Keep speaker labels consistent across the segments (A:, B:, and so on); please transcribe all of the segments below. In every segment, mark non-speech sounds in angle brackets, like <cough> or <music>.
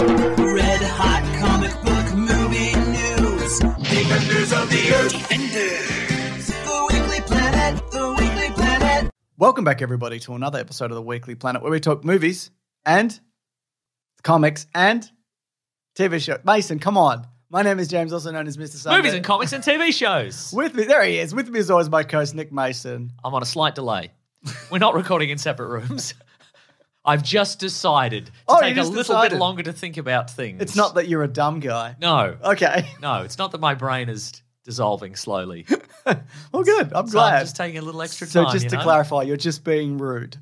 A: Red hot comic book movie news. Defenders of the Earth. Defenders. The Weekly Planet. The Weekly Planet.
B: Welcome back, everybody, to another episode of the Weekly Planet where we talk movies and comics and TV shows. Mason, come on. My name is James, also known as Mr. Sunday.
C: Movies and comics and TV shows. <laughs>
B: With me, there he is. With me, as always, my co-host Nick Mason.
C: I'm on a slight delay. We're not recording in separate rooms. <laughs> I've just decided to
B: Oh,
C: take a little
B: decided.
C: bit longer to think about things.
B: It's not that you're a dumb guy.
C: No,
B: Okay.
C: no, it's not that my brain is dissolving slowly. <laughs>
B: Well, good. I'm
C: So
B: glad.
C: I'm just taking a little extra
B: so,
C: time.
B: So,
C: just
B: to
C: know?
B: clarify, you're just being rude.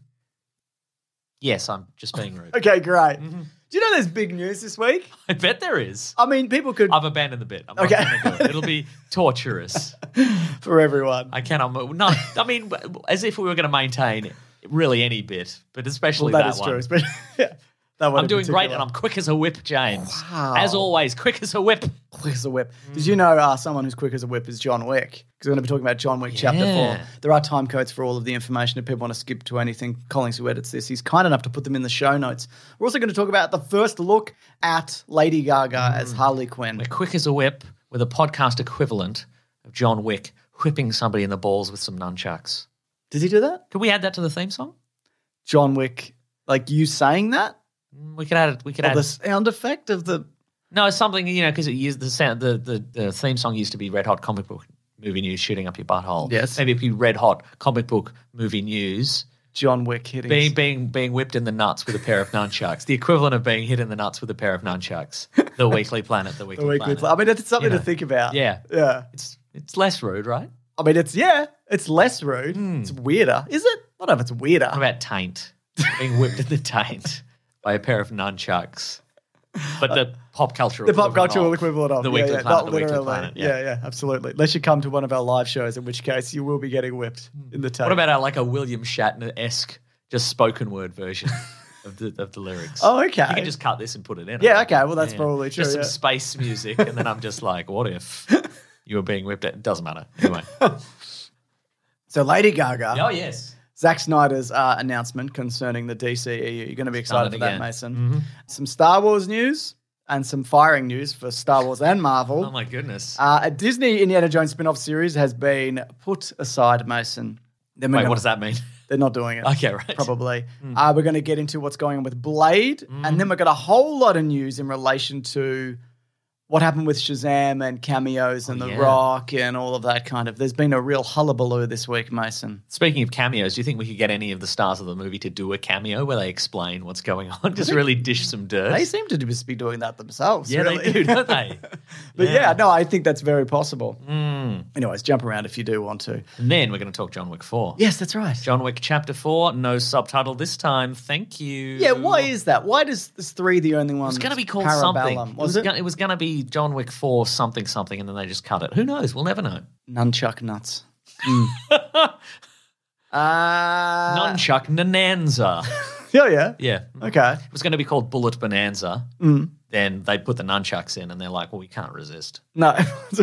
C: Yes, I'm just being rude. <laughs>
B: Okay, great.
C: Mm-hmm.
B: Do you know there's big news this week?
C: I bet there is.
B: I mean, people could
C: I've abandoned the bit. I'm
B: Okay.
C: not going to do it. It'll be <laughs> torturous.
B: for everyone.
C: I cannot. move. No, I mean, as if we were going to maintain really any bit, but especially
B: well,
C: that,
B: that is
C: one.
B: true. <laughs> Yeah, that one
C: I'm
B: in
C: doing great, and I'm quick as a whip, James.
B: Wow.
C: As always, quick as a whip.
B: quick as a whip. Did you know uh, someone who's quick as a whip is John Wick? Because we're going to be talking about John Wick Chapter 4. There are time codes for all of the information if people want to skip to anything. Collins, who edits this, he's kind enough to put them in the show notes. We're also going to talk about the first look at Lady Gaga as Harley Quinn.
C: We're quick as a whip with a podcast equivalent of John Wick whipping somebody in the balls with some nunchucks.
B: Did he do that?
C: Can we add that to the theme song?
B: John Wick, like you saying that?
C: Mm, We could add it. We could
B: Or
C: add
B: the sound effect of the.
C: no something you know because it used the sound. The, the the theme song used to be Red Hot comic book movie news shooting up your butthole.
B: Yes.
C: maybe it'd be Red Hot comic book movie news.
B: John Wick hitting.
C: Being being being whipped in the nuts with a pair of nunchucks. The equivalent of being hit in the nuts with a pair of nunchucks. The <laughs> Weekly Planet. The Weekly,
B: the weekly.
C: Planet.
B: I mean, it's something
C: You
B: to think about.
C: Yeah.
B: Yeah.
C: It's it's less rude, right?
B: I mean, it's, yeah, it's less rude. Hmm. It's weirder. Is it? I don't know if it's weirder.
C: What about taint? Being whipped in the taint by a pair of nunchucks. But the pop culture
B: the pop
C: equivalent
B: cultural
C: of
B: equivalent of
C: the
B: yeah,
C: Weekly
B: yeah,
C: Planet,
B: not
C: the Weekly
B: literally.
C: Planet,
B: yeah.
C: yeah.
B: yeah, absolutely. Unless you come to one of our live shows, in which case you will be getting whipped hmm. in the tape.
C: What about like a William Shatner esque, just spoken word version of the of the lyrics?
B: Oh, okay.
C: You can just cut this and put it in.
B: Yeah,
C: I think.
B: okay, well, that's probably true,
C: Just some
B: yeah.
C: space music, and then I'm just like, what if <laughs> you were being whipped? At? It doesn't matter. Anyway. <laughs>
B: so Lady Gaga,
C: oh yes.
B: Zack Snyder's uh, announcement concerning the DCEU. You're going to be excited for that. Mason.
C: Mm-hmm.
B: Some Star Wars news and some firing news for Star Wars and Marvel.
C: Oh my goodness.
B: Uh, a Disney Indiana Jones spin-off series has been put aside, Mason.
C: Wait,
B: gonna-
C: what does that mean? <laughs>
B: They're not doing it.
C: Okay, right. Hmm.
B: Probably. Uh, we're going to get into what's going on with Blade, and then we've got a whole lot of news in relation to what happened with Shazam and cameos and The
C: Oh, yeah.
B: Rock and all of that kind of. There's been a real hullabaloo this week, Mason.
C: Speaking of cameos, do you think we could get any of the stars of the movie to do a cameo where they explain what's going on? <laughs> Just really dish some dirt.
B: They seem to just be doing that themselves.
C: yeah,
B: really.
C: they do, don't they? <laughs>
B: but yeah. no, I think that's very possible.
C: Mm.
B: Anyways, jump around if you do want to.
C: And then we're going to talk John Wick 4.
B: Yes, that's right.
C: John Wick Chapter 4, no subtitle this time. Thank you.
B: yeah, why is that? Why does this three the only one?
C: It's going to be called
B: Parabellum?
C: something. It
B: Was it?
C: It was going to be John Wick 4 something something, and then they just cut it. Who knows? We'll never know.
B: Nunchuck nuts. <laughs> Mm. uh,
C: Nunchuck Nananza. <laughs>
B: Yeah, yeah.
C: yeah.
B: Okay.
C: It was going to be called Bullet Bonanza.
B: Mm.
C: Then they put the nunchucks in, and they're like, well, we can't resist.
B: No. <laughs>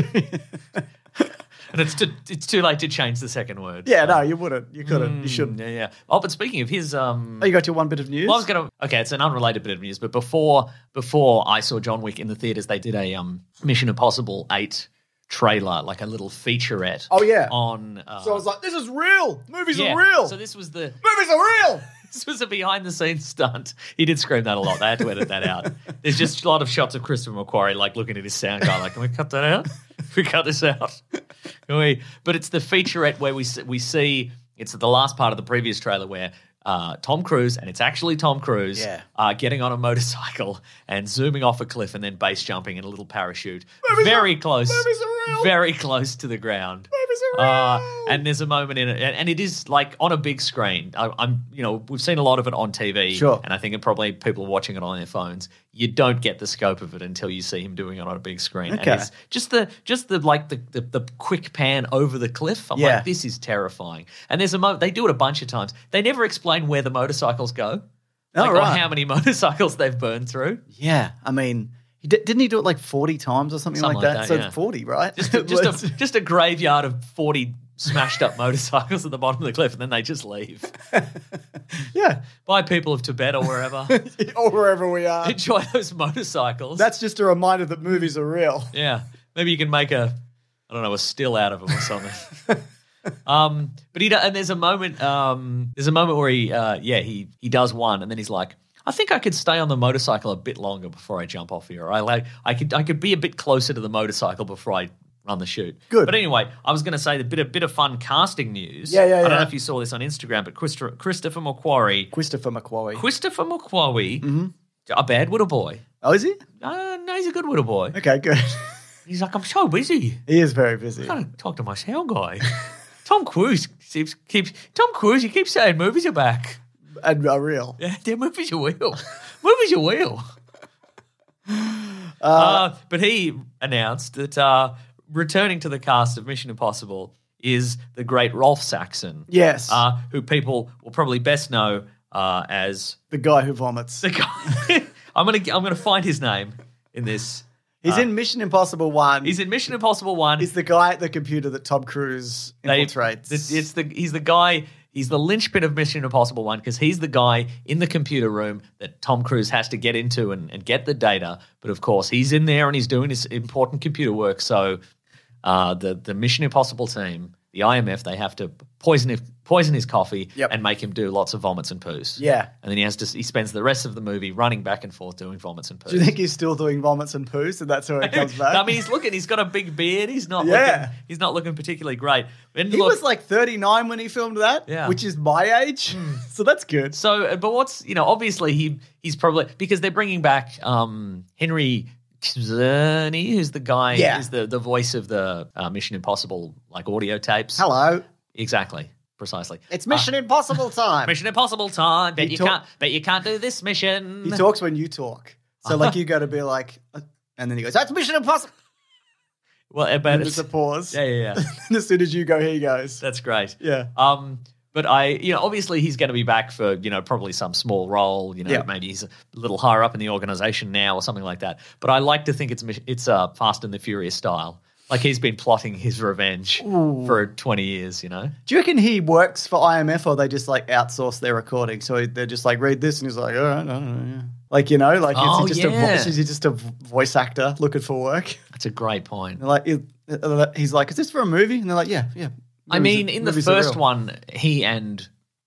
C: And it's too, it's too late to change the second word.
B: yeah, no, you wouldn't. You couldn't. You shouldn't.
C: Yeah, yeah. Oh, but speaking of his, um,
B: Oh, you got your one bit of news?
C: Well, I was gonna. Okay, it's an unrelated bit of news, but before before I saw John Wick in the theaters, they did a um Mission Impossible Eight trailer, like a little featurette.
B: Oh, yeah.
C: On. Uh,
B: so I was like, this is real. Movies
C: yeah.
B: are real.
C: So this was the
B: Movies are real.
C: This was a behind the scenes stunt. He did scream that a lot. They had to edit that out. There's just a lot of shots of Christopher McQuarrie like looking at his sound guy, like, can we cut that out? Can we cut this out? Can we? But it's the featurette where we see, we see it's the last part of the previous trailer where. Uh, Tom Cruise, and it's actually Tom Cruise,
B: Yeah.
C: uh, getting on a motorcycle and zooming off a cliff and then base jumping in a little parachute,
B: Movies
C: very
B: are-
C: close,
B: movies are real.
C: very close to the ground. Uh, and there's a moment in it, and, and it is like on a big screen. I, I'm, you know, we've seen a lot of it on TV,
B: Sure.
C: and I think it probably people are watching it on their phones. You don't get the scope of it until you see him doing it on a big screen.
B: Okay.
C: And it's just the, just the like the, the the quick pan over the cliff. I'm
B: Yeah.
C: like, this is terrifying. And there's a moment they do it a bunch of times. They never explain where the motorcycles go,
B: Oh,
C: like, or
B: right.
C: how many <laughs> motorcycles they've burned through.
B: Yeah, I mean, he di- didn't he do it like forty times or something,
C: Something
B: like
C: like
B: that?
C: that,
B: so
C: yeah.
B: forty, right?
C: Just a, <laughs> just a <laughs> just a graveyard of forty smashed up <laughs> motorcycles at the bottom of the cliff and then they just leave.
B: Yeah.
C: By people of Tibet or wherever.
B: or wherever we are.
C: Enjoy those motorcycles.
B: That's just a reminder that movies are real.
C: yeah. Maybe you can make a, I don't know, a still out of them or something. um, but he and there's a moment, um, there's a moment where he, uh, yeah, he he does one and then he's like, I think I could stay on the motorcycle a bit longer before I jump off here. I like, I could, I could be a bit closer to the motorcycle before I run the shoot.
B: Good.
C: But anyway, I was going to say the bit, a bit of fun casting news.
B: Yeah, yeah,
C: I don't know if you saw this on Instagram, but Christopher, Christopher McQuarrie,
B: Christopher McQuarrie.
C: Christopher McQuarrie,
B: Mm-hmm.
C: a bad little boy.
B: oh, is he?
C: Uh, no, he's a good little boy.
B: Okay, good. <laughs>
C: He's like, I'm so busy.
B: he is very busy.
C: I gotta talk to my sound guy. Tom Cruise keeps keeps Tom Cruise. He keeps saying movies are back.
B: And are real. <laughs>
C: Yeah, their movies are real. <laughs> movies are real. Uh, but he announced that uh, returning to the cast of Mission Impossible is the great Rolf Saxon.
B: Yes.
C: Uh, who people will probably best know uh, as
B: the guy who vomits.
C: the guy. <laughs> I'm gonna I'm gonna find his name in this.
B: He's in Mission Impossible 1.
C: He's in Mission Impossible One.
B: He's the guy at the computer that Tom Cruise infiltrates.
C: It's, it's the he's the guy. He's the linchpin of Mission Impossible One because he's the guy in the computer room that Tom Cruise has to get into and, and get the data. But of course, he's in there and he's doing his important computer work. So uh, the the Mission Impossible team, the IMF, they have to poison his, poison his coffee
B: Yep.
C: and make him do lots of vomits and poos.
B: Yeah.
C: and then he has to he spends the rest of the movie running back and forth doing vomits and poos.
B: Do you think he's still doing vomits and poos and that's how it comes <laughs> back?
C: I mean, he's looking. He's got a big beard. He's not.
B: Yeah.
C: Looking, he's not looking particularly great. And
B: he
C: look-
B: was like 39 when he filmed that,
C: Yeah.
B: which is my age. <laughs> So that's good.
C: So, but what's you know, obviously he he's probably because they're bringing back um Henry Czerny, who's the guy,
B: Yeah.
C: who's the the voice of the uh, Mission Impossible like audio tapes.
B: Hello.
C: exactly, precisely.
B: It's Mission Impossible time. <laughs>
C: Mission Impossible time. Bet
B: He
C: you
B: talk-
C: can't. Bet you can't do this mission.
B: He talks when you talk. So <laughs> like you got to be like, uh, and then he goes, "That's Mission Impossible."
C: well, bet
B: And
C: it's,
B: a pause.
C: yeah, yeah, yeah. <laughs>
B: and as soon as you go, he goes.
C: That's great.
B: Yeah.
C: Um, but I, you know, obviously he's going to be back for, you know, probably some small role. You know,
B: Yeah.
C: maybe he's a little higher up in the organization now or something like that. But I like to think it's it's uh, Fast and the Furious style. Like he's been plotting his revenge for twenty years. You know,
B: Do you reckon he works for IMF or they just like outsource their recording? So they're just like, read this, and he's like, all right, I. Yeah. Like, you know, like,
C: Oh,
B: is he just a
C: yeah.
B: voice? Is he just a voice actor looking for work?
C: that's a great point.
B: Like, uh, he's like, is this for a movie? And they're like, yeah, yeah.
C: I mean, in the first one, he and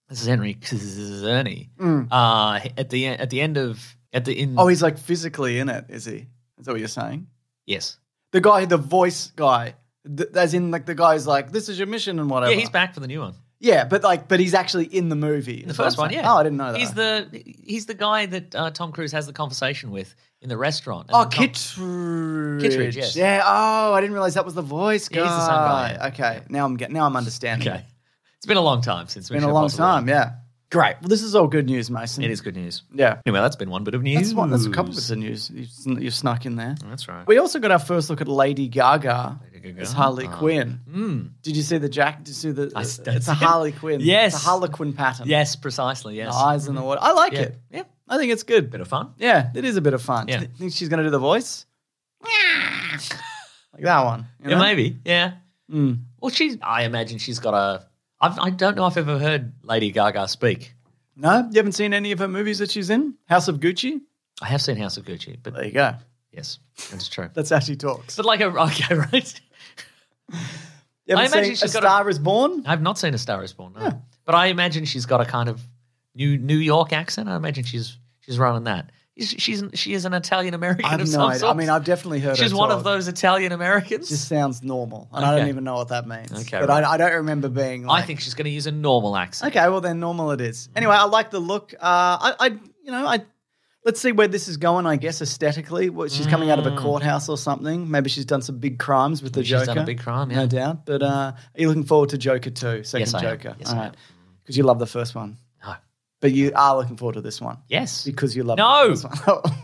C: this is Henry Czerny.
B: Mm.
C: Uh, at the at the end of at the in
B: Oh, he's like physically in it, is he? Is that what you're saying?
C: yes,
B: The guy, the voice guy, th- as in like the guy's like, this is your mission and whatever.
C: yeah, he's back for the new one.
B: Yeah, but like, but he's actually in the movie.
C: The first one, yeah.
B: Oh, I didn't know that.
C: He's the he's the guy that uh, Tom Cruise has the conversation with in the restaurant.
B: Oh, Kittredge.
C: Kittredge, yes.
B: Yeah. Oh, I didn't realize that was the voice guy.
C: He's the same guy.
B: Okay. Now I'm getting. Now I'm understanding.
C: Okay, it's been a long time since
B: It's been a long time. Yeah. Great. Well, this is all good news, Mason.
C: It is good news.
B: Yeah.
C: Anyway, that's been one bit of news.
B: That's one. That's a couple bits of news you, sn- you snuck in there.
C: That's right.
B: We also got our first look at Lady Gaga,
C: Gaga.
B: as Harley
C: Ah.
B: Quinn.
C: Mm.
B: Did you see the jack? Did you see the?
C: I s-
B: it's a Harley Quinn.
C: Yes.
B: It's a Harlequin pattern.
C: Yes, precisely. Yes.
B: The eyes in the water. I like
C: yeah.
B: it.
C: Yeah.
B: I think it's good.
C: Bit of fun.
B: Yeah, it is a bit of fun.
C: Yeah.
B: Do you think she's going to do the voice? <laughs> like that one. you
C: Yeah, maybe. Yeah.
B: Mm.
C: Well, she's. I imagine she's got a. I've, I don't know if I've ever heard Lady Gaga speak.
B: No, you haven't seen any of her movies that she's in. House of Gucci.
C: I have seen House of Gucci, but
B: There you go.
C: yes, that's true.
B: That's how she talks.
C: But like a <laughs> okay, right? I imagine
B: seen A
C: she's got a-
B: Star Is Born.
C: I've not seen A Star Is Born, no. but I imagine she's got a kind of New New York accent. I imagine she's she's running that. She's she's she is an Italian American
B: I have no idea. I mean, I've definitely heard.
C: she's
B: her
C: one
B: talk.
C: of those Italian Americans.
B: Just sounds normal, and I don't even know what that means.
C: Okay,
B: but
C: right.
B: I, I don't remember being. Like,
C: I think she's going to use a normal accent.
B: Okay, well then, normal it is. Anyway, I like the look. Uh, I, I, you know, I. Let's see where this is going. I guess aesthetically, What, she's coming out of a courthouse or something. Maybe she's done some big crimes with the
C: She's
B: Joker.
C: done a big crime, yeah.
B: no doubt. But uh, are you looking forward to Joker two? Second
C: Yes.
B: Joker.
C: Yes,
B: All
C: I
B: right, because you love the first one. But you are looking forward to this one
C: Yes.
B: because you love
C: No.
B: the first one. <laughs> Oh,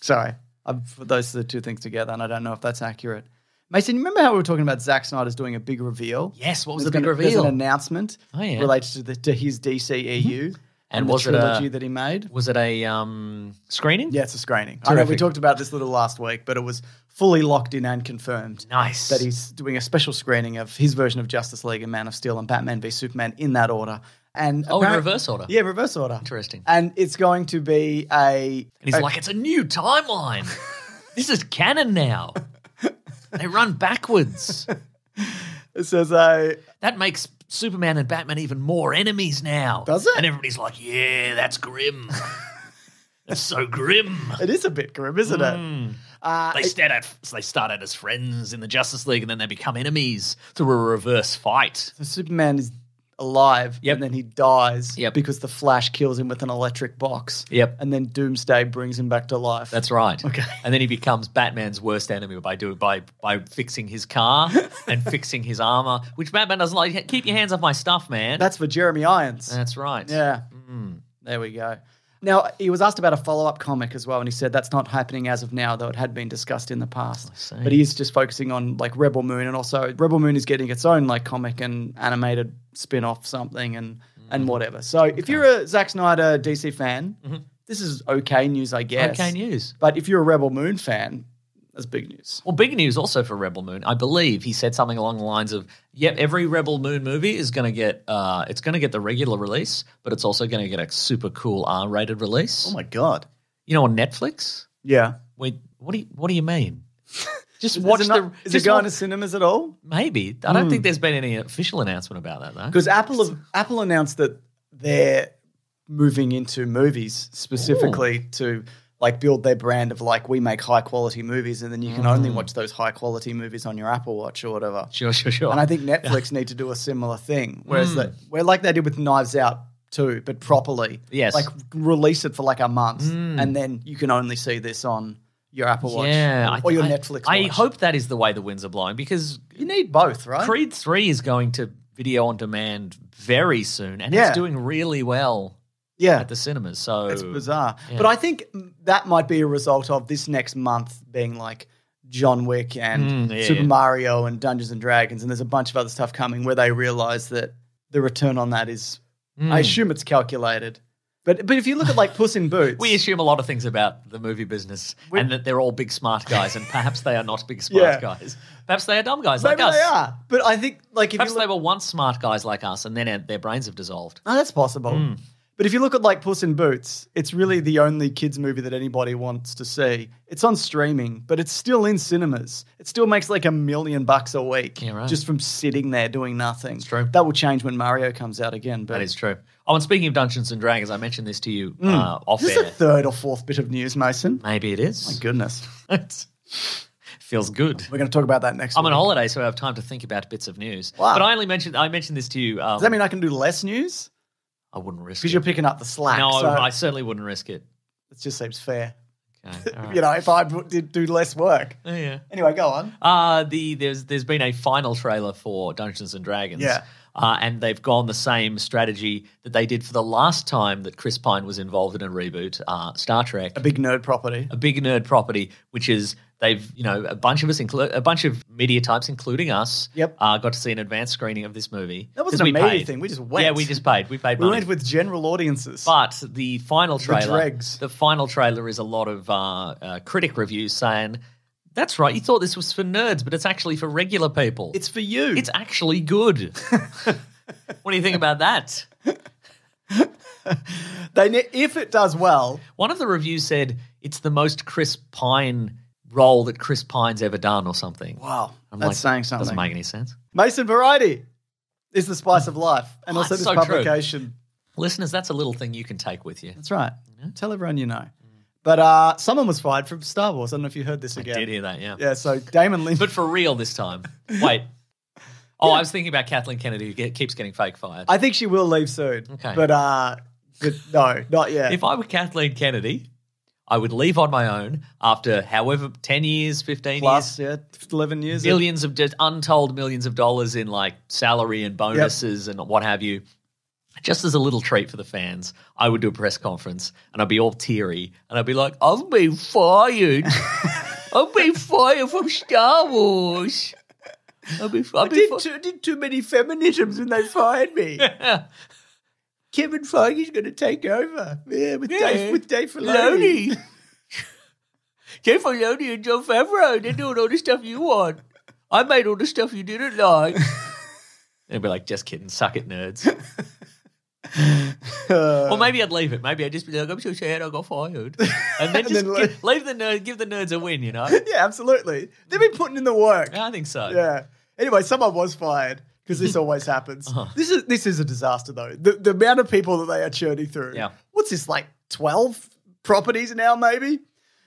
B: sorry, I've put those the two things together, and I don't know if that's accurate. Mason, you remember how we were talking about Zack Snyder's doing a big reveal?
C: Yes, what was
B: There's
C: the big
B: There's
C: reveal?
B: an announcement
C: Oh, yeah.
B: related to, the, to his DCEU.
C: Mm-hmm.
B: And
C: was it a-
B: that he made.
C: Was it a um, screening?
B: Yeah, it's a screening. I know we talked about this a little last week, but it was fully locked in and confirmed
C: Nice.
B: that he's doing a special screening of his version of Justice League and Man of Steel and Batman v Superman in that order. And
C: Oh, in reverse order.
B: Yeah, reverse order.
C: Interesting.
B: And it's going to be a.
C: And he's
B: a-
C: like, it's a new timeline. <laughs> this is canon now. <laughs> They run backwards.
B: it says a.
C: That makes Superman and Batman even more enemies now.
B: Does it?
C: And everybody's like, yeah, that's grim. <laughs> that's so grim.
B: It is a bit grim, isn't
C: Hmm.
B: it? Uh,
C: They start out they start out as friends in the Justice League and then they become enemies through a reverse fight.
B: so Superman is alive,
C: Yep.
B: and then he dies
C: Yep.
B: because the Flash kills him with an electric box.
C: Yep.
B: And then Doomsday brings him back to life.
C: That's right.
B: Okay.
C: And then he becomes Batman's worst enemy by doing by by fixing his car <laughs> and fixing his armor, which Batman doesn't like. Keep your hands off my stuff, man.
B: That's for Jeremy Irons.
C: That's right.
B: Yeah. Mm. There we go. Now, he was asked about a follow up comic as well, and he said that's not happening as of now, though it had been discussed in the past. But he is just focusing on like Rebel Moon, and also Rebel Moon is getting its own like comic and animated spin off something and,
C: Mm.
B: and whatever. So if you're a Zack Snyder DC fan, this is okay news, I guess.
C: Mm-hmm. Okay news.
B: But if you're a Rebel Moon fan, that's big news.
C: Well, big news also for Rebel Moon. I believe he said something along the lines of, "Yep, every Rebel Moon movie is going to get, uh, it's going to get the regular release, but it's also going to get a super cool R-rated release."
B: Oh my God.
C: you know, on Netflix.
B: Yeah.
C: Wait, what do you, what do you mean? <laughs> Just
B: Is
C: watch
B: it
C: the.
B: is it going
C: wa-
B: to cinemas at all?
C: Maybe I don't think there's been any official announcement about that though.
B: Because Apple have, Apple announced that they're moving into movies specifically to like build their brand of like we make high quality movies and then you can only mm. watch those high quality movies on your Apple Watch or whatever.
C: Sure, sure, sure.
B: And I think <laughs> Netflix need to do a similar thing, whereas mm. that where like they did with Knives Out too, but properly.
C: Yes.
B: like release it for like a month mm. and then you can only see this on your Apple Watch
C: yeah,
B: or, your
C: I-
B: Netflix.
C: I
B: watch.
C: hope that is the way the winds are blowing because
B: you need both, right?
C: Creed Three is going to video on demand very soon, and
B: Yeah.
C: it's doing really well
B: yeah,
C: at the cinemas. So
B: It's bizarre.
C: yeah.
B: But I think that might be a result of this next month being like John Wick and
C: Mm, yeah,
B: Super
C: yeah.
B: Mario and Dungeons and Dragons, and there's a bunch of other stuff coming where they realize that the return on that is,
C: Mm.
B: I assume it's calculated. But but if you look at like Puss in <laughs> Boots,
C: We assume a lot of things about the movie business,
B: We-
C: and that they're all big smart guys, and perhaps they are not big <laughs> smart
B: Yeah.
C: guys. Perhaps they are dumb guys
B: maybe
C: like us.
B: they are. But I think like if
C: Perhaps
B: you look,
C: they were once smart guys like us, and then their brains have dissolved.
B: oh, that's possible.
C: Hmm.
B: But if you look at like Puss in Boots, it's really the only kids movie that anybody wants to see. It's on streaming, but it's still in cinemas. It still makes like a million bucks a week
C: Yeah, right.
B: just from sitting there doing nothing. It's
C: true.
B: That will change when Mario comes out again. But
C: That is true. Oh, and speaking of Dungeons and Dragons, I mentioned this to you uh, off
B: is this a third or fourth bit of news, Mason?
C: Maybe it is.
B: My goodness, <laughs>
C: It Feels good.
B: we're going to talk about that next.
C: I'm on holiday, so I have time to think about bits of news.
B: Wow.
C: But I only mentioned I mentioned this to you. Um,
B: Does that mean I can do less news
C: I wouldn't risk it.
B: because you're picking up the slack?
C: no,
B: so
C: I certainly wouldn't risk it.
B: it just seems fair.
C: Okay, <laughs> right.
B: You know, if I did do less work.
C: Oh, yeah.
B: Anyway, go on.
C: Uh the there's there's been a final trailer for Dungeons and Dragons.
B: Yeah.
C: Uh, and they've gone the same strategy that they did for the last time that Chris Pine was involved in a reboot, uh, Star Trek.
B: A big nerd property.
C: a big nerd property, which is they've you know a bunch of us, inclu- a bunch of media types, including us,
B: Yep.
C: uh, got to see an advanced screening of this movie.
B: That wasn't a
C: we
B: media
C: paid.
B: thing. We just went.
C: Yeah, we just paid. We paid
B: We
C: money.
B: went with general audiences.
C: but the final trailer,
B: dregs.
C: the final trailer is a lot of uh, uh, critic reviews saying, "That's right, you thought this was for nerds, but it's actually for regular people.
B: it's for you.
C: it's actually good." <laughs> what do you think about that?
B: they ne- if it does well,
C: One of the reviews said it's the most Chris Pine role that Chris Pine's ever done, or something.
B: wow,
C: I'm
B: that's
C: like,
B: saying something.
C: Doesn't make any sense.
B: Mason Variety is the spice of life, and
C: Oh,
B: also this
C: so true.
B: publication.
C: Listeners, that's a little thing you can take with you.
B: That's right. Tell everyone you know. But uh, someone was fired from Star Wars. I don't know if you heard this again.
C: I did hear that, yeah.
B: Yeah, so Damon Lynch.
C: But for real this time. Wait. <laughs> Oh, I was thinking about Kathleen Kennedy who get, keeps getting fake fired.
B: I think she will leave soon.
C: Okay.
B: But uh, but no, not yet.
C: if I were Kathleen Kennedy, I would leave on my own after however 10 years, 15
B: Plus,
C: years,
B: yeah, eleven years.
C: millions of just untold millions of dollars in like salary and bonuses and what have you. Just as a little treat for the fans, I would do a press conference and I'd be all teary and I'd be like, I've been fired. <laughs> I've been fired from Star Wars. I've been, I've
B: I
C: been
B: did too, did too many feminisms when they fired me. <laughs> Kevin Feige's going to take over. Yeah, with
C: Yeah.
B: Dave with Dave Filoni.
C: Filoni. Jeff <laughs> Filoni and Joe Favreau, they're doing all the stuff you want. I made all the stuff you didn't like. <laughs> They'd be like, just kidding, suck it, nerds. <laughs> Uh. or maybe I'd leave it. Maybe I'd just be like, I'm so sad I got fired. And then
B: And
C: just
B: then
C: gi- leave the nerd, give the nerds a win, you know?
B: yeah, absolutely. They've been putting in the work.
C: I think so.
B: Yeah. Anyway, someone was fired because this always <laughs> happens.
C: Uh-huh.
B: This is this is a disaster though. The the amount of people that they are churning through.
C: Yeah.
B: What's this like twelve properties now? Maybe.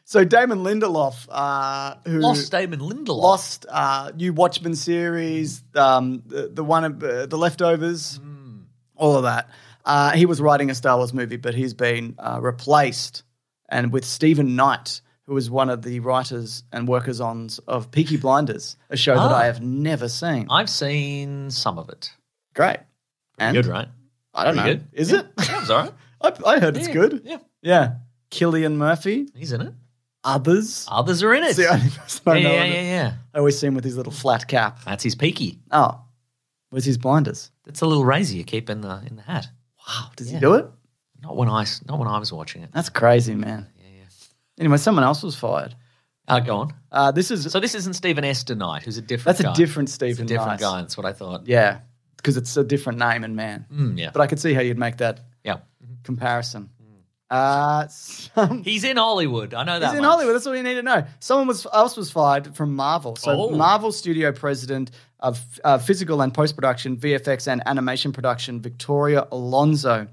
B: So Damon Lindelof, uh, who
C: Lost Damon Lindelof.
B: lost uh, new Watchmen series, um, the, the one of uh, the leftovers,
C: Hmm.
B: all of that. Uh, he was writing a Star Wars movie, but he's been uh, replaced, and with Steven Knight, who was one of the writers and workers on of Peaky Blinders, a show that
C: Ah.
B: I have never seen.
C: I've seen some of it.
B: Great, and
C: Good, right?
B: I don't know,
C: good.
B: is
C: Yeah.
B: it?
C: That was all right. <laughs>
B: I, I heard it's good.
C: Yeah.
B: Yeah, Cillian Murphy,
C: He's in it.
B: others.
C: Others are in it.
B: It's <laughs>
C: yeah,
B: I know.
C: yeah, yeah, yeah.
B: I always see him with his little flat cap.
C: That's his peaky.
B: Oh, where's his blinders?
C: That's a little razor you keep in the in the hat.
B: Wow, does
C: Yeah.
B: he do it?
C: Not when I s- not when I was watching it.
B: That's crazy, man. Anyway, someone else was fired.
C: Uh, go on.
B: Uh, this is
C: So this isn't Stephen Esther Knight, who's a different.
B: that's
C: guy.
B: a different
C: It's
B: Stephen.
C: a different
B: Knight.
C: guy. That's what I thought.
B: Yeah, because it's a different name and man.
C: Mm, yeah.
B: But I could see how you'd make that
C: yeah.
B: comparison. Uh, some,
C: He's in Hollywood. I know that.
B: he's in
C: much.
B: Hollywood. That's all you need to know. Someone was else was fired from Marvel. So
C: Oh.
B: Marvel studio president of uh, physical and post production, VFX and animation production, Victoria Alonso.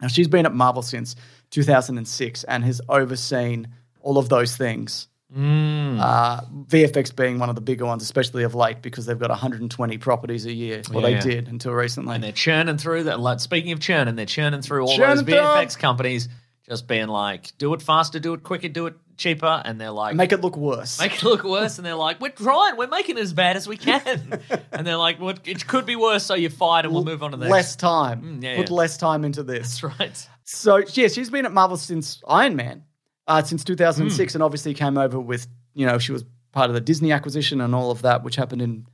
B: Now she's been at Marvel since 2006 and has overseen all of those things.
C: Mm.
B: Uh, VFX being one of the bigger ones, especially of late, because they've got 120 properties a year. Well,
C: Yeah.
B: they did until recently.
C: And they're churning through that. Like, speaking of churning, they're churning through all
B: Churning
C: those
B: through
C: companies, just being like, do it faster, do it quicker, do it cheaper, and they're like,
B: Make it look worse.
C: make it look worse. And they're like, we're trying, we're making it as bad as we can. <laughs> and they're like, well, it could be worse, so you're fired, and we'll move on to the next.
B: less time.
C: Mm, yeah,
B: Put
C: yeah.
B: less time into this.
C: That's right.
B: So yeah, she's been at Marvel since Iron Man, uh, since 2006,
C: Hmm.
B: and obviously came over with you know she was part of the Disney acquisition and all of that, which happened in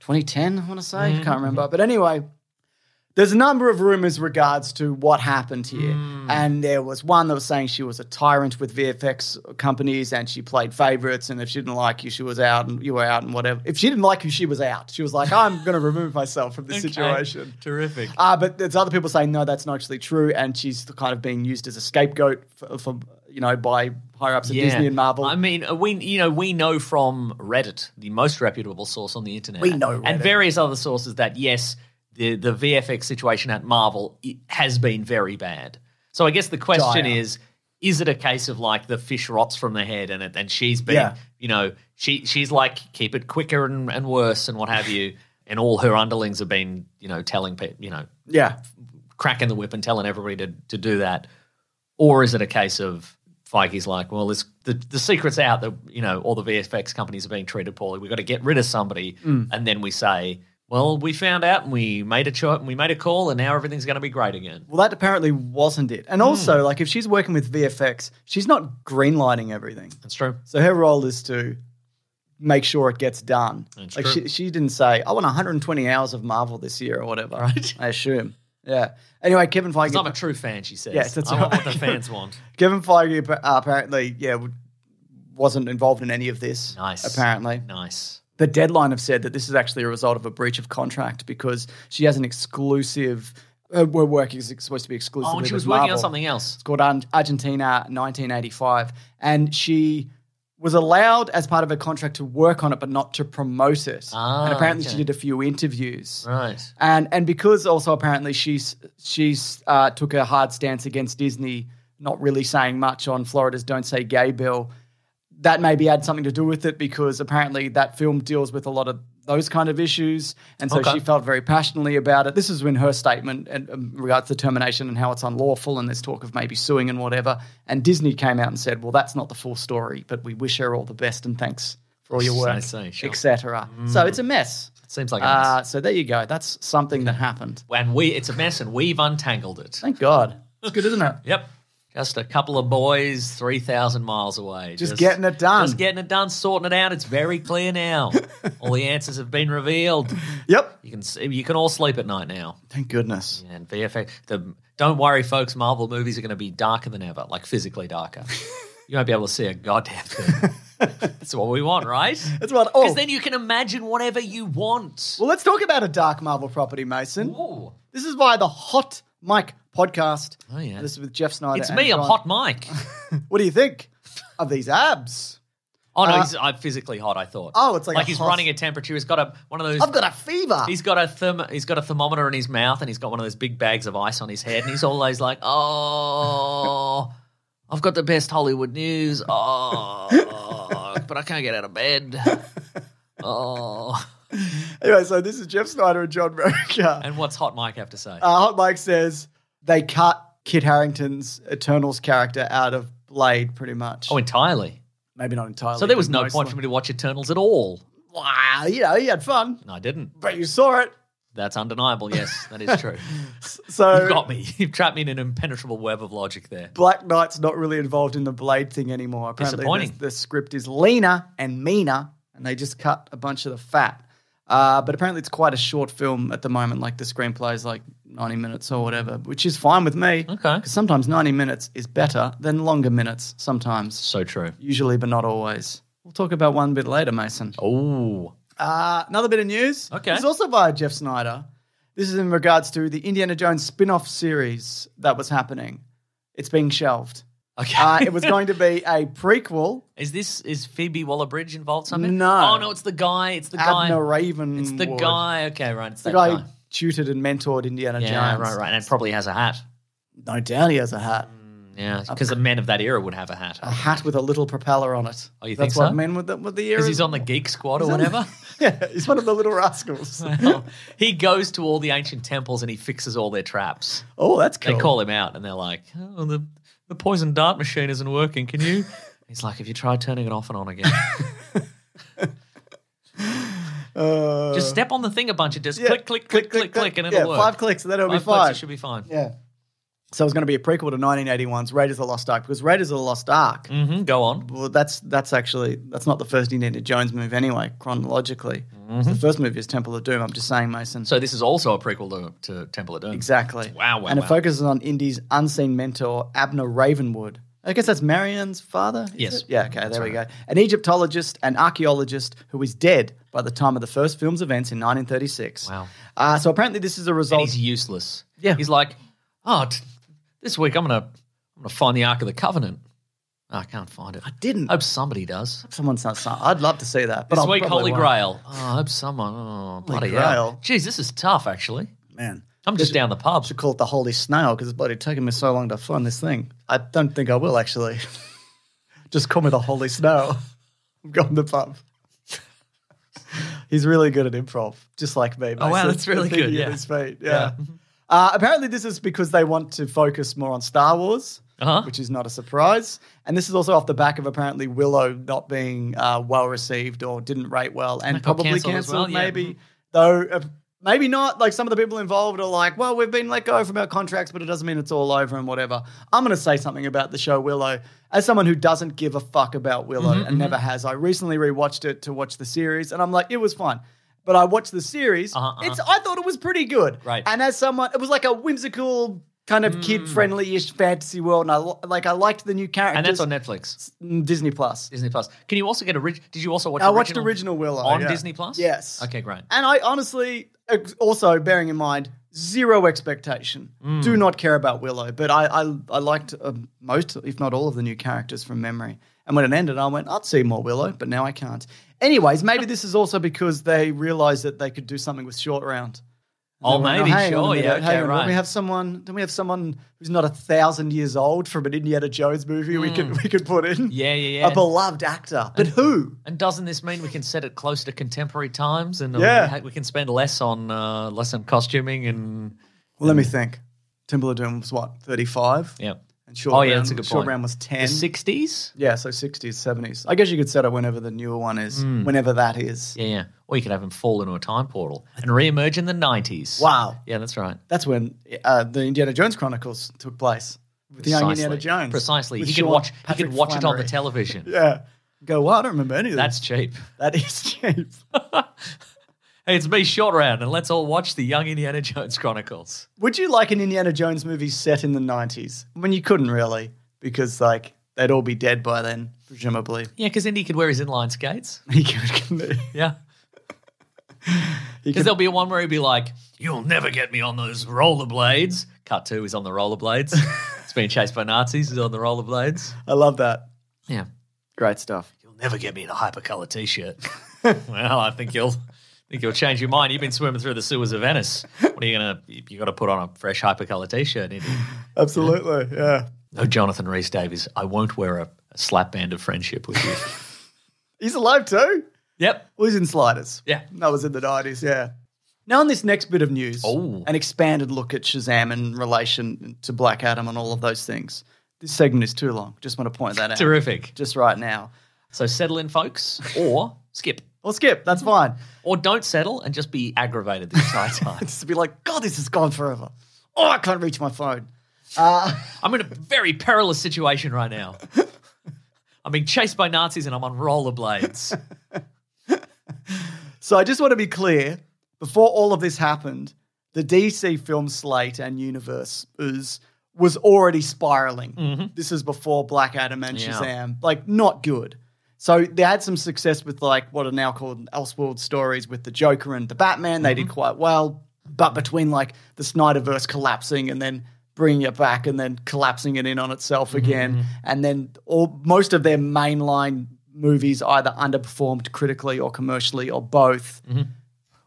B: 2010. I want to say can't remember, but anyway. There's a number of rumors regards to what happened here.
C: Hmm.
B: And there was one that was saying she was a tyrant with VFX companies and she played favorites. And if she didn't like you, she was out and you were out and whatever. If she didn't like you, she was out. She was like, I'm <laughs> going to remove myself from this
C: Okay.
B: situation.
C: Terrific.
B: Uh, but there's other people saying no, that's not actually true, and she's kind of being used as a scapegoat for, for you know by higher ups at Disney and Marvel.
C: I mean, uh, we you know we know from Reddit, the most reputable source on the internet,
B: We know Reddit.
C: and various other sources that yes, the the VFX situation at Marvel has been very bad. So I guess the question
B: Dire.
C: is. Is it a case of like the fish rots from the head and it, and she's been,
B: Yeah.
C: you know, she she's like keep it quicker and, and worse and what have you, and all her underlings have been, you know, telling people, you know,
B: yeah,
C: cracking the whip and telling everybody to, to do that? Or is it a case of Feige's like, well, this, the, the secret's out that, you know, all the VFX companies are being treated poorly. We've got to get rid of somebody.
B: Mm.
C: And then we say, well, we found out and we made a choice and we made a call and now everything's going to be great again.
B: well, that apparently wasn't it.
C: Hmm.
B: And also, like if she's working with VFX, she's not greenlighting everything.
C: That's true.
B: So her role is to make sure it gets done.
C: That's
B: like
C: true.
B: she, she didn't say, "I want 120 hours of Marvel this year" or whatever.
C: Right.
B: I assume. Yeah. Anyway, Kevin Feige.
C: 'Cause I'm a true fan, she says.
B: Yes, that's
C: I want
B: right.
C: what the fans want. <laughs>
B: Kevin Feige uh, apparently, yeah, wasn't involved in any of this.
C: Nice.
B: Apparently.
C: Nice.
B: The deadline have said that this is actually a result of a breach of contract because she has an exclusive. Uh, her work is supposed to be exclusive.
C: Oh, and she was working on something else.
B: It's called Argentina 1985, and she was allowed as part of her contract to work on it, but not to promote it.
C: Ah,
B: and apparently,
C: okay.
B: she did a few interviews.
C: Right.
B: And and because also apparently she's she's uh, took a hard stance against Disney, not really saying much on Florida's "Don't Say Gay" bill. That maybe had something to do with it because apparently that film deals with a lot of those kind of issues, and so
C: Okay.
B: she felt very passionately about it. This is in her statement in regards to termination and how it's unlawful, and there's talk of maybe suing and whatever. And Disney came out and said, "Well, that's not the full story, but we wish her all the best and thanks for all your work,
C: see, sure.
B: etc." So it's a mess.
C: Seems like a mess.
B: Uh, so there you go. That's something that happened.
C: and we it's a mess and we've untangled it.
B: Thank God. It's good, isn't it?
C: Yep. Just a couple of boys, three thousand miles away.
B: Just getting it done.
C: Just getting it done, sorting it out. It's very clear now. <laughs> all the answers have been revealed.
B: Yep.
C: You can s- you can all sleep at night now.
B: Thank goodness.
C: And VFX. The, don't worry, folks. Marvel movies are going to be darker than ever, like physically darker. <laughs> you won't be able to see a goddamn thing. <laughs> That's what we want, right?
B: That's what. Oh,
C: Because then you can imagine whatever you want.
B: well, let's talk about a dark Marvel property, Mason.
C: Ooh.
B: This is via the Hot Mic podcast.
C: Oh, yeah.
B: This is with Jeff Sneider.
C: It's me, I'm
B: John.
C: Hot Mike. <laughs> <laughs>
B: What do you think of these abs?
C: Oh no,
B: Uh,
C: he's uh, physically hot. I thought.
B: Oh, it's like
C: like he's
B: hot-
C: running a temperature. He's got a one of those.
B: I've got a fever.
C: He's got a therm- he's got a thermometer in his mouth, and he's got one of those big bags of ice on his head, and he's always like, <laughs> "Oh, I've got the best Hollywood news. Oh, but I can't get out of bed. Oh."
B: Anyway, so this is Jeff Sneider and John Rocha.
C: And what's Hot Mike have to say?
B: Uh, Hot Mike says they cut Kit Harington's Eternals character out of Blade pretty much.
C: oh, entirely.
B: Maybe not entirely.
C: So there was no
B: mostly.
C: point for me to watch Eternals at all.
B: Wow, you know, you had fun,
C: No, I didn't.
B: but you saw it.
C: That's undeniable. Yes, that is true. <laughs>
B: So
C: You've got me. <laughs> You've trapped me in an impenetrable web of logic there.
B: Black Knight's not really involved in the Blade thing anymore. Apparently,
C: Disappointing.
B: The, the script is leaner and meaner, and they just cut a bunch of the fat. Uh, but apparently, it's quite a short film at the moment. Like the screenplay is like ninety minutes or whatever, which is fine with me.
C: Okay.
B: Because sometimes ninety minutes is better than longer minutes. Sometimes,
C: So true.
B: usually, but not always. We'll talk about one bit later, Mason.
C: Oh,
B: Uh, another bit of news.
C: Okay.
B: It's also by Jeff Sneider. This is in regards to the Indiana Jones spin off series that was happening. It's being shelved.
C: Okay.
B: Uh, it was <laughs> going to be a prequel.
C: Is this is Phoebe Waller Bridge involved something?
B: No.
C: Oh no, it's the guy. It's the guy.
B: Abner Raven.
C: It's the guy. Okay, right. It's
B: The guy
C: guy.
B: tutored and mentored Indiana
C: Yeah,
B: Jones.
C: right, right. And it probably has a hat.
B: No doubt he has a hat.
C: Yeah, because the men of that era would have a hat.
B: A hat with a little propeller on it.
C: Oh, you
B: That's
C: think
B: what
C: so?
B: men with the, with the era.
C: Because he's on the Geek Squad or whatever. <laughs>
B: yeah, he's one of the little rascals. <laughs>
C: Well, he goes to all the ancient temples and he fixes all their traps.
B: oh, that's cool.
C: They call him out and they're like, "Oh, the the poison dart machine isn't working. Can you?" <laughs> He's like, "Have you tried turning it off and on again? <laughs>
B: Uh,
C: just step on the thing a bunch of just
B: yeah,
C: click, click, click, click, click, and it'll
B: yeah,
C: work.
B: Five clicks, and then it'll
C: Five
B: be
C: clicks,
B: fine.
C: it should be fine.
B: Yeah. So it was going to be a prequel to 1981's Raiders of the Lost Ark because Raiders of the Lost Ark.
C: hmm Go on.
B: Well, that's that's actually that's not the first Indiana Jones move anyway, chronologically. The first movie is Temple of Doom. I'm just saying, Mason.
C: Mm-hmm. So this is also a prequel to, to Temple of Doom.
B: exactly.
C: Wow, wow,
B: and
C: wow.
B: it focuses on Indy's unseen mentor Abner Ravenwood. I guess that's Marion's father.
C: Yes.
B: it? Yeah. Okay. there we go. An Egyptologist and archaeologist who is dead by the time of the first film's events in 1936.
C: Wow.
B: Uh, so apparently, this is a
C: And
B: result.
C: he's useless.
B: Yeah.
C: He's like, oh, t- this week I'm gonna I'm gonna find the Ark of the Covenant. Oh, I can't find it.
B: I didn't.
C: I hope somebody does.
B: Someone says something. I'd love to see that. But
C: This
B: I'll
C: week, Holy
B: won't.
C: Grail. Oh, I hope someone. Oh, bloody
B: Grail.
C: hell. Jeez, this is tough, actually.
B: Man.
C: I'm just down the pub.
B: should call it the Holy Snail because it's bloody taken me so long to find this thing. I don't think I will actually. <laughs> Just call me the Holy Snail. <laughs> I'm going to the pub. <laughs> He's really good at improv, just like me.
C: Oh, wow, that's really good, yeah.
B: Yeah.
C: Yeah.
B: Uh, apparently, this is because they want to focus more on Star Wars,
C: Uh-huh.
B: which is not a surprise. And this is also off the back of apparently Willow not being uh, well received or didn't rate well, and probably
C: cancelled
B: cancelled.
C: as well, yeah.
B: maybe though. Uh, Maybe not. Like some of the people involved are like, well, we've been let go from our contracts, but it doesn't mean it's all over and whatever. I'm going to say something about the show Willow. As someone who doesn't give a fuck about Willow
C: Mm-hmm,
B: and never has, I recently rewatched it to watch the series, and I'm like, it was fun. But I watched the series.
C: Uh-huh, uh-huh.
B: It's I thought it was pretty good.
C: Right.
B: And as someone, it was like a whimsical kind of kid friendly-ish fantasy world, and I like I liked the new characters.
C: And that's on Netflix,
B: Mm, Disney Plus.
C: Disney Plus. Can you also get original? Did you also watch?
B: I watched original Willow
C: on
B: yeah.
C: Disney Plus.
B: Yes.
C: Okay, great.
B: And I honestly, also bearing in mind, zero expectation.
C: Mm.
B: Do not care about Willow, but I I, I liked uh, most, if not all, of the new characters from memory. And when it ended, I went, I'd see more Willow, but now I can't. Anyways, maybe this is also because they realized that they could do something with short round.
C: Oh, maybe.
B: on a
C: Sure. Yeah. Okay.
B: on,
C: Right.
B: Don't we have someone? Don't we have someone who's not a thousand years old from an Indiana Jones movie we could we could put in?
C: Hmm. Yeah. Yeah. Yeah.
B: A beloved actor, but who?
C: And doesn't this mean we can set it closer to contemporary times, and uh,
B: Yeah.
C: we, can spend less on uh, less on costuming and
B: Well, let me think. Doom was what thirty five.
C: yeah,
B: And short
C: Oh, yeah,
B: round,
C: that's a good
B: short
C: point.
B: round was
C: the
B: ten.
C: sixties.
B: Yeah, so sixties, seventies. I guess you could set it whenever the newer one is, whenever that is.
C: Yeah, yeah. Or you could have him fall into a time portal and re-emerge in the nineties.
B: Wow,
C: Yeah, that's right.
B: that's when uh, the Indiana Jones Chronicles took place. with the young Indiana Jones.
C: Precisely. He could watch. He could watch it on the television. <laughs>
B: Yeah. Go, well, I don't remember any of
C: That's cheap.
B: That is <laughs> cheap. <laughs>
C: Hey, it's me, Short Round, and let's all watch the Young Indiana <laughs> Jones Chronicles.
B: Would you like an Indiana Jones movie set in the 90s? I mean, you couldn't really, because, like, they'd all be dead by then, presumably.
C: Yeah, because Indy could wear his inline skates. <laughs>
B: He could,
C: Yeah. <laughs> Because there'll be one where he'd be like, You'll never get me on those rollerblades. Cut two, is on the rollerblades. it's being chased by Nazis, is on the rollerblades.
B: I love that.
C: Yeah.
B: Great stuff.
C: You'll never get me in a hypercolor t shirt. well, I think you'll think you'll change your mind. You've been swimming through the sewers of Venice. What are you gonna you gotta put on a fresh hypercolor t shirt, Indy.
B: Absolutely. Yeah.
C: No Jonathan Rhys Davies. I won't wear a, a slap band of friendship with you. <laughs>
B: He's alive too.
C: yep.
B: Well, he's in Sliders.
C: Yeah.
B: That was in the 90s, yeah. Now, on this next bit of news,
C: Oh.
B: an expanded look at Shazam in relation to Black Adam and all of those things. This segment is too long. Just want to point that out.
C: Terrific.
B: Just right now.
C: So settle in, folks, or skip.
B: Or skip, that's fine.
C: Or don't settle and just be aggravated the entire <laughs> time.
B: Just to be like, God, this is gone forever. Oh, I can't reach my phone.
C: Uh, <laughs> I'm in a very perilous situation right now. I'm being chased by Nazis and I'm on rollerblades.
B: So I just want to be clear before all of this happened, the DC film slate and universe was, was already spiraling. Mm-hmm. This is before Black Adam and
C: Yeah.
B: Shazam. Like, not good. So they had some success with like what are now called Elseworld stories with the Joker and the Batman. They did mm-hmm. quite well. But between like the Snyderverse collapsing and then bringing it back and then collapsing it in on itself mm-hmm. again, and then all most of their mainline movies either underperformed critically or commercially or both. Mm-hmm.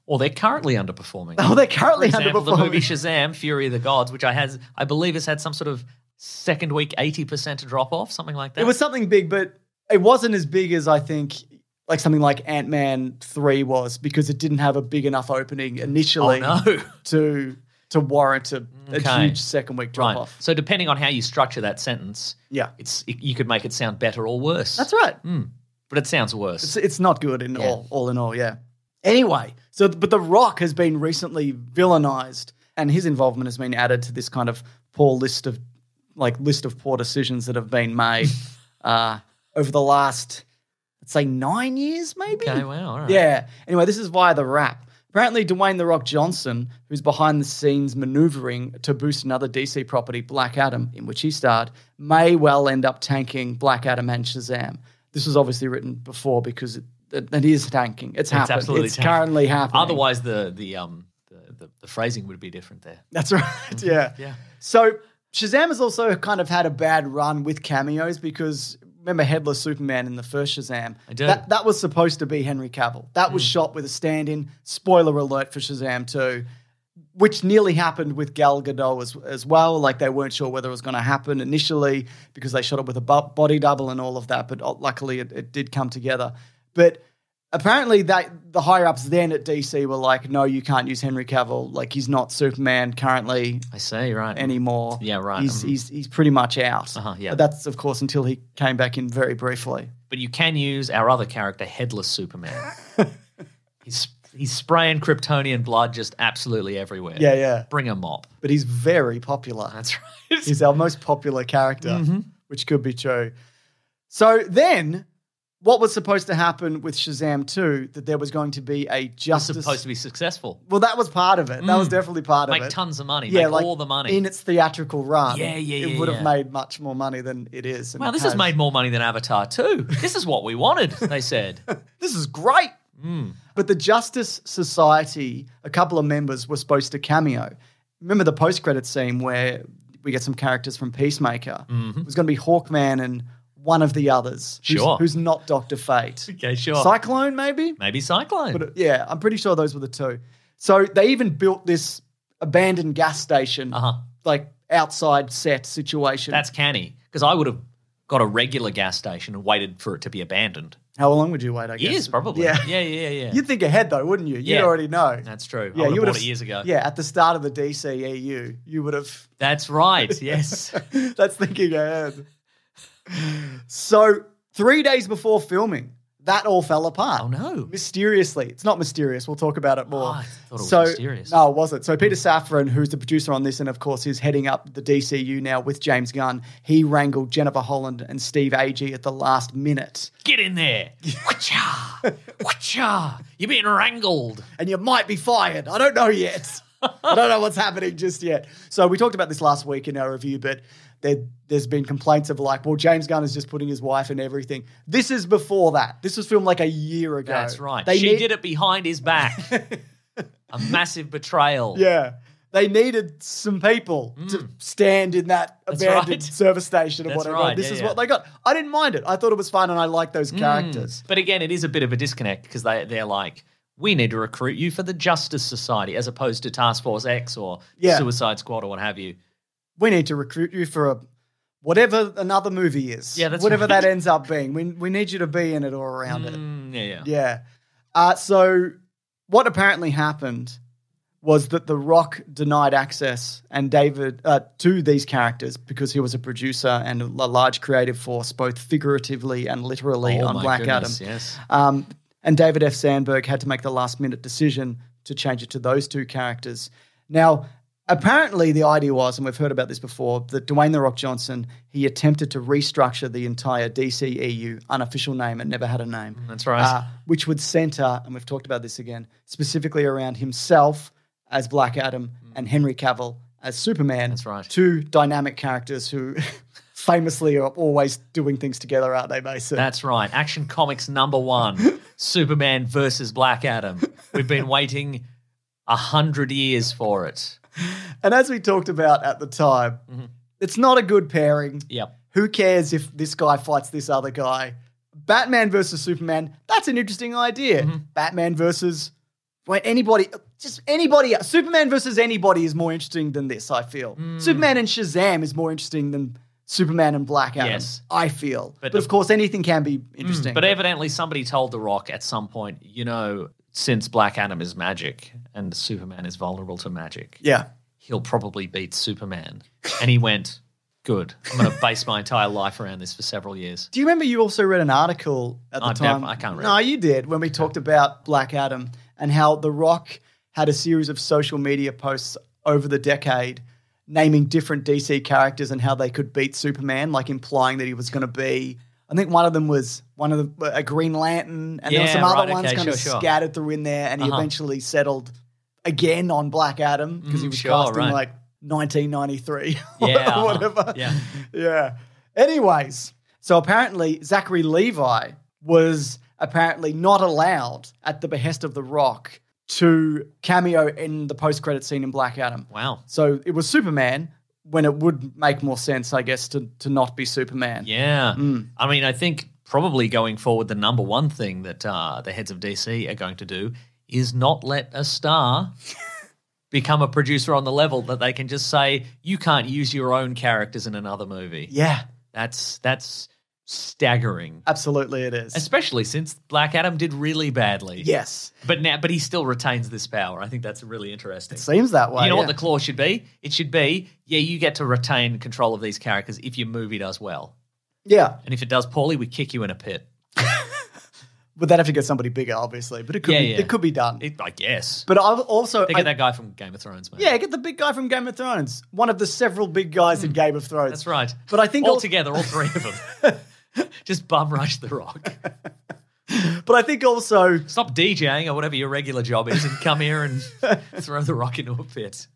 C: Or they're currently underperforming. <laughs>
B: Oh, they're currently
C: example, the movie Shazam: Fury of the Gods, which I has, I believe, has had some sort of second week eighty percent drop off, something like that.
B: It was something big, but it wasn't as big as I think like something like Ant Man three was because it didn't have a big enough opening
C: oh
B: initially
C: no, <laughs>
B: to to warrant a, a huge second week drop
C: right.
B: off.
C: So depending on how you structure that sentence,
B: Yeah.
C: it's it, you could make it sound better or worse.
B: That's right.
C: but it sounds worse.
B: It's, it's not good in
C: Yeah.
B: all all in all, yeah. Anyway, so but The Rock has been recently villainized and his involvement has been added to this kind of poor list of like list of poor decisions that have been made <laughs> uh, over the last let's say 9 years maybe.
C: okay, well, all right.
B: Yeah. Anyway, this is via the rap. Apparently, Dwayne The Rock Johnson, who's behind the scenes maneuvering to boost another DC property, Black Adam, in which he starred, may well end up tanking Black Adam and Shazam. This was obviously written before because it, it, it is tanking. It's, happened.
C: absolutely
B: it's
C: tanking.
B: currently happening.
C: Otherwise, the the um the, the, the phrasing would be different there.
B: That's <laughs> right. Yeah.
C: Yeah.
B: So Shazam has also kind of had a bad run with cameos because remember Headless Superman in the first Shazam?
C: I do.
B: That, that was supposed to be Henry Cavill. That was shot with a stand-in. Spoiler alert for Shazam 2. Which nearly happened with Gal Gadot as, as well. Like they weren't sure whether it was going to happen initially because they shot it with a bo- body double and all of that. But uh, luckily, it, it did come together. But apparently that the higher ups then at DC were like, no, you can't use Henry Cavill. Like he's not Superman currently
C: I see, right.
B: anymore.
C: Yeah, right.
B: He's
C: Um,
B: he's he's pretty much out.
C: Uh-huh, yeah.
B: But that's of course until he came back in very briefly.
C: but you can use our other character, Headless Superman. <laughs> he's he's spraying Kryptonian blood just absolutely everywhere.
B: Yeah, yeah.
C: Bring a mop.
B: But he's very popular.
C: That's right.
B: He's our most popular character,
C: Mm-hmm.
B: which could be true. So then, what was supposed to happen with Shazam 2? That there was going to be a
C: It's
B: justice.
C: supposed to be successful.
B: well, that was part of it. That was definitely part
C: Make
B: of it.
C: Make tons of money.
B: yeah,
C: Make
B: like
C: all the money.
B: in its theatrical run.
C: Yeah, yeah,
B: It
C: yeah,
B: would have made much more money than it is.
C: wow, this has made more money than Avatar 2. <laughs> this is what we wanted, they said. <laughs>
B: this is great.
C: Hmm.
B: But the Justice Society, a couple of members were supposed to cameo. Remember the post credit scene where we get some characters from Peacemaker? It was going to be Hawkman and one of the others. who's-.
C: Sure.
B: Who's, not Doctor Fate.
C: Okay, sure.
B: Cyclone, maybe?
C: Maybe Cyclone.
B: But uh, yeah, I'm pretty sure those were the two. So they even built this abandoned gas station,
C: Uh-huh.
B: like outside set situation.
C: That's canny. Because I would have got a regular gas station and waited for it to be abandoned.
B: How long would you wait, I guess?
C: Years, probably.
B: Yeah.
C: yeah, yeah, yeah.
B: You'd think ahead, though, wouldn't you? You'd
C: Yeah.
B: already know.
C: That's true.
B: Yeah,
C: I
B: you
C: would have years ago.
B: Yeah, at the start of the DCEU, you would have.
C: That's right. <laughs> Yes.
B: That's thinking ahead. So three days before filming, that all fell apart.
C: Oh, no.
B: Mysteriously. It's not mysterious. We'll talk about it more.
C: Oh, I thought it was
B: so,
C: mysterious.
B: No, it wasn't. So Peter Safran, who's the producer on this and of course is heading up the DCU now with James Gunn, he wrangled Jennifer Holland and Steve Agee at the last minute.
C: Get in there. Whatcha? Whatcha? You're being wrangled.
B: and you might be fired. I don't know yet. I don't know what's happening just yet. So we talked about this last week in our review, but there, there's been complaints of like, well, James Gunn is just putting his wife in everything. This is before that. This was filmed like a year ago.
C: That's right.
B: They
C: she
B: need-
C: did it behind his back. <laughs> a massive betrayal.
B: Yeah. They needed some people to stand in that
C: Mm. That's
B: abandoned
C: right.
B: service station or
C: That's
B: whatever.
C: right,
B: This
C: yeah,
B: is
C: yeah.
B: what they got. I didn't mind it. I thought it was fun and I liked those
C: Mm.
B: characters.
C: But again, it is a bit of a disconnect because they, they're like, we need to recruit you for the Justice Society as opposed to Task Force X or
B: Yeah.
C: Suicide Squad or what have you.
B: We need to recruit you for a whatever another movie is.
C: Yeah, that's
B: whatever
C: right.
B: that ends up being. We we need you to be in it or around it.
C: Mm, yeah, yeah.
B: Yeah. Uh, so what apparently happened was that The Rock denied access and David uh, to these characters because he was a producer and a large creative force, both figuratively and literally
C: Oh
B: on Black
C: goodness,
B: Adam.
C: yes.
B: Um, and David F. Sandberg had to make the last minute decision to change it to those two characters. Now, apparently, the idea was, and we've heard about this before, that Dwayne The Rock Johnson, he attempted to restructure the entire DCEU, unofficial name, and never had a name.
C: That's right.
B: Uh, which would center, and we've talked about this again, specifically around himself as Black Adam and Henry Cavill as Superman.
C: That's right.
B: Two dynamic characters who <laughs> famously are always doing things together, aren't they, Mason?
C: That's right. Action Comics number one <laughs> Superman versus Black Adam. We've been waiting a hundred years for it. <laughs>
B: And as we talked about at the time, mm-hmm. it's not a good pairing.
C: Yep.
B: Who cares if this guy fights this other guy? Batman versus Superman, that's an interesting idea. Mm-hmm. Batman versus anybody, just anybody. Superman versus anybody is more interesting than this, I feel. Mm. Superman and Shazam is more interesting than Superman and Black Adam,
C: Yes.
B: I feel. But,
C: But
B: of course, anything can be mm. interesting.
C: But evidently, somebody told The Rock at some point, you know, since Black Adam is magic and Superman is vulnerable to magic,
B: yeah.
C: he'll probably beat Superman. And he went, Good. I'm going <laughs> to base my entire life around this for several years.
B: Do you remember you also read an article at the
C: I've
B: time?
C: never- I can't read.
B: No, you did when we talked about Black Adam and how The Rock had a series of social media posts over the decade naming different DC characters and how they could beat Superman, like implying that he was going to be. I think one of them was one of the a Green Lantern, and there were some other
C: right,
B: ones
C: okay,
B: kind
C: sure,
B: of
C: sure.
B: scattered through in there, and he
C: Uh-huh.
B: eventually settled again on Black Adam because he
C: Mm,
B: was
C: sure,
B: cast in
C: right.
B: like 1993 <laughs>
C: Yeah,
B: or
C: uh-huh.
B: whatever.
C: Yeah.
B: Yeah. Anyways, so apparently Zachary Levi was apparently not allowed at the behest of The Rock to cameo in the post-credit scene in Black Adam.
C: Wow.
B: So it was Superman when it would make more sense, I guess, to to not be Superman.
C: Yeah.
B: Mm.
C: I mean, I think probably going forward, the number one thing that uh, the heads of DC are going to do is not let a star <laughs> become a producer on the level that they can just say, you can't use your own characters in another movie.
B: Yeah,
C: That's that's staggering.
B: absolutely it is.
C: Especially since Black Adam did really badly.
B: yes.
C: But now but he still retains this power. I think that's really interesting.
B: It seems that way.
C: you know
B: yeah.
C: what the clause should be? It should be, yeah, you get to retain control of these characters if your movie does well.
B: Yeah.
C: And if it does poorly, we kick you in a pit. <laughs>
B: Would that have to get somebody bigger, obviously? But it could
C: Yeah,
B: be
C: yeah.
B: it could be done.
C: It, I guess.
B: but I've also
C: They
B: I-
C: get that guy from Game of Thrones, man.
B: Yeah, get the big guy from Game of Thrones. One of the several big guys in Game of Thrones.
C: Hmm. That's right.
B: But I think
C: all
B: al-
C: together, all three of them. <laughs> <laughs> Just bum rush the rock. <laughs>
B: But I think also
C: Stop DJing or whatever your regular job is and come here and <laughs> throw the rock into a pit.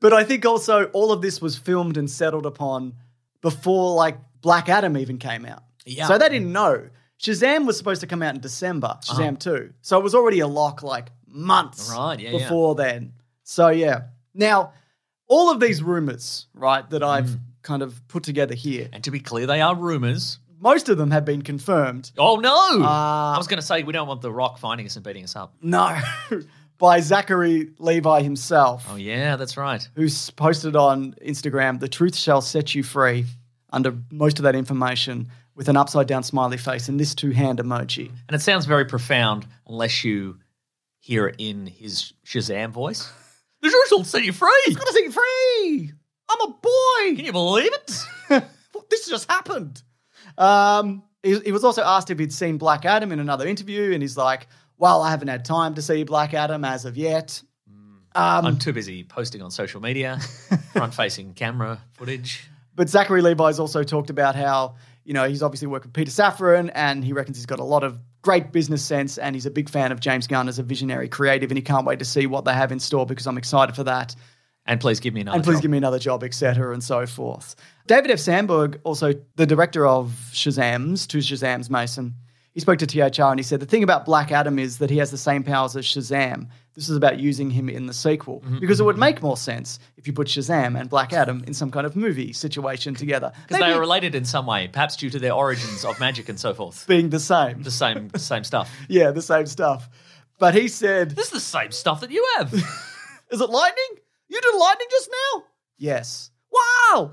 B: But I think also all of this was filmed and settled upon before like Black Adam even came out.
C: Yeah.
B: So they didn't know. Shazam was supposed to come out in December, Shazam 2. So it was already a lock like months
C: Right, yeah, yeah.
B: before then. So yeah. Now, all of these rumors, right, that I've
C: Mm.
B: Kind of put together here,
C: And to be clear, they are rumors.
B: most of them have been confirmed.
C: Oh, no.
B: Uh,
C: I was going to say, we don't want the rock finding us and beating us up.
B: No, <laughs> by Zachary Levi himself.
C: Oh, yeah, that's right.
B: who's posted on Instagram, the truth shall set you free, under most of that information with an upside down smiley face and this two hand emoji.
C: And it sounds very profound unless you hear it in his Shazam voice. <laughs> The truth will set you free.
B: Gotta set you free! I'm a boy!
C: Can you believe it? <laughs>
B: What- this just happened. Um, he, he was also asked if he'd seen Black Adam in another interview, and he's like, "Well, I haven't had time to see Black Adam as of yet." Um,
C: I'm too busy posting on social media, <laughs> front facing camera footage.
B: But Zachary Levi's also talked about how, you know, he's obviously worked with Peter Safran and he reckons he's got a lot of great business sense and he's a big fan of James Gunn as a visionary creative and he can't wait to see what they have in store because I'm excited for that.
C: And please give me another.
B: and please
C: job.
B: give me another job, etc., and so forth. David F. Sandberg, also the director of Shazam's, Two Shazams Mason, he spoke to THR and he said the thing about Black Adam is that he has the same powers as Shazam. This is about using him in the sequel
C: Mm-hmm,
B: because it would make more sense if you put Shazam and Black Adam in some kind of movie situation together.
C: because they are related in some way, perhaps due to their origins of magic and so forth. <laughs>
B: being the same.
C: The same, same stuff. <laughs>
B: Yeah, the same stuff. But he said,
C: This is the same stuff that you have. <laughs>
B: Is it lightning? You did lightning just now? Yes. Wow.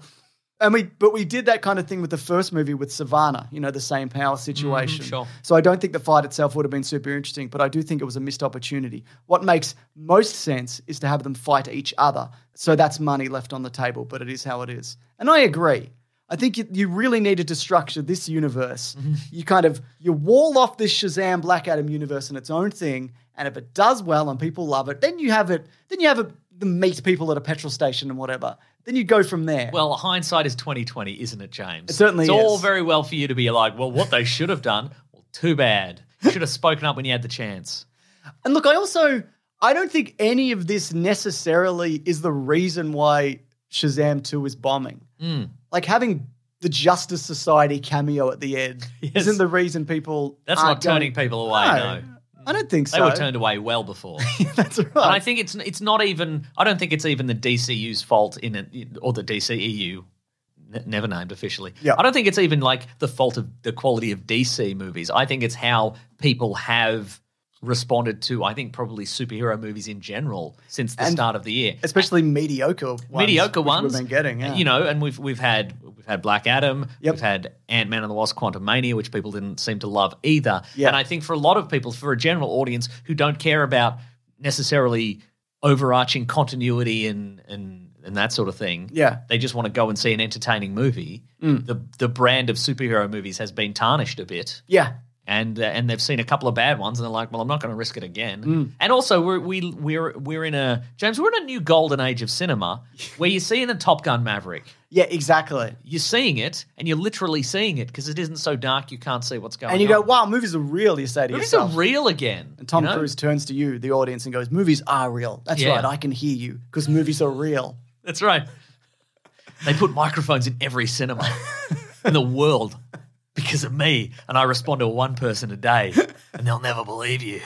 B: And we, but we did that kind of thing with the first movie with Sivana, you know, the same power mm, situation.
C: sure.
B: So I don't think the fight itself would have been super interesting, but I do think it was a missed opportunity. What makes most sense is to have them fight each other. So that's money left on the table, but it is how it is. And I agree. I think you, you really needed to structure this universe. <laughs> Mm-hmm. You kind of you wall off this Shazam Black Adam universe in its own thing, and if it does well and people love it, then you have it. Then you have it. The meet people at a petrol station and whatever. Then you go from there.
C: Well, hindsight is twenty twenty, isn't it, James?
B: It certainly
C: It's all very well for you to be like, well, what they should have done. Well, too bad. You should have spoken up when you had the chance.
B: And look, I also I don't think any of this necessarily is the reason why Shazam 2 is bombing.
C: Hmm.
B: Like having the Justice Society cameo at the end <laughs>
C: Yes.
B: isn't the reason people
C: That's not turning
B: going-
C: people away. No,
B: I don't think so.
C: they were turned away well before. <laughs>
B: That's right.
C: And I think it's it's not even. I don't think it's even the DCU's fault in it, or the DCEU, n- never named officially.
B: Yeah.
C: I don't think it's even like the fault of the quality of DC movies. I think it's how people have responded to. I think probably superhero movies in general since the
B: And
C: start of the year.
B: Especially mediocre ones.
C: mediocre ones
B: We've been getting, yeah.
C: you know and we've we've had had black adam
B: Yep.
C: we've had ant-man and the wasp quantumania which people didn't seem to love either
B: Yeah.
C: and i think for a lot of people for a general audience who don't care about necessarily overarching continuity and and and that sort of thing
B: Yeah.
C: they just want to go and see an entertaining movie
B: Mm.
C: the the brand of superhero movies has been tarnished a bit
B: yeah.
C: And uh, and they've seen a couple of bad ones, and they're like, "Well, I'm not going to risk it again."
B: Mm.
C: And also, we're we, we're we're in a James, we're in a new golden age of cinema <laughs> where you're seeing a Top Gun Maverick.
B: Yeah, exactly.
C: You're seeing it, and you're literally seeing it because it isn't so dark you can't see what's going on.
B: And you go, wow, movies are real, you say to
C: movies are real again.
B: and Tom
C: you know?
B: Cruise turns to you, the audience, and goes, movies are real. That's
C: Yeah.
B: right, I can hear you because movies are real.
C: That's right. They put microphones in every cinema <laughs> in the world because of me, and I respond to one person a day, <laughs> and they'll never believe you.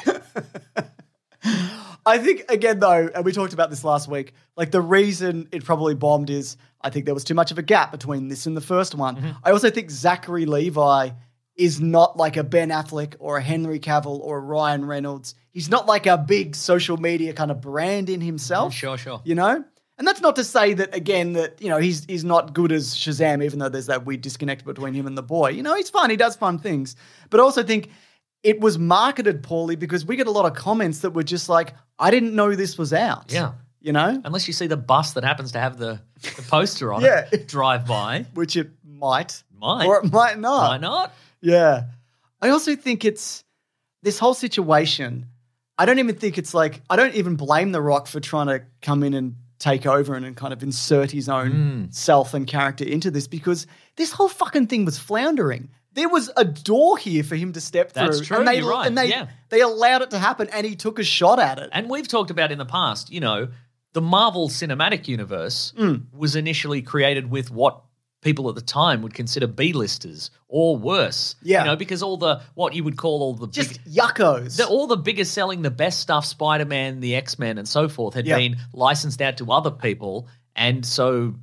B: I think again though, and we talked about this last week. Like the reason it probably bombed is I think there was too much of a gap between this and the first one.
C: Mm-hmm.
B: I also think Zachary Levi is not like a Ben Affleck or a Henry Cavill or a Ryan Reynolds. He's not like a big social media kind of brand in himself.
C: Sure, sure.
B: You know? And that's not to say that again that, you know, he's he's not good as Shazam, even though there's that weird disconnect between him and the boy. You know, he's fun, he does fun things. But I also think it was marketed poorly because we get a lot of comments that were just like, I didn't know this was out.
C: Yeah.
B: You know?
C: Unless you see the bus that happens to have the, the poster on
B: Yeah.
C: it <laughs> drive by.
B: Which it might.
C: Might.
B: Or it might not.
C: Why not?
B: Yeah. I also think it's this whole situation. I don't even think it's like, I don't even blame The Rock for trying to come in and take over and, and kind of insert his own
C: Hmm.
B: self and character into this because this whole fucking thing was floundering. There was a door here for him to step
C: That's
B: through.
C: true,
B: And they,
C: you're right,
B: and they,
C: yeah.
B: they allowed it to happen and he took a shot at it.
C: And we've talked about in the past, you know, the Marvel Cinematic Universe
B: Mm.
C: was initially created with what people at the time would consider B-listers or worse.
B: Yeah.
C: You know, because all the, what you would call all the
B: Just
C: big,
B: yuckos.
C: the, all the biggest selling, the best stuff, Spider Man, the X Men, and so forth, had
B: Yeah.
C: been licensed out to other people, and so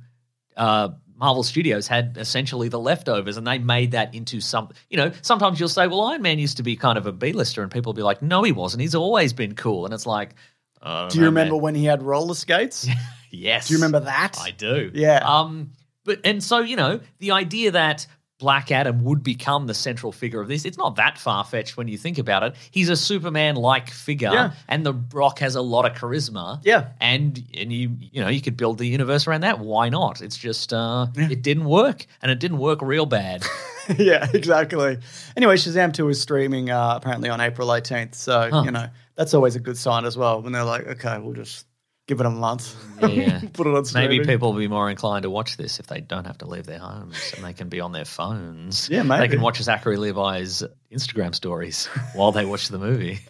C: uh, Marvel Studios had essentially the leftovers, and they made that into something. You know, sometimes you'll say, "Well, Iron Man used to be kind of a B-lister," and people will be like, "No, he wasn't. He's always been cool." And it's like, I don't
B: you remember
C: man.
B: when he had roller skates? <laughs>
C: Yes.
B: Do you remember that?
C: I do.
B: Yeah.
C: Um, but and so you know, the idea that Black Adam would become the central figure of this. It's not that far fetched when you think about it. He's a Superman like figure,
B: Yeah.
C: and The Rock has a lot of charisma.
B: Yeah.
C: and and you you know you could build the universe around that. Why not? It's just uh, it didn't work, and it didn't work real bad. <laughs>
B: yeah, exactly. Anyway, Shazam 2 is streaming uh, apparently on April 18th. So,
C: Huh.
B: you know, that's always a good sign as well when they're like, okay, we'll just give it a month.
C: Yeah. <laughs>
B: Put it on streaming.
C: Maybe people will be more inclined to watch this if they don't have to leave their homes and they can be on their phones.
B: Yeah,
C: They can watch Zachary Levi's Instagram stories <laughs> while they watch the movie.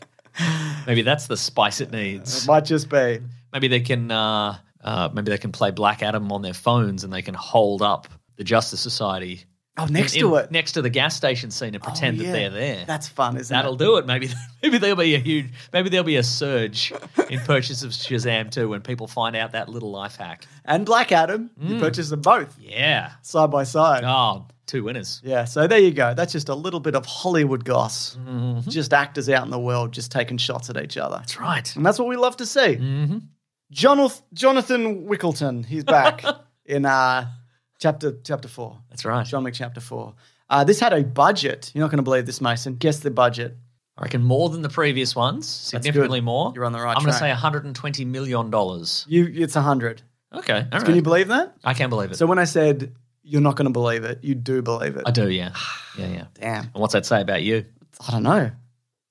C: Maybe that's the spice it needs.
B: It might just be.
C: Maybe they can uh, uh, maybe they can play Black Adam on their phones and they can hold up the Justice Society
B: Oh, next
C: in-
B: to it.
C: next to the gas station scene and pretend
B: Oh, yeah.
C: that they're there.
B: That's fun, isn't
C: That'll
B: it?
C: do it. Maybe <laughs> maybe there'll be a huge maybe there'll be a surge in <laughs> purchase of Shazam too when people find out that little life hack.
B: And Black Adam,
C: Mm.
B: you purchase them both
C: Yeah.
B: side by side.
C: Oh, two winners.
B: Yeah, so there you go. That's just a little bit of Hollywood goss.
C: Mm-hmm.
B: Just actors out in the world just taking shots at each other.
C: That's right.
B: And that's what we love to see.
C: Mm-hmm.
B: Jonathan, Jonathan Wickleton, he's back <laughs> in uh, chapter chapter four.
C: That's right.
B: John Wick chapter four. Uh, this had a budget. You're not going to believe this, Mason. Guess the budget.
C: I reckon more than the previous ones, significantly more.
B: You're on the right
C: I'm going to say 120 million dollars.
B: You, it's hundred.
C: Okay, all right.
B: Can you believe that?
C: I can't believe it.
B: So when I said you're not going to believe it, you do believe it.
C: I do, yeah, yeah, yeah. <sighs>
B: Damn.
C: And what's that say about you?
B: I don't know.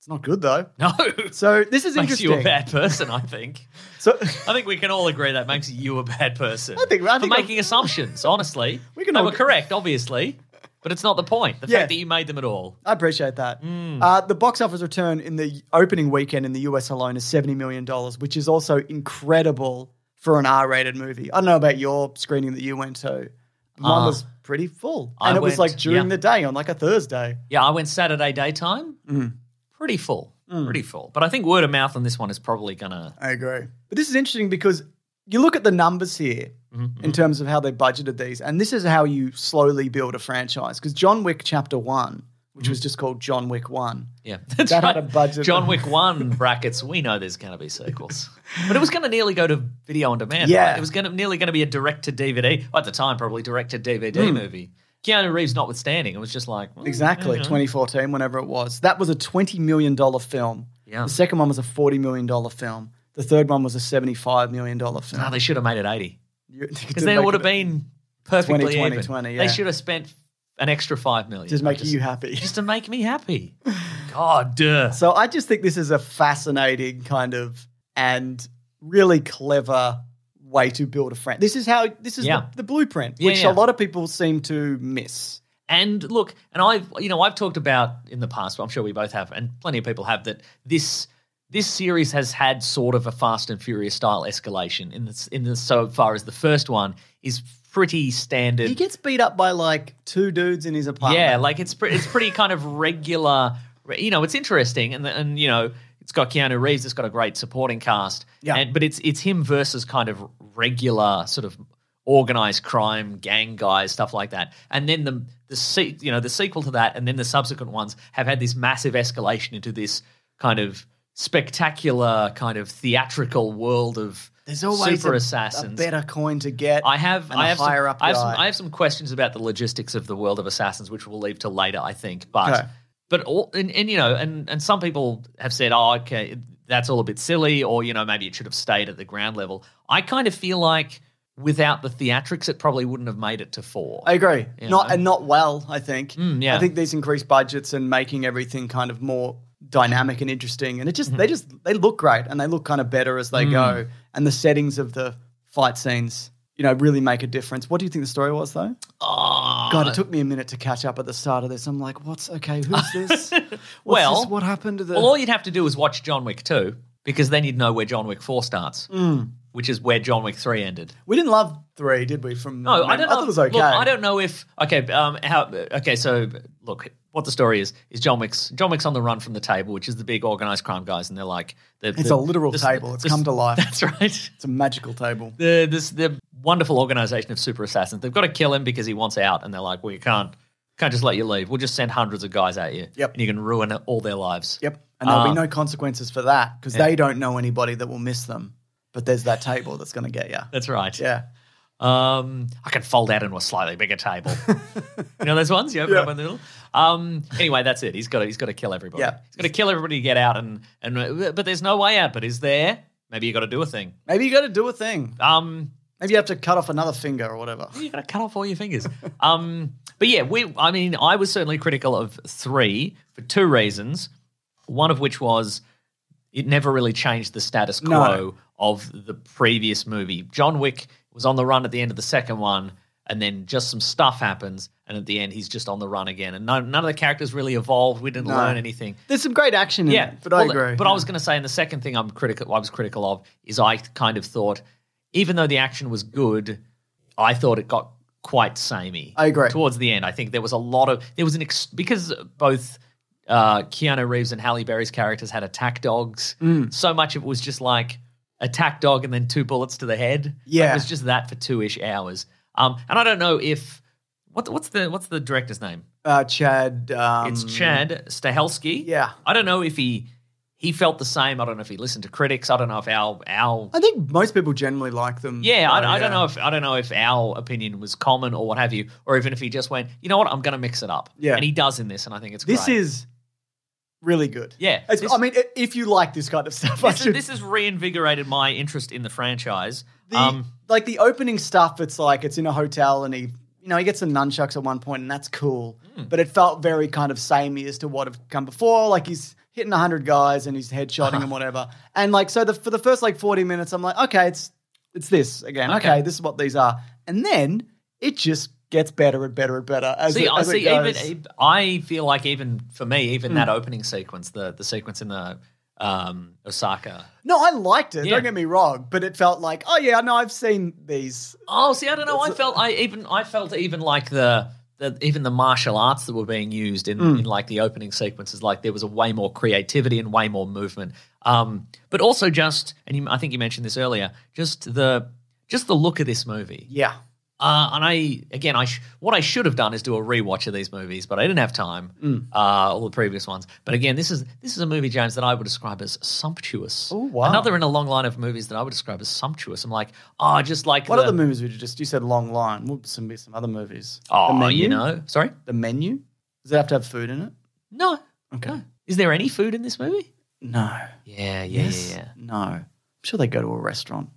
B: It's not good though.
C: No,
B: So this is <laughs>
C: makes
B: interesting.
C: you a bad person. I think. <laughs>
B: So
C: I think we can all agree that makes you a bad person.
B: I think- I
C: for
B: think I'm-
C: making assumptions. Honestly,
B: We can
C: they
B: all-
C: were correct, obviously, but it's not the point. The
B: Yeah.
C: fact that you made them at all.
B: I appreciate that.
C: Mm.
B: Uh, the box office return in the opening weekend in the US alone is $70 million, which is also incredible for an R rated movie. I don't know about your screening that you went to. Mine
C: Uh,
B: was pretty full.
C: I
B: And it was like during
C: yeah.
B: the day on like a Thursday.
C: Yeah, I went Saturday daytime.
B: Mm.
C: Pretty full, hmm. pretty full. But I think word of mouth on this one is probably gonna.
B: I agree. But this is interesting because you look at the numbers here
C: Mm-hmm, mm-hmm.
B: in terms of how they budgeted these, and this is how you slowly build a franchise. Because John Wick Chapter 1, which was mm-hmm. just called John Wick 1,
C: Yeah, that's <laughs>
B: That
C: right.
B: had a budget.
C: John Wick <laughs> One brackets. We know there's going to be sequels, but it was going to nearly go to video on demand.
B: Yeah.
C: right? it was going to nearly going to be a direct to DVD at the time, probably direct to DVD hmm. movie. Keanu Reeves notwithstanding, it was just like well.
B: Exactly,
C: know.
B: 2014, whenever it was. That was a $20 million film.
C: Yeah.
B: The second one was a $40 million film. The third one was a $75 million film.
C: No, they should have made it eighty <laughs>
B: You-
C: because then it would have been perfectly
B: 20, 20,
C: even.
B: 20,
C: They should have spent an extra five million
B: just making you happy. <laughs>
C: just to make me happy. <laughs> God, duh.
B: So I just think this is a fascinating kind of and really clever way to build a friend. This is how this is
C: Yeah.
B: the, the blueprint,
C: Yeah,
B: which
C: yeah.
B: a lot of people seem to miss.
C: And look, and I've you know I've talked about in the past, but I'm sure we both have, and plenty of people have that this this series has had sort of a Fast and Furious style escalation in this in the so far as the first one is pretty standard.
B: He gets beat up by like two dudes in his apartment.
C: yeah, like it's pre- it's pretty kind of regular. You know, it's interesting, and and you know it's got Keanu Reeves. It's got a great supporting cast.
B: Yeah.
C: and, but it's it's him versus kind of regular sort of organized crime gang guys stuff like that and then the the se- you know the sequel to that and then the subsequent ones have had this massive escalation into this kind of spectacular kind of theatrical world of
B: There's always
C: super
B: a,
C: assassins
B: a better coin to get.
C: I have, I have, some, I have some. I have some questions about the logistics of the world of assassins, which we'll leave till later, I think. But,
B: Okay.
C: But all, and, and you know, and and some people have said, oh, okay, that's all a bit silly, or you know, maybe it should have stayed at the ground level. I kind of feel like without the theatrics, it probably wouldn't have made it to four.
B: I agree.
C: You
B: Not
C: know?
B: and not well. I think.
C: Mm, yeah.
B: I think these increased budgets and making everything kind of more dynamic and interesting, and it
C: Mm-hmm.
B: just they just they look great and they look kind of better as they
C: Mm.
B: go, and the settings of the fight scenes, you know, really make a difference. What do you think the story was though?
C: Oh,
B: God, it took me a minute to catch up at the start of this. I'm like, what's okay? Who's this? <laughs> What's
C: Well,
B: this? what happened to the?
C: well, all you'd have to do is watch John Wick two, because then you'd know where John Wick four starts,
B: Mm.
C: which is where John Wick three ended.
B: we didn't love three, did we? From
C: No, I don't know.
B: I thought it was okay.
C: Look, I don't know if okay. Um, how? Okay, so look, what the story is is John Wick's John Wick's on the run from the table, which is the big organized crime guys, and they're like, the,
B: It's a literal table. It's come to life. <laughs>
C: That's right.
B: It's a magical table.
C: The this the wonderful organization of super assassins. They've got to kill him because he wants out, and they're like, we can't can't just let you leave. We'll just send hundreds of guys at you.
B: Yep.
C: and you can ruin all their lives.
B: Yep. And there'll
C: Uh,
B: be no consequences for that because they don't know anybody that will miss them. But there's that table that's going to get you.
C: That's right.
B: Yeah.
C: Um, I can fold out into a slightly bigger table. <laughs> you know those ones you open up in the middle. Um, anyway, that's it. He's got to, he's got to kill everybody.
B: Yeah.
C: He's got to kill everybody to get out, and and but there's no way out. But is there? Maybe you got to do a thing.
B: Maybe you got to do a thing.
C: Um,
B: Maybe you have to cut off another finger or whatever.
C: you got to cut off all your fingers. <laughs> um, but yeah, we. I mean, I was certainly critical of three for two reasons. One of which was it never really changed the status quo
B: No.
C: of the previous movie. John Wick was on the run at the end of the second one, and then just some stuff happens, and at the end he's just on the run again. And none, none of the characters really evolved. We didn't
B: No.
C: learn anything.
B: There's some great action in
C: Yeah,
B: it, but I agree.
C: But I was going to say, and the second thing I'm critical, I was critical of, is I kind of thought, even though the action was good, I thought it got quite samey.
B: I agree.
C: Towards the end, I think there was a lot of there was an ex- because both uh, Keanu Reeves and Halle Berry's characters had attack dogs.
B: Mm.
C: So much of it was just like attack dog and then two bullets to the head. Like,
B: Yeah.
C: it was just that for two ish hours. Um, and I don't know if what, what's the what's the director's name?
B: uh, Chad. Um,
C: It's Chad Stahelski.
B: Yeah.
C: I don't know if he he felt the same. I don't know if he listened to critics. I don't know if our our
B: I think most people generally like them.
C: yeah,
B: Oh,
C: I, I don't know if I don't know if our opinion was common or what have you, or even if he just went, you know what, I'm going to mix it up.
B: Yeah.
C: and he does in this, and I think it's
B: This
C: great.
B: is really good.
C: Yeah, this-
B: I mean, if you like this kind of stuff,
C: this, is,
B: should,
C: this has reinvigorated my interest in the franchise.
B: the,
C: um,
B: like the opening stuff. It's like it's in a hotel, and he, you know, he gets some nunchucks at one point, and that's cool.
C: Hmm.
B: But it felt very kind of samey as to what have come before. Like he's hitting hundred guys and he's headshotting and <laughs> whatever. And like so, the, for the first like forty minutes, I'm like, okay, it's it's this again.
C: Okay.
B: Okay, this is what these are, and then it just gets better and better and better as
C: see,
B: it,
C: I
B: as
C: see. Even I feel like even for me, even that opening sequence, the the sequence in the um, Osaka.
B: No, I liked it.
C: Yeah.
B: Don't get me wrong, but it felt like, oh yeah, no, I've seen these.
C: Oh, see, I don't know. I felt I even I felt even like the. The, even the martial arts that were being used in,
B: Hmm.
C: in like the opening sequences, like there was a way more creativity and way more movement. Um, but also just, and you, I think you mentioned this earlier, just the just the look of this movie.
B: Yeah,
C: Uh, and I again, I sh- what I should have done is do a rewatch of these movies, but I didn't have time.
B: Mm.
C: Uh, all the previous ones. But again, this is this is a movie, James, that I would describe as sumptuous.
B: Oh, wow.
C: Another in a long line of movies that I would describe as sumptuous. I'm like, oh, just like
B: what are
C: the,
B: other movies would you just? You said long line. What some be some other movies? the
C: Oh,
B: menu?
C: you know, sorry,
B: the menu. Does it have to have food in it?
C: no,
B: Okay.
C: no. Is there any food in this movie?
B: No.
C: Yeah, yeah,
B: Yes.
C: yeah, yeah.
B: No. I'm sure they go to a restaurant.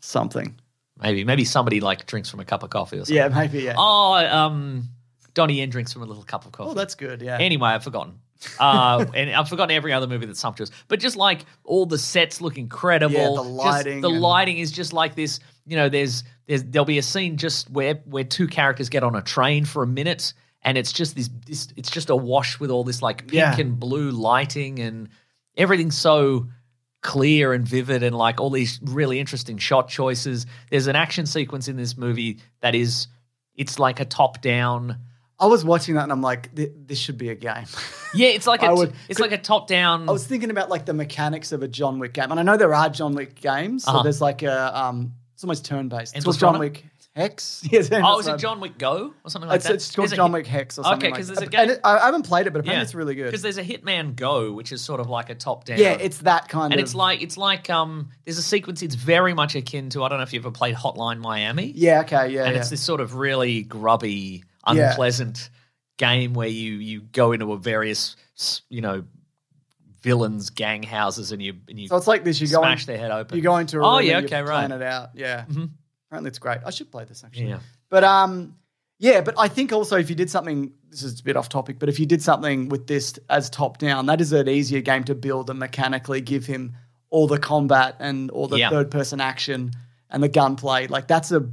B: Something.
C: Maybe, maybe somebody like drinks from a cup of coffee or something.
B: Yeah, maybe. Yeah.
C: Oh, um, Donnie Yen drinks from a little cup of coffee.
B: Oh, that's good. Yeah.
C: Anyway, I've forgotten. Uh, and I've forgotten every other movie that's sumptuous. But just like all the sets look incredible.
B: Yeah, the
C: just
B: lighting
C: the
B: and-
C: lighting is just like this. You know, there's there's there'll be a scene just where where two characters get on a train for a minute, and it's just this this it's just a wash with all this like pink
B: Yeah.
C: and blue lighting and everything's so clear and vivid and like all these really interesting shot choices. There's an action sequence in this movie that is it's like a top down.
B: I was watching that and I'm like, this should be a game.
C: Yeah, it's like <laughs> a
B: would-
C: it's like a top down.
B: I was thinking about like the mechanics of a John Wick game, and I know there are John Wick games. So
C: Uh-huh.
B: there's like a um, it's almost turn based. It's John Wick Hex. <laughs> Yes.
C: Oh,
B: Endless
C: is it John Wick Go or something like
B: It's,
C: that?
B: it's called
C: There's
B: John Wick Hex or something
C: Okay, because
B: that.
C: there's a
B: And
C: game-
B: it- I I haven't played it, but apparently it's really good.
C: Because there's a Hitman Go, which is sort of like a top down.
B: Yeah, it's that kind
C: and
B: of.
C: And it's like it's like um. There's a sequence. It's very much akin to I don't know if you ever played Hotline Miami.
B: yeah, okay, yeah,
C: and
B: yeah.
C: it's this sort of really grubby,
B: Yeah.
C: unpleasant game where you you go into a various you know villains gang houses and you and you
B: so it's like this. You go
C: smash
B: in,
C: their head open.
B: you go into a
C: Oh, yeah,
B: and
C: okay,
B: you
C: right.
B: plan it out. Yeah,
C: Mhm.
B: Apparently it's great. I should play this actually.
C: Yeah.
B: But um, yeah, but I think also if you did something, this is a bit off topic, but if you did something with this as top down, that is an easier game to build and mechanically give him all the combat and all the
C: Yeah.
B: third person action and the gunplay. Like that's a,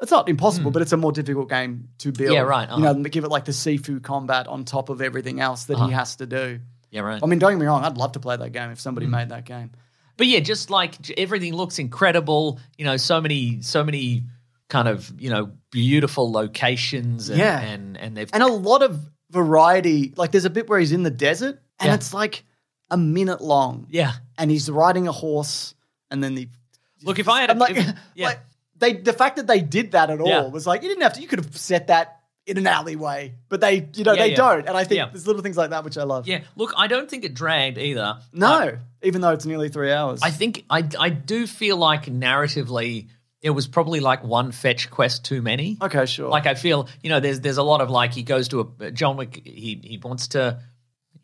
B: it's not impossible, but it's a more difficult game to build.
C: Yeah, right,
B: You know, give it like the Sifu combat on top of everything else that
C: Uh-huh.
B: he has to do.
C: yeah, right.
B: I mean, don't get me wrong, I'd love to play that game if somebody
C: Hmm.
B: made that game.
C: But yeah, just like everything looks incredible. You know, so many, so many kind of you know beautiful locations. And,
B: Yeah.
C: and and they've
B: and a lot of variety. Like there's a bit where he's in the desert and
C: Yeah.
B: it's like a minute long.
C: yeah.
B: And he's riding a horse and then the
C: Look, if I had, a,
B: like,
C: if- yeah, <laughs>
B: like they the fact that they did that at all
C: Yeah.
B: was like you didn't have to you could have set that in an alleyway. But they you know,
C: Yeah,
B: they
C: yeah.
B: don't. And I think
C: Yeah.
B: there's little things like that which I love.
C: yeah. Look, I don't think it dragged either.
B: No,
C: Uh,
B: even though it's nearly three hours.
C: I think I I do feel like narratively it was probably like one fetch quest too many.
B: Okay, sure.
C: Like I feel, you know, there's there's a lot of like he goes to a John Wick. He he wants to.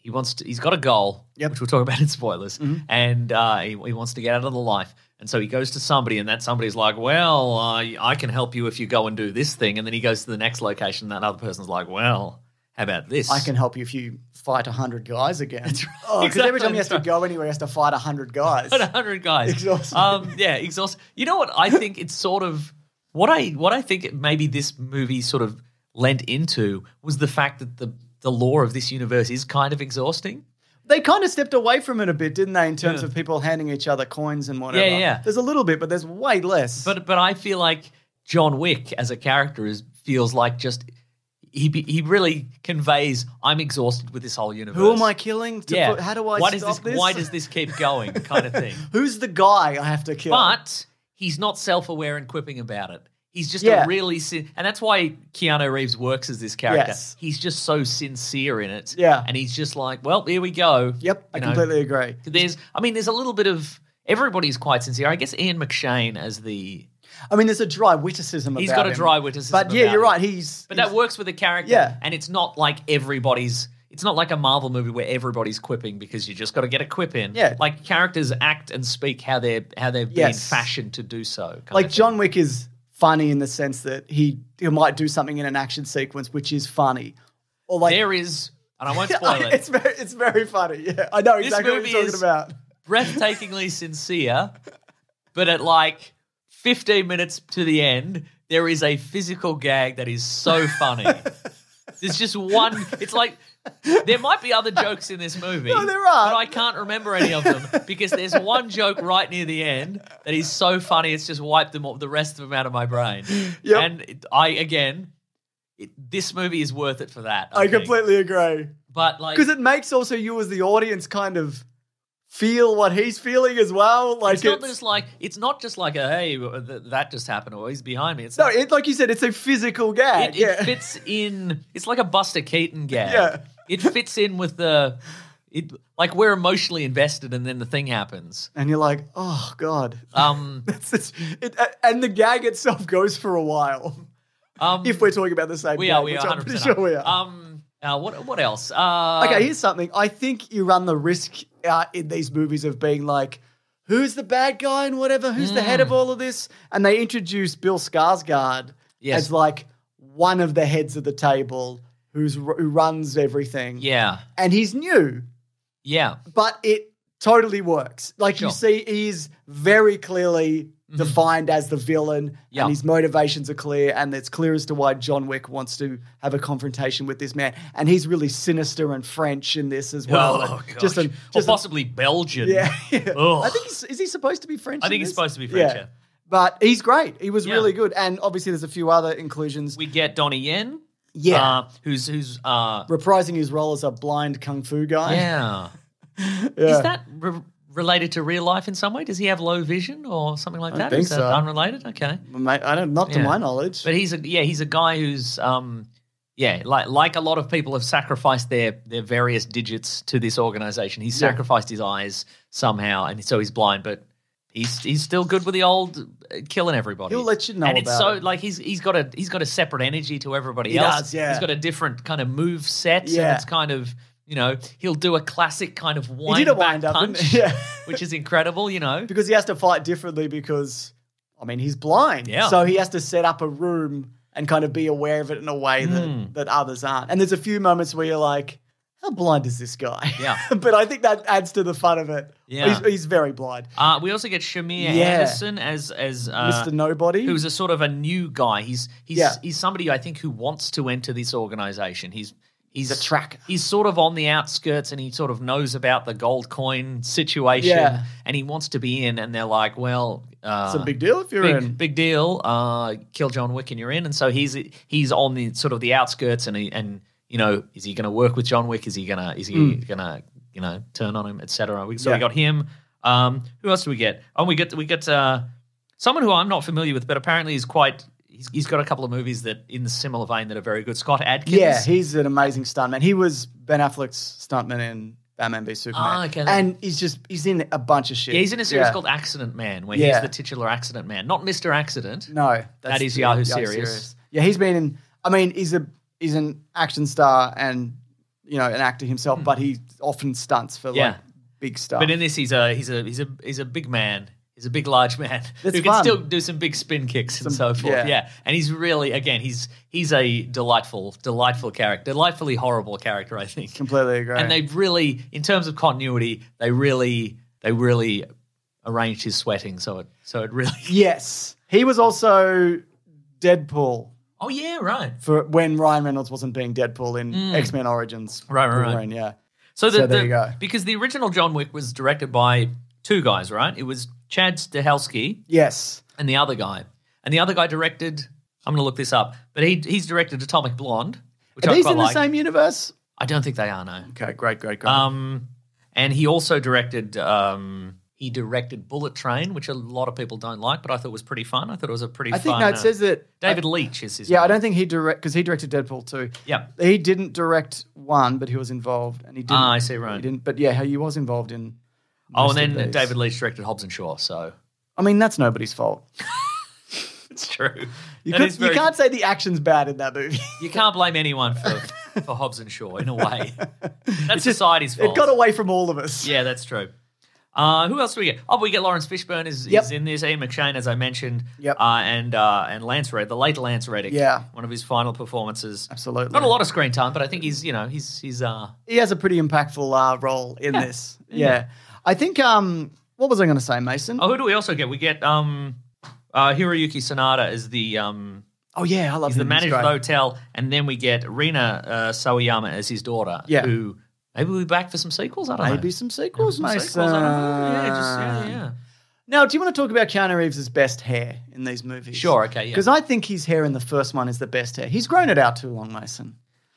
C: He wants to. He's got a goal,
B: Yep.
C: which we'll talk about in spoilers, and uh, he, he wants to get out of the life. And so he goes to somebody, and that somebody's like, "Well, uh, I can help you if you go and do this thing." And then he goes to the next location. And that other person's like, "Well, how about this?"
B: I can help you if you fight hundred guys again. That's right. Oh, because
C: Exactly,
B: every time he has to go anywhere, he has to fight hundred guys.
C: But a hundred guys.
B: Exhausting.
C: Um, yeah, exhausting. You know what? I think it's sort of what I what I think maybe this movie sort of lent into was the fact that the the lore of this universe is kind of exhausting.
B: They kind of stepped away from it a bit, didn't they? In terms
C: Yeah.
B: of people handing each other coins and whatever.
C: Yeah, yeah.
B: There's a little bit, but there's way less.
C: But but I feel like John Wick as a character is feels like just he be- he really conveys I'm exhausted with this whole universe.
B: who am I killing?
C: Yeah.
B: put- how do I
C: why
B: stop
C: this,
B: this?
C: Why does this keep going? Kind of <laughs> thing.
B: Who's the guy I have to kill?
C: But he's not self-aware and quipping about it. He's just
B: Yeah.
C: a really, sin- and that's why Keanu Reeves works as this character.
B: Yes.
C: He's just so sincere in it.
B: Yeah.
C: and he's just like, well, here we go.
B: Yep, I
C: know,
B: completely agree.
C: There's, I mean, there's a little bit of everybody's quite sincere. I guess Ian McShane as the,
B: I mean, there's a dry witticism
C: He's got a
B: him.
C: dry witticism
B: But yeah, you're right. He's
C: but
B: he's-
C: that works with the character.
B: Yeah.
C: and it's not like everybody's. It's not like a Marvel movie where everybody's quipping because you just got to get a quip in.
B: Yeah.
C: like characters act and speak how they're how they've been fashioned to do so.
B: like. John Wick is funny in the sense that he he might do something in an action sequence which is funny, or like
C: there is, and I won't <laughs> spoil it.
B: it's very it's very funny. Yeah, I know exactly what you're talking about.
C: breathtakingly <laughs> sincere, but at like 15 minutes to the end, there is a physical gag that is so funny. <laughs> There's just one. It's like there might be other jokes in this movie.
B: No, there are.
C: But I can't remember any of them because there's one joke right near the end that is so funny. It's just wiped them all, the rest of them out of my brain.
B: Yep.
C: And I again, it, this movie is worth it for that. I,
B: I completely agree
C: But like,
B: because it makes also you as the audience kind of feel what he's feeling as well. Like
C: it's not just like it's not just like a hey th- that just happened or he's behind me. It's
B: no,
C: not-
B: it, like you said, it's a physical gag.
C: it,
B: yeah.
C: it fits in. It's like a Buster Keaton gag.
B: Yeah.
C: It fits in with the. It like we're emotionally invested, and then the thing happens.
B: and you're like, oh god.
C: Um, <laughs>
B: it's, it, and the gag itself goes for a while.
C: um,
B: If we're talking about the same
C: we
B: gag,
C: are, we are,
B: I'm pretty sure we are.
C: Um, uh, what what else? Uh,
B: Okay, here's something. I think you run the risk uh, in these movies of being like, who's the bad guy and whatever? Who's the head of all of this? And they introduce Bill Skarsgård
C: Yes.
B: as like one of the heads of the table who's who runs everything.
C: yeah,
B: And he's new,
C: yeah,
B: but it totally works. Like you
C: Sure. Mm-hmm.
B: see, he's very clearly defined as the villain,
C: Yeah.
B: and his motivations are clear, and it's clear as to why John Wick wants to have a confrontation with this man. And he's really sinister and French in this as well.
C: oh,
B: just a,
C: or
B: just a-
C: possibly Belgian.
B: yeah. <laughs> yeah. I think he's, is he supposed to be French?
C: I
B: in
C: think he's
B: this?
C: supposed to be French, yeah.
B: But he's great. He was
C: Yeah.
B: really good, and obviously there's a few other inclusions.
C: We get Donnie Yen.
B: Yeah.
C: uh, who's who's uh,
B: reprising his role as a blind kung fu guy.
C: yeah. <laughs>
B: Yeah.
C: Is that re- related to real life in some way? Does he have low vision or something like that?
B: think
C: Is that
B: so.
C: unrelated? Okay.
B: Mate, I don't, not to
C: Yeah.
B: my knowledge.
C: But he's a yeah, he's a guy who's um yeah, like like a lot of people have sacrificed their their various digits to this organization. He's
B: Yeah.
C: sacrificed his eyes somehow, and so he's blind, but he's he's still good with the old uh, killing everybody.
B: He'll let you know
C: and it's so
B: it.
C: like he's he's got a he's got a separate energy to everybody
B: He
C: else.
B: does, yeah.
C: He's got a different kind of move set,
B: Yeah.
C: and it's kind of you know he'll do a classic kind of wind
B: did a
C: back
B: wind up,
C: punch. <laughs>
B: Yeah.
C: which is incredible. You know,
B: because he has to fight differently because I mean he's blind.
C: Yeah.
B: So he has to set up a room and kind of be aware of it in a way that,
C: Hmm.
B: that others aren't. And there's a few moments where you're like, how blind is this guy?
C: Yeah. <laughs>
B: but I think that adds to the fun of it.
C: Yeah.
B: He's, he's very blind.
C: uh, we also get Shamier
B: Yeah.
C: Anderson as as uh,
B: Mr. Nobody.
C: who's a sort of a new guy. He's he's
B: Yeah.
C: he's somebody I think who wants to enter this organization. He's he's
B: a tracker.
C: He's sort of on the outskirts and he sort of knows about the gold coin situation
B: Yeah.
C: and he wants to be in and they're like, well, uh,
B: it's a big deal if you're
C: big,
B: in.
C: big deal. Uh, kill John Wick and you're in. And so he's he's on the sort of the outskirts and he, and you know is he going to work with John Wick? Is he gonna is he gonna you know turn on him, etc. We, so we
B: Hmm.
C: Got him. Um, who else do we get? Oh, we get we get uh, someone who I'm not familiar with, but apparently he's quite. He's, he's got a couple of movies that in the similar vein that are very good. Scott Adkins.
B: Yeah, he's an amazing stuntman. He was Ben Affleck's stuntman in Batman v Superman.
C: Ah, okay.
B: And he's just he's in a bunch of shit.
C: Yeah, he's in a series
B: Yeah.
C: called Accident Man, where
B: Yeah.
C: he's the titular accident man, not Mister Accident.
B: No,
C: That is
B: the
C: Yahoo Serious.
B: Yeah, he's been in. I mean, he's a he's an action star and you know an actor himself, but he often stunts for.
C: Yeah.
B: like big stuff.
C: But in this, he's a he's a he's a he's a big man. He's a big, large man
B: It's
C: who can
B: fun.
C: still do some big spin kicks and so forth.
B: yeah.
C: Yeah. and he's really again he's he's a delightful, delightful character, delightfully horrible character, I think.
B: completely agree.
C: And they've really, in terms of continuity, they really they really arranged his sweating so it so it really. <laughs>
B: yes, he was also Deadpool
C: Oh yeah, right.
B: for when Ryan Reynolds wasn't being Deadpool in X Men Origins.
C: Right, right, right.
B: Yeah,
C: So, the,
B: So there
C: the-
B: you go.
C: because the original John Wick was directed by two guys, right? It was Chad Stahelski
B: yes,
C: and the other guy. And the other guy directed. I'm going to look this up, but he he's directed Atomic Blonde, which
B: are
C: I
B: these in the
C: like.
B: same universe?
C: I don't think they are no.
B: Okay, great, great, great.
C: Um, and he also directed. Um, he directed Bullet Train, which a lot of people don't like, but I thought was pretty fun. I thought it was a pretty.
B: I think
C: fun,
B: no, it
C: uh,
B: says that
C: David Leitch is his.
B: Yeah, I don't think he direct because he directed Deadpool too.
C: Yeah.
B: he didn't direct one, but he was involved, and he didn't.
C: Ah, I see, right.
B: He didn't, but yeah, he was involved in.
C: Oh, and then. David Leitch directed Hobbs and Shaw. So
B: I mean, that's nobody's fault. <laughs>
C: it's true.
B: You, could,
C: very-
B: you can't say the action's bad in that movie.
C: You can't blame anyone for, <laughs> for Hobbs and Shaw in a way. <laughs> That's society's fault.
B: it got away from all of us.
C: Yeah, that's true. Uh, who else do we get? Oh, we get Laurence Fishburne is,
B: Yep.
C: is in this. Ian McShane, as I mentioned.
B: Yep.
C: Uh, and uh, and Lance Red, the late Lance Reddick.
B: Yeah.
C: One of his final performances.
B: Absolutely.
C: Not a lot of screen time, but I think he's you know he's he's uh
B: He has a pretty impactful uh, role in this. Yeah. I think. Um, what was I going to say, Mason?
C: oh who do we also get? We get um uh Hiroyuki Sanada as the um
B: Oh, yeah, I love
C: he's the manager of the hotel, and then we get Rina uh, Sawayama as his daughter.
B: Yeah.
C: Who maybe we'll be back for some sequels. I don't know.
B: Maybe some sequels,
C: Some
B: Mason.
C: sequels, I don't know. Yeah, just yeah, yeah.
B: Now, do you want to talk about Keanu Reeves' best hair in these movies?
C: Sure, okay, yeah.
B: Because I think his hair in the first one is the best hair. He's grown it out too long, Mason.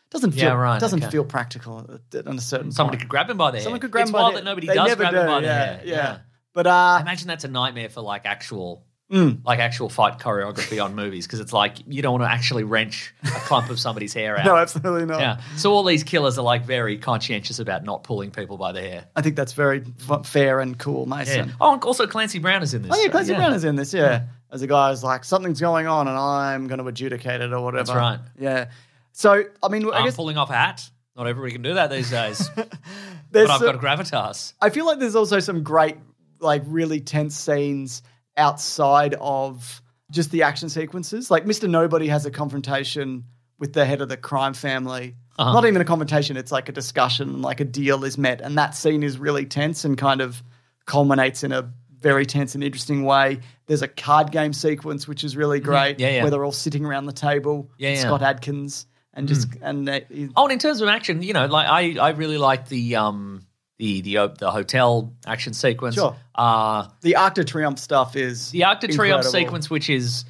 B: Doesn't feel
C: Yeah, right,
B: doesn't
C: okay.
B: feel practical at, at a certain
C: Somebody
B: point.
C: could grab him by the hair.
B: Someone could grab
C: it's
B: him by
C: wild
B: the-
C: that nobody
B: they
C: does
B: never
C: grab him
B: do,
C: by the
B: yeah,
C: hair.
B: yeah. But
C: I
B: uh,
C: imagine that's a nightmare for like actual,
B: Mm.
C: like actual fight choreography on movies because it's like you don't want to actually wrench a clump of somebody's hair <laughs> out.
B: no, absolutely not.
C: yeah. So all these killers are like very conscientious about not pulling people by the hair.
B: I think that's very f- fair and cool,
C: Yeah.
B: Mason.
C: Oh, and also Clancy Brown is in this.
B: Oh yeah,
C: so,
B: Clancy Brown is in this. Yeah, as a guy who's like something's going on and I'm going to adjudicate it or whatever.
C: That's right.
B: Yeah. So I mean, I
C: I'm
B: guess
C: pulling off hat. Not everybody can do that these days. <laughs> but I've
B: some-
C: got gravitas.
B: I feel like there's also some great, like, really tense scenes outside of just the action sequences. Like, Mr. Nobody has a confrontation with the head of the crime family.
C: Uh-huh.
B: Not even a confrontation, it's like a discussion, like a deal is met. And that scene is really tense and kind of culminates in a very tense and interesting way. There's a card game sequence, which is really great,
C: Mm-hmm. Yeah, yeah.
B: where they're all sitting around the table.
C: Yeah, yeah.
B: Scott Adkins. And just,
C: Mm.
B: and he-
C: Oh, and in terms of action, you know, like I, I really like the um the the uh, the hotel action sequence.
B: Sure.
C: Uh
B: the Arc de Triomphe stuff is
C: the Arc de Triomphe sequence, which is,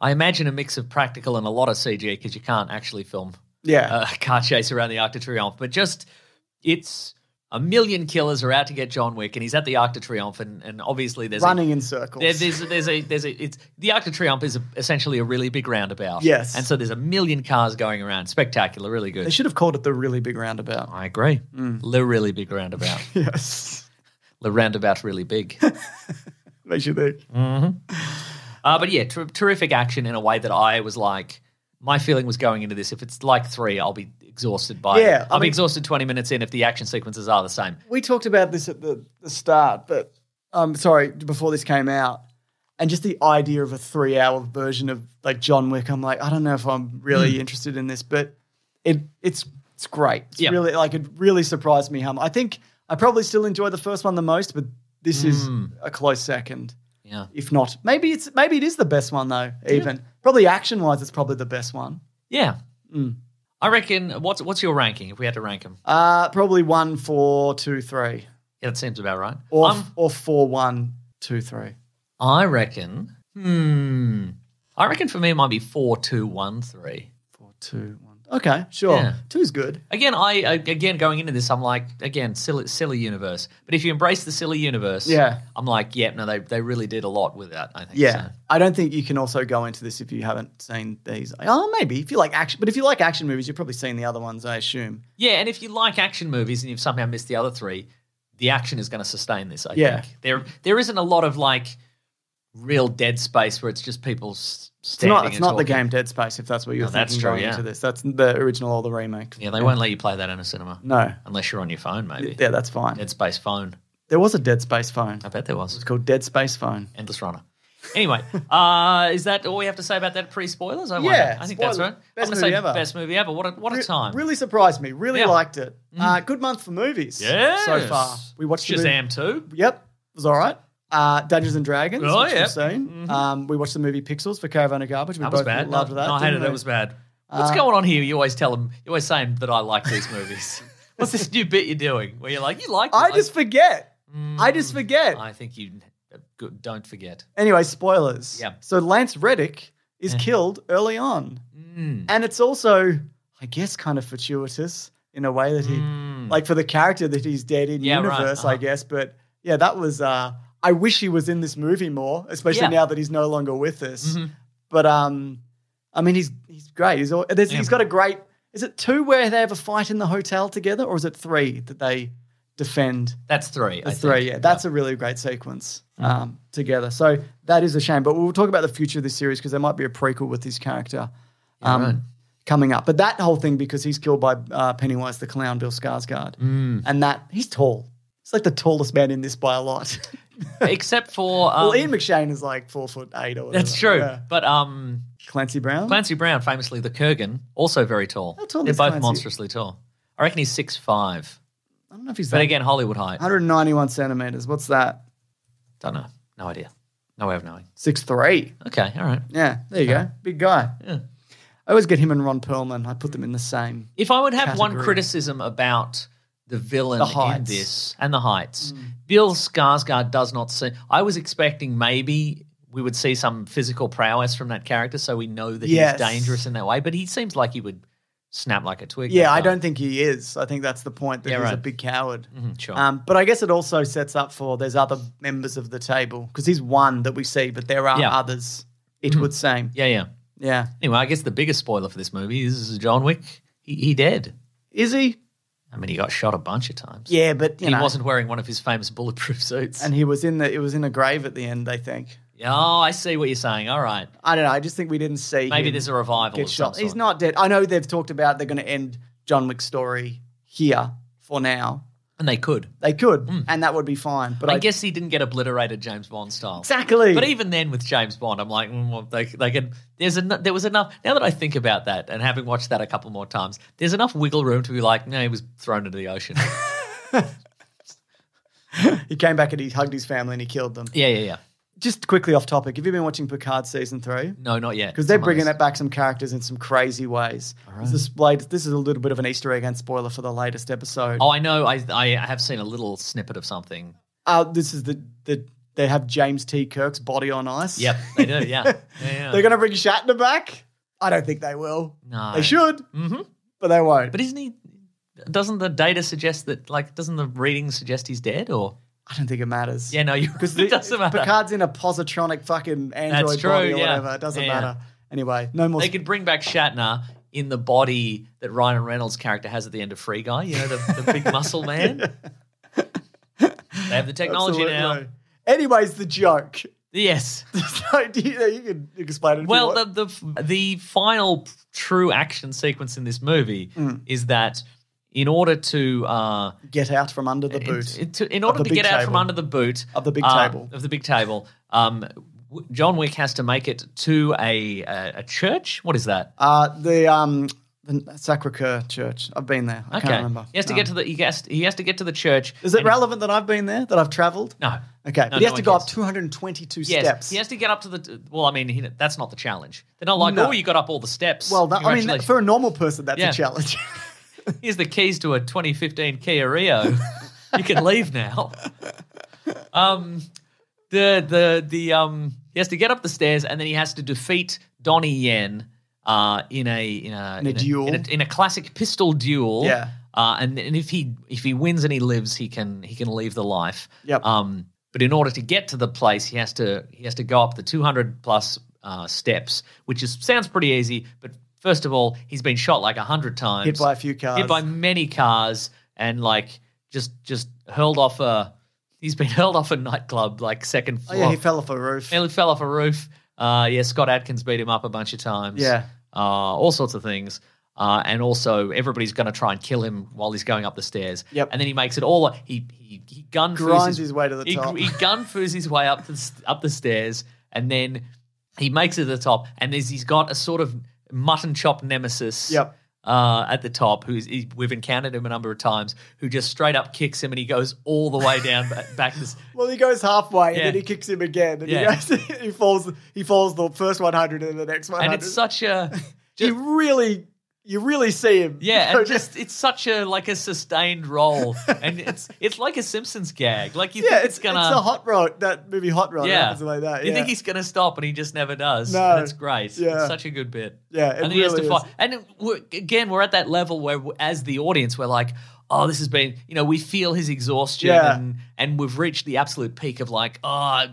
C: I imagine, a mix of practical and a lot of CG because you can't actually film
B: Yeah.
C: a car chase around the Arc de Triomphe. But just, it's a million killers are out to get John Wick, and he's at the Arc de Triomphe, and, and obviously there's
B: running
C: A,
B: in circles.
C: there, there's there's a there's a it's the Arc de Triomphe is a, essentially a really big roundabout.
B: Yes.
C: and so there's a million cars going around. Spectacular, really good.
B: They should have called it the really big roundabout.
C: I agree.
B: Mm.
C: The really big roundabout. <laughs>
B: Yes.
C: the roundabout really big.
B: Makes you think.
C: Uh, but yeah, ter- terrific action in a way that I was like, my feeling was going into this. If it's like three, I'll be exhausted by
B: Yeah,
C: it.
B: I
C: I'll
B: mean-
C: exhausted 20 minutes in if the action sequences are the same.
B: We talked about this at the, the start, but um, sorry, before this came out, and just the idea of a three hour version of like John Wick, I'm like, I don't know if I'm really interested in this, but it it's it's great. It's.
C: Yeah.
B: really like it really surprised me how. I think I probably still enjoy the first one the most, but this is
C: Hmm.
B: a close second.
C: Yeah.
B: If not, maybe it's maybe it is the best one though. Even probably action wise, it's probably the best one.
C: Yeah.
B: Mm.
C: I reckon, what's what's your ranking if we had to rank them?
B: Uh, probably one, four, two, three,
C: Yeah, that seems about right.
B: or or four, one, two, three.
C: I reckon, hmm, I reckon for me it might be 4 2 1 3.
B: Four, two, one. Okay, sure.
C: Yeah.
B: Two's good.
C: Again, I again going into this, I'm like, again, silly, silly universe. But if you embrace the silly universe,
B: Yeah.
C: I'm like, yeah, no, they they really did a lot with that. I think.
B: Yeah.
C: so.
B: I don't think you can also go into this if you haven't seen these. Oh, maybe if you like action, but if you like action movies, you've probably seen the other ones, I assume.
C: Yeah, and if you like action movies and you've somehow missed the other three, the action is going to sustain this. I
B: Yeah.
C: think there there isn't a lot of like real dead space where it's just people s-
B: It's
C: standing.
B: not. It's not the game Dead Space if that's what you're
C: No, that's true,
B: going
C: yeah.
B: into this. That's the original or the remake.
C: Yeah, they won't let you play that in a cinema
B: No.
C: unless you're on your phone, maybe.
B: Yeah, that's fine.
C: Dead Space phone.
B: There was a Dead Space phone.
C: I bet there was.
B: It's called Dead Space Phone.
C: Endless Runner. Anyway, <laughs> uh, is that all we have to say about that pre spoilers? I wonder.
B: Yeah,
C: I think that's right.
B: best
C: I'm
B: movie
C: say
B: ever.
C: Best movie ever. What a, what a
B: Re-
C: time.
B: Really surprised me. Really
C: Yeah.
B: liked it. Uh, good month for movies.
C: Yes.
B: So far, we watched the movie-
C: Shazam 2.
B: Yep, it was all right. Uh, Dungeons and Dragons,
C: Oh,
B: which
C: yeah.
B: we've seen. Um, we watched the movie Pixels for Caravan of Garbage. We
C: That was
B: both
C: bad.
B: loved
C: no,
B: that.
C: no, I hated it. It was bad. What's
B: Uh,
C: going on here? You always tell them, you're always saying that I like these movies. <laughs> What's this new bit you're doing where you're like, you like
B: I just forget. I just forget.
C: I think you uh, don't forget.
B: Anyway, spoilers.
C: Yeah.
B: So Lance Reddick is killed early on,
C: Mm.
B: and it's also, I guess, kind of fortuitous in a way that he, like for the character that he's dead in
C: Mm. Yeah,
B: universe, I
C: uh-huh.
B: guess. But yeah, that was. uh I wish he was in this movie more, especially
C: Yeah. Mm-hmm.
B: now that he's no longer with us. But um, I mean, he's he's great. He's all, there's, he's got a great. Is it two where they have a fight in the hotel together, or is it three that they defend?
C: That's three. I
B: That's
C: think.
B: three, yeah. That's a really great sequence
C: Mm.
B: um, together. So that is a shame. But we'll talk about the future of this series because there might be a prequel with this character um, coming up. But that whole thing because he's killed by uh, Pennywise the clown, Bill Skarsgård,
C: Mm.
B: and that he's tall. He's like the tallest man in this by a lot. <laughs>
C: Except for. Um,
B: well, Ian McShane is like four foot eight or whatever.
C: that's true.
B: Yeah.
C: But um,
B: Clancy Brown.
C: Clancy Brown, famously the Kurgan, also very tall.
B: How tall
C: They're
B: is
C: both
B: Clancy?
C: monstrously tall. I reckon he's six five.
B: I don't know if he's
C: But
B: that.
C: again, Hollywood height.
B: 191 centimeters. What's that?
C: Don't know. No idea. No way of knowing.
B: Six three.
C: Okay, all right.
B: Yeah, there you go. Big guy.
C: Yeah.
B: I always get him and Ron Perlman. I put them in the same.
C: If I would have one
B: Category.
C: criticism about the villain
B: The
C: in this and the heights, Bill Skarsgård does not seem. I was expecting maybe we would see some physical prowess from that character, so we know that
B: Yes.
C: he's dangerous in that way. But he seems like he would snap like a twig.
B: Yeah, I don't think he is. I think that's the point that
C: Yeah,
B: he's a big coward.
C: Mhm, sure.
B: Um, but I guess it also sets up for there's other members of the table because he's one that we see, but there are
C: Yeah. Mm-hmm.
B: others. It would seem.
C: yeah, yeah.
B: Yeah.
C: Anyway, I guess the biggest spoiler for this movie is John Wick. He, he dead.
B: Is he?
C: I mean, he got shot a bunch of times.
B: Yeah, but you
C: he
B: know,
C: wasn't wearing one of his famous bulletproof <laughs> suits.
B: and he was in the. It was in a grave at the end. They think.
C: Yeah, oh, I see what you're saying. All right.
B: I don't know. I just think we didn't see.
C: Maybe there's a revival
B: get shot. He's not dead. I know they've talked about they're going to end John Wick's story here for now.
C: And they could.
B: They could, and that would be fine. But
C: I,
B: I,
C: guess he didn't get obliterated James Bond style.
B: exactly.
C: But even then, with James Bond, I'm like, mm, well, they, they could. There's en- there was enough. Now that I think about that, and having watched that a couple more times, there's enough wiggle room to be like, no, he was thrown into the ocean. <laughs>
B: he came back and he hugged his family and he killed them.
C: yeah, yeah, yeah.
B: Just quickly off topic, have you been watching Picard season three?
C: No, not yet.
B: Because they're bringing it back some characters in some crazy ways. This, is this is a little bit of an Easter egg and spoiler for the latest episode.
C: Oh, I know. I I have seen a little snippet of something.
B: Uh, this is the, the they have James T. Kirk's body on ice.
C: Yep, they do. Yeah, <laughs> yeah. yeah.
B: They're going to bring Shatner back? I don't think they will.
C: no,
B: They should,
C: hmm
B: but they won't.
C: But isn't he? Doesn't the data suggest that? Like, doesn't the reading suggest he's dead? Or
B: I don't think it matters.
C: yeah, no, you
B: Because <laughs>
C: it doesn't matter.
B: Picard's in a positronic fucking android
C: true,
B: body or
C: yeah.
B: whatever. It doesn't
C: Yeah.
B: matter. Anyway, no more.
C: They could bring back Shatner in the body that Ryan Reynolds' character has at the end of Free Guy. You know, the, the big <laughs> muscle man. They have the technology now.
B: Absolutely. Anyways, the joke.
C: Yes.
B: so, do you, you can explain it.
C: Well, the, the the final true action sequence in this movie
B: Mm.
C: is that in order to uh,
B: get out from under the boot.
C: in- to- in order to get out
B: table.
C: from under the boot
B: Of the big
C: uh,
B: table.
C: of the big table, um, John Wick has to make it to a a, a church. What is that?
B: Uh, the um, the Sacre Coeur Church. I've been there. I
C: Okay,
B: can't remember.
C: he has to get to the he has, he has to get to the church.
B: Is it relevant that I've been there? That I've travelled?
C: No.
B: Okay,
C: No,
B: but he
C: no
B: has to go up 222
C: Yes,
B: steps.
C: he has to get up to the. Well, I mean, he, that's not the challenge. They're not like,
B: No.
C: oh, you got up all the steps.
B: well, that, I mean, for a normal person, that's
C: Yeah.
B: a challenge. <laughs>
C: Here's the keys to a 2015 Kia Rio. you can leave now. Um, the the the um, he has to get up the stairs and then he has to defeat Donnie Yen uh, in a in a
B: In a duel.
C: in a, in a classic pistol duel.
B: Yeah.
C: Uh, and, and if he if he wins and he lives, he can he can leave the life.
B: Yep.
C: Um, but in order to get to the place, he has to he has to go up the 200 plus uh, steps, which is sounds pretty easy. But first of all, he's been shot like a hundred times,
B: Hit by a few cars.
C: hit by many cars, and like just just hurled off a. He's been <laughs> hurled off a nightclub, like second
B: oh, yeah, he fell off a roof.
C: He fell off a roof. Uh, yeah, Scott Adkins beat him up a bunch of times.
B: Yeah.
C: Uh, all sorts of things. Uh, and also, everybody's going to try and kill him while he's going up the stairs.
B: Yep.
C: And then he makes it all. He he he gun
B: Grinds his way to the
C: he,
B: top.
C: He gun <laughs> foos his way up the up the stairs, and then he makes it to the top. And there's he's got a sort of mutton chop nemesis.
B: Yep.
C: Uh, at the top, who's he, we've encountered him a number of times, who just straight up kicks him, and he goes all the way down ba- <laughs> back this.
B: Well, he goes halfway
C: Yeah.
B: and then he kicks him again, and
C: Yeah.
B: he, goes, <laughs> he falls. He falls the first one hundred and the next one
C: And it's such a <laughs>
B: He really, you really see him.
C: Yeah, and <laughs> just it's such a like a sustained role, and it's <laughs> it's like a Simpsons gag. Like you
B: yeah,
C: think
B: it's,
C: it's, gonna,
B: it's a hot rod. That movie, Hot Rod,
C: yeah,
B: like that.
C: You think he's gonna stop, and he just never does.
B: No.
C: and it's great.
B: Yeah.
C: it's such a good bit.
B: Yeah, it
C: and he has to
B: really
C: fight.
B: is.
C: And we're, again, we're at that level where, as the audience, we're like, oh, this has been, you know, we feel his exhaustion,
B: Yeah.
C: and and we've reached the absolute peak of like, oh,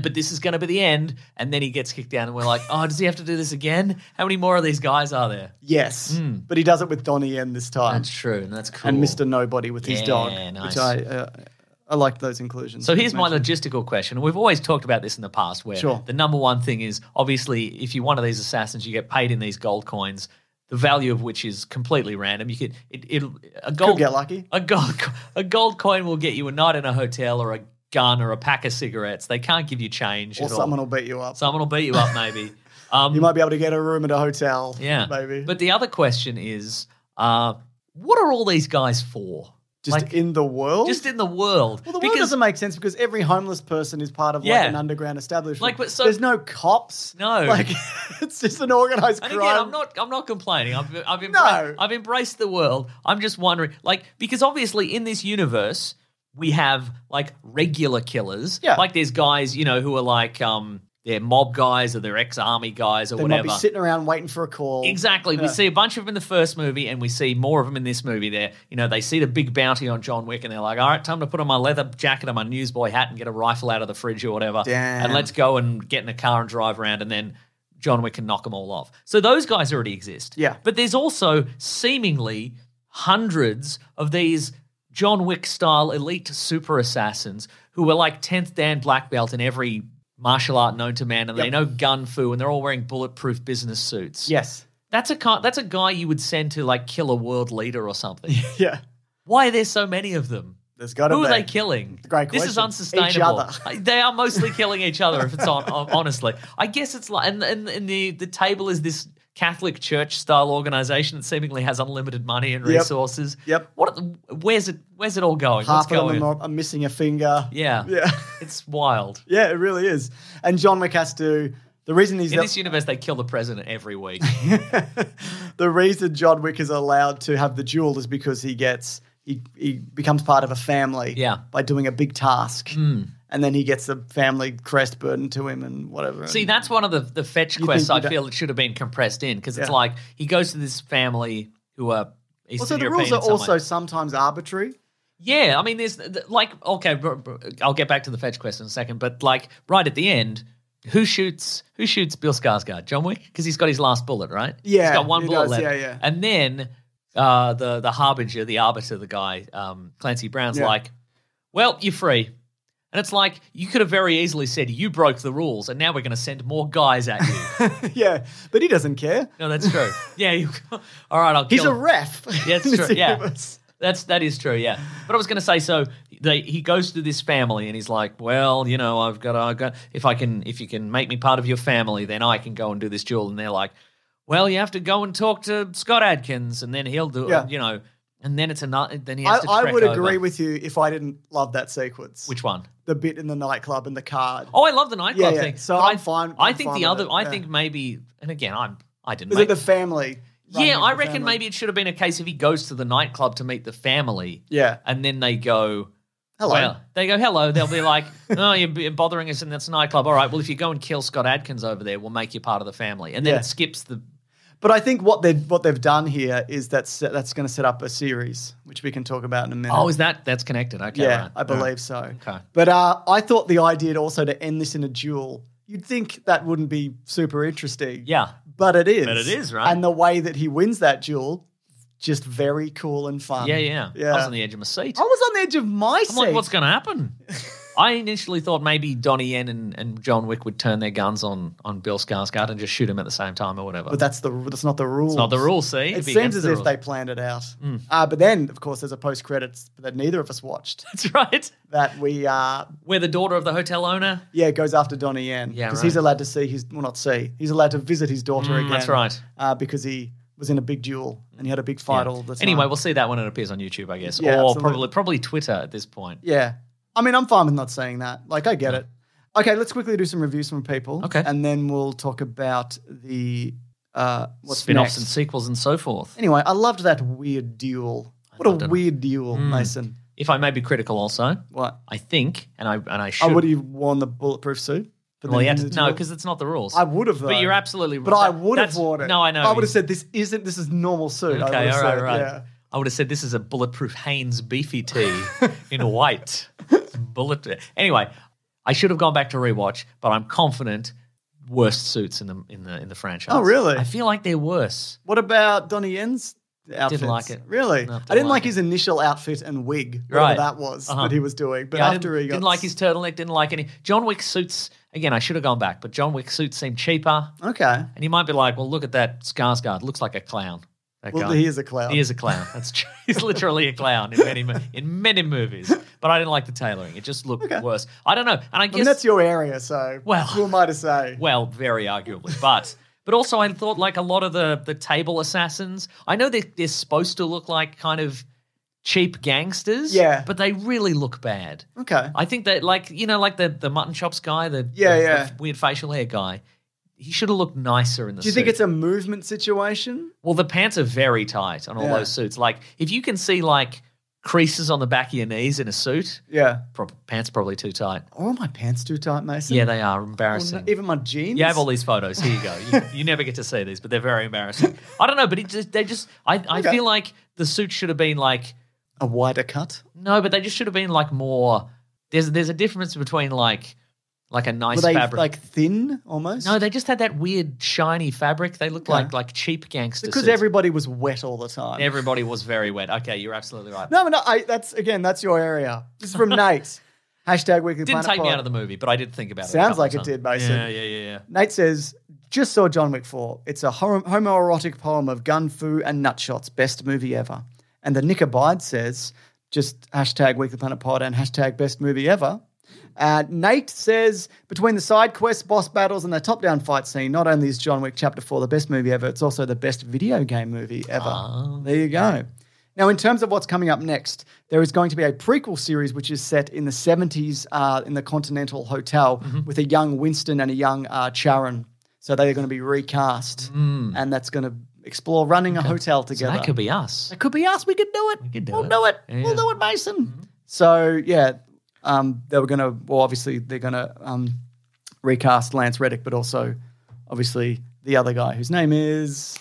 C: but this is gonna be the end. And then he gets kicked down, and we're like, oh, does he have to do this again? How many more of these guys are there?
B: yes, but he does it with Donnie Yen this time.
C: That's true, and that's cool.
B: and Mister Nobody with his
C: Yeah,
B: dog,
C: nice.
B: which I uh, I like those inclusions.
C: So here's my logistical question. We've always talked about this in the past where
B: Sure.
C: the number one thing is obviously if you're one of these assassins, you get paid in these gold coins, the value of which is completely random. You could it, it a gold
B: get lucky.
C: A gold a gold coin will get you a night in a hotel or a gun or a pack of cigarettes. They can't give you change.
B: or
C: at all.
B: someone will beat you up.
C: someone will beat you up maybe. <laughs> Um,
B: you might be able to get a room at a hotel.
C: yeah,
B: maybe.
C: But the other question is, uh, what are all these guys for?
B: Just
C: like,
B: in the world,
C: just in the world.
B: Well, the world
C: because
B: doesn't make sense because every homeless person is part of
C: Yeah.
B: like an underground establishment.
C: Like, but so-
B: there's no cops.
C: No. <laughs>
B: like it's just an organized
C: And
B: crime.
C: again, I'm not. I'm not complaining. I've I've, embra-
B: No.
C: I've embraced the world. I'm just wondering, like, because obviously in this universe we have like regular killers.
B: Yeah.
C: Like there's guys, you know, who are like um they're mob guys or they're ex-army guys or
B: They
C: whatever.
B: might be sitting around waiting for a call.
C: Exactly. We see a bunch of them in the first movie, and we see more of them in this movie. There, you know, they see the big bounty on John Wick, and they're like, "All right, time to put on my leather jacket and my newsboy hat and get a rifle out of the fridge or whatever,
B: Damn.
C: and let's go and get in a car and drive around." And then John Wick can knock them all off. So those guys already exist.
B: Yeah.
C: But there's also seemingly hundreds of these John Wick style elite super assassins who are like 10th Dan black belt in every martial art known to man and they know gun fu and they're all wearing bulletproof business suits.
B: Yes.
C: That's a that's a guy you would send to like kill a world leader or something. <laughs>
B: Yeah.
C: Why are there so many of them?
B: There's got to
C: Who
B: be.
C: are they killing?
B: Great
C: This is unsustainable. They are mostly <laughs> killing each other. If it's on, on- honestly, I guess it's like, and, and, and the the table is this Catholic Church style organization that seemingly has unlimited money and resources.
B: Yep.
C: What? Where's it? Where's it all going?
B: Half
C: What's
B: of
C: going?
B: them are, are missing a finger.
C: yeah.
B: Yeah. <laughs>
C: It's wild.
B: yeah, it really is. And John Wick has to. The reason he's
C: In this universe, they kill the president every week. <laughs>
B: the reason John Wick is allowed to have the jewel is because he gets he he becomes part of a family
C: Yeah.
B: By doing a big task. Hmm. And then he gets the family crest burden to him and whatever.
C: See,
B: And-
C: that's one of the, the fetch quests I feel it should have been compressed in because it's
B: Yeah.
C: like he goes to this family who are Eastern
B: also the
C: European
B: rules are also
C: way.
B: sometimes arbitrary.
C: Yeah, I mean, there's like okay, I'll get back to the fetch quest in a second, but like right at the end, who shoots who shoots Bill Skarsgård? John Wick because he's got his last bullet, right?
B: Yeah,
C: he's got one
B: he
C: bullet
B: does,
C: left.
B: yeah, yeah.
C: And then uh, the the harbinger, the arbiter, the guy, um, Clancy Brown's
B: Yeah.
C: like, "Well, you're free." And it's like you could have very easily said you broke the rules, and now we're going to send more guys at you. <laughs>
B: yeah, but he doesn't care.
C: no, that's true. Yeah, you, <laughs> all right. I'll
B: He's a
C: him.
B: ref. <laughs>
C: Yeah,
B: this
C: true. Yeah, that's that is true. Yeah, but I was going to say so. They, he goes to this family and he's like, "Well, you know, I've got, I got. If I can, if you can make me part of your family, then I can go and do this duel." And they're like, "Well, you have to go and talk to Scott Adkins, and then he'll do
B: Yeah.
C: You know, and then it's a another. Then he
B: I,
C: has to.
B: I
C: trek
B: would
C: over.
B: agree with you if I didn't love that sequence.
C: which one?
B: the bit in the nightclub and the card.
C: Oh, I love the nightclub
B: Yeah, yeah.
C: thing.
B: So
C: but
B: I'm
C: I,
B: fine-
C: I
B: I'm
C: think
B: fine
C: the other.
B: it,
C: I
B: yeah.
C: think maybe, and again, I'm. I didn't. Make,
B: it the family?
C: yeah, I reckon
B: family?
C: maybe it should have been a case if he goes to the nightclub to meet the family.
B: Yeah.
C: and then they go.
B: Hello.
C: Well, they go hello. They'll be like, <laughs> "Oh, you're bothering us in this nightclub. All right. Well, if you go and kill Scott Adkins over there, we'll make you part of the family." And then
B: Yeah.
C: it skips the.
B: But I think what they what they've done here is that's that's going to set up a series, which we can talk about in a minute.
C: Oh, is that that's connected? Okay,
B: yeah,
C: right.
B: I believe so.
C: Okay.
B: But uh, I thought the idea also to end this in a duel, you'd think that wouldn't be super interesting.
C: Yeah.
B: But it is.
C: But it is, right?
B: And the way that he wins that duel, just very cool and fun.
C: Yeah, yeah.
B: Yeah.
C: I was on the edge of my seat.
B: I was on the edge of my seat.
C: I'm
B: seat.
C: like, what's going to happen? <laughs> I initially thought maybe Donnie Yen and, and John Wick would turn their guns on on Bill Skarsgård and just shoot him at the same time or whatever.
B: but that's the that's not the rules.
C: it's not the rule, see?
B: It seems as
C: the
B: if they planned it out. Uh, but then, of course, there's a post credits that neither of us watched. <laughs>
C: That's right.
B: That we, uh,
C: Where the daughter of the hotel owner.
B: yeah, goes after Donnie Yen
C: Yeah,
B: because
C: right.
B: he's allowed to see his, well, not see, he's allowed to visit his daughter
C: Mm,
B: again.
C: that's right.
B: uh, because he was in a big duel and he had a big fight
C: Yeah.
B: all the time.
C: Anyway, we'll see that when it appears on YouTube, I guess,
B: Yeah,
C: or
B: absolutely.
C: probably probably Twitter at this point.
B: Yeah. I mean, I'm fine with not saying that. Like, I get it. Okay, let's quickly do some reviews from people.
C: Okay.
B: And then we'll talk about the uh, what's
C: Spin-offs
B: next.
C: and sequels and so forth.
B: Anyway, I loved that weird duel. What
C: loved
B: a
C: it.
B: weird duel,
C: Mm.
B: Mason.
C: If I may be critical, also,
B: What?
C: I think, and I and I should.
B: I would have worn the bulletproof suit. for
C: well,
B: the
C: you had to, no, because it's not the rules.
B: I would have.
C: But you're absolutely.
B: But I
C: that-
B: would have
C: that's-
B: worn it.
C: No, I know.
B: I would have said this isn't. This is normal suit. I
C: Okay,
B: would have
C: all right,
B: said,
C: right.
B: Yeah.
C: I would have said this is a bulletproof Hanes beefy tee <laughs> in white. It's Bullet. Anyway, I should have gone back to rewatch, but I'm confident worst suits in the in the in the franchise.
B: Oh, really?
C: I feel like they're worse.
B: What about Donnie Yen's outfits?
C: I didn't like it.
B: Really?
C: No,
B: I
C: didn't
B: didn't like
C: like
B: his initial outfit and wig, whatever
C: Right.
B: that was
C: Uh-huh.
B: that he was doing. But
C: Yeah,
B: after
C: didn't,
B: he got
C: didn't like his turtleneck, didn't like any John Wick suits. Again, I should have gone back, but John Wick suits seem cheaper.
B: okay.
C: And you might be like, well, look at that Skarsgård. Looks like a clown. That
B: Well,
C: guy.
B: he is a clown.
C: He is a clown. That's true. <laughs> He's literally a clown in many in many movies. But I didn't like the tailoring. It just looked
B: Okay.
C: worse. I don't know. And I
B: I
C: guess
B: mean, that's your area, so
C: Well-
B: who am I to say? <laughs>
C: well, very arguably, but but also I thought like a lot of the the table assassins. I know they they're supposed to look like kind of cheap gangsters.
B: Yeah.
C: but they really look bad.
B: Okay.
C: I think that like you know like the the mutton chops guy, the
B: Yeah,
C: the-
B: yeah.
C: the weird facial hair guy. He should have looked nicer in the suit.
B: Do you
C: suit.
B: think it's a movement situation?
C: Well, the pants are very tight on all
B: Yeah.
C: those suits. Like, if you can see like creases on the back of your knees in a suit,
B: Yeah.
C: prob- pants probably too tight.
B: Are my pants too tight, Mason?
C: Yeah, they are embarrassing.
B: no- even my jeans?
C: you have all these photos. Here you go. You, you never get to see these, but they're very embarrassing. I don't know, but it just they just I, I
B: Okay.
C: feel like the suit should have been like
B: a wider cut.
C: no, but they just should have been like more. There's there's a difference between like like a nice
B: Were they
C: fabric.
B: like thin almost?
C: no, they just had that weird shiny fabric. They looked
B: Okay.
C: like like cheap gangsters.
B: because
C: suits.
B: everybody was wet all the time.
C: everybody was very wet. Okay, you're absolutely right.
B: No, no, I, that's again, that's your area. This is from <laughs> Nate. Hashtag Weekly
C: Didn't
B: Planet
C: take me out of the movie, but I did think about it.
B: Sounds like it did, Mason.
C: Yeah, yeah, yeah, yeah.
B: Nate says, just saw John Wick 4. It's a homoerotic poem of gun fu and nutshots. Best movie ever. And the Nick Abide says, just hashtag Weekly Planet Pod and hashtag best movie ever. Uh, Nate says, between the side quests, boss battles, and the top down fight scene, not only is John Wick Chapter 4 the best movie ever, it's also the best video game movie ever.
C: Ah.
B: There you go. Now, in terms of what's coming up next, there is going to be a prequel series which is set in the 70s uh, in the Continental Hotel
C: Mm-hmm.
B: with a young Winston and a young uh, Charon. So they're going to be recast, and that's going to explore running a hotel
C: Mm. So
B: together.
C: that could be us.
B: It could be us. We could do it. We
C: could do
B: we'll
C: it.
B: do it.
C: Yeah. Mm-hmm.
B: We'll do it, Mason. So yeah, um, they were going to. Well, obviously they're going to um, recast Lance Reddick, but also obviously the other guy whose name is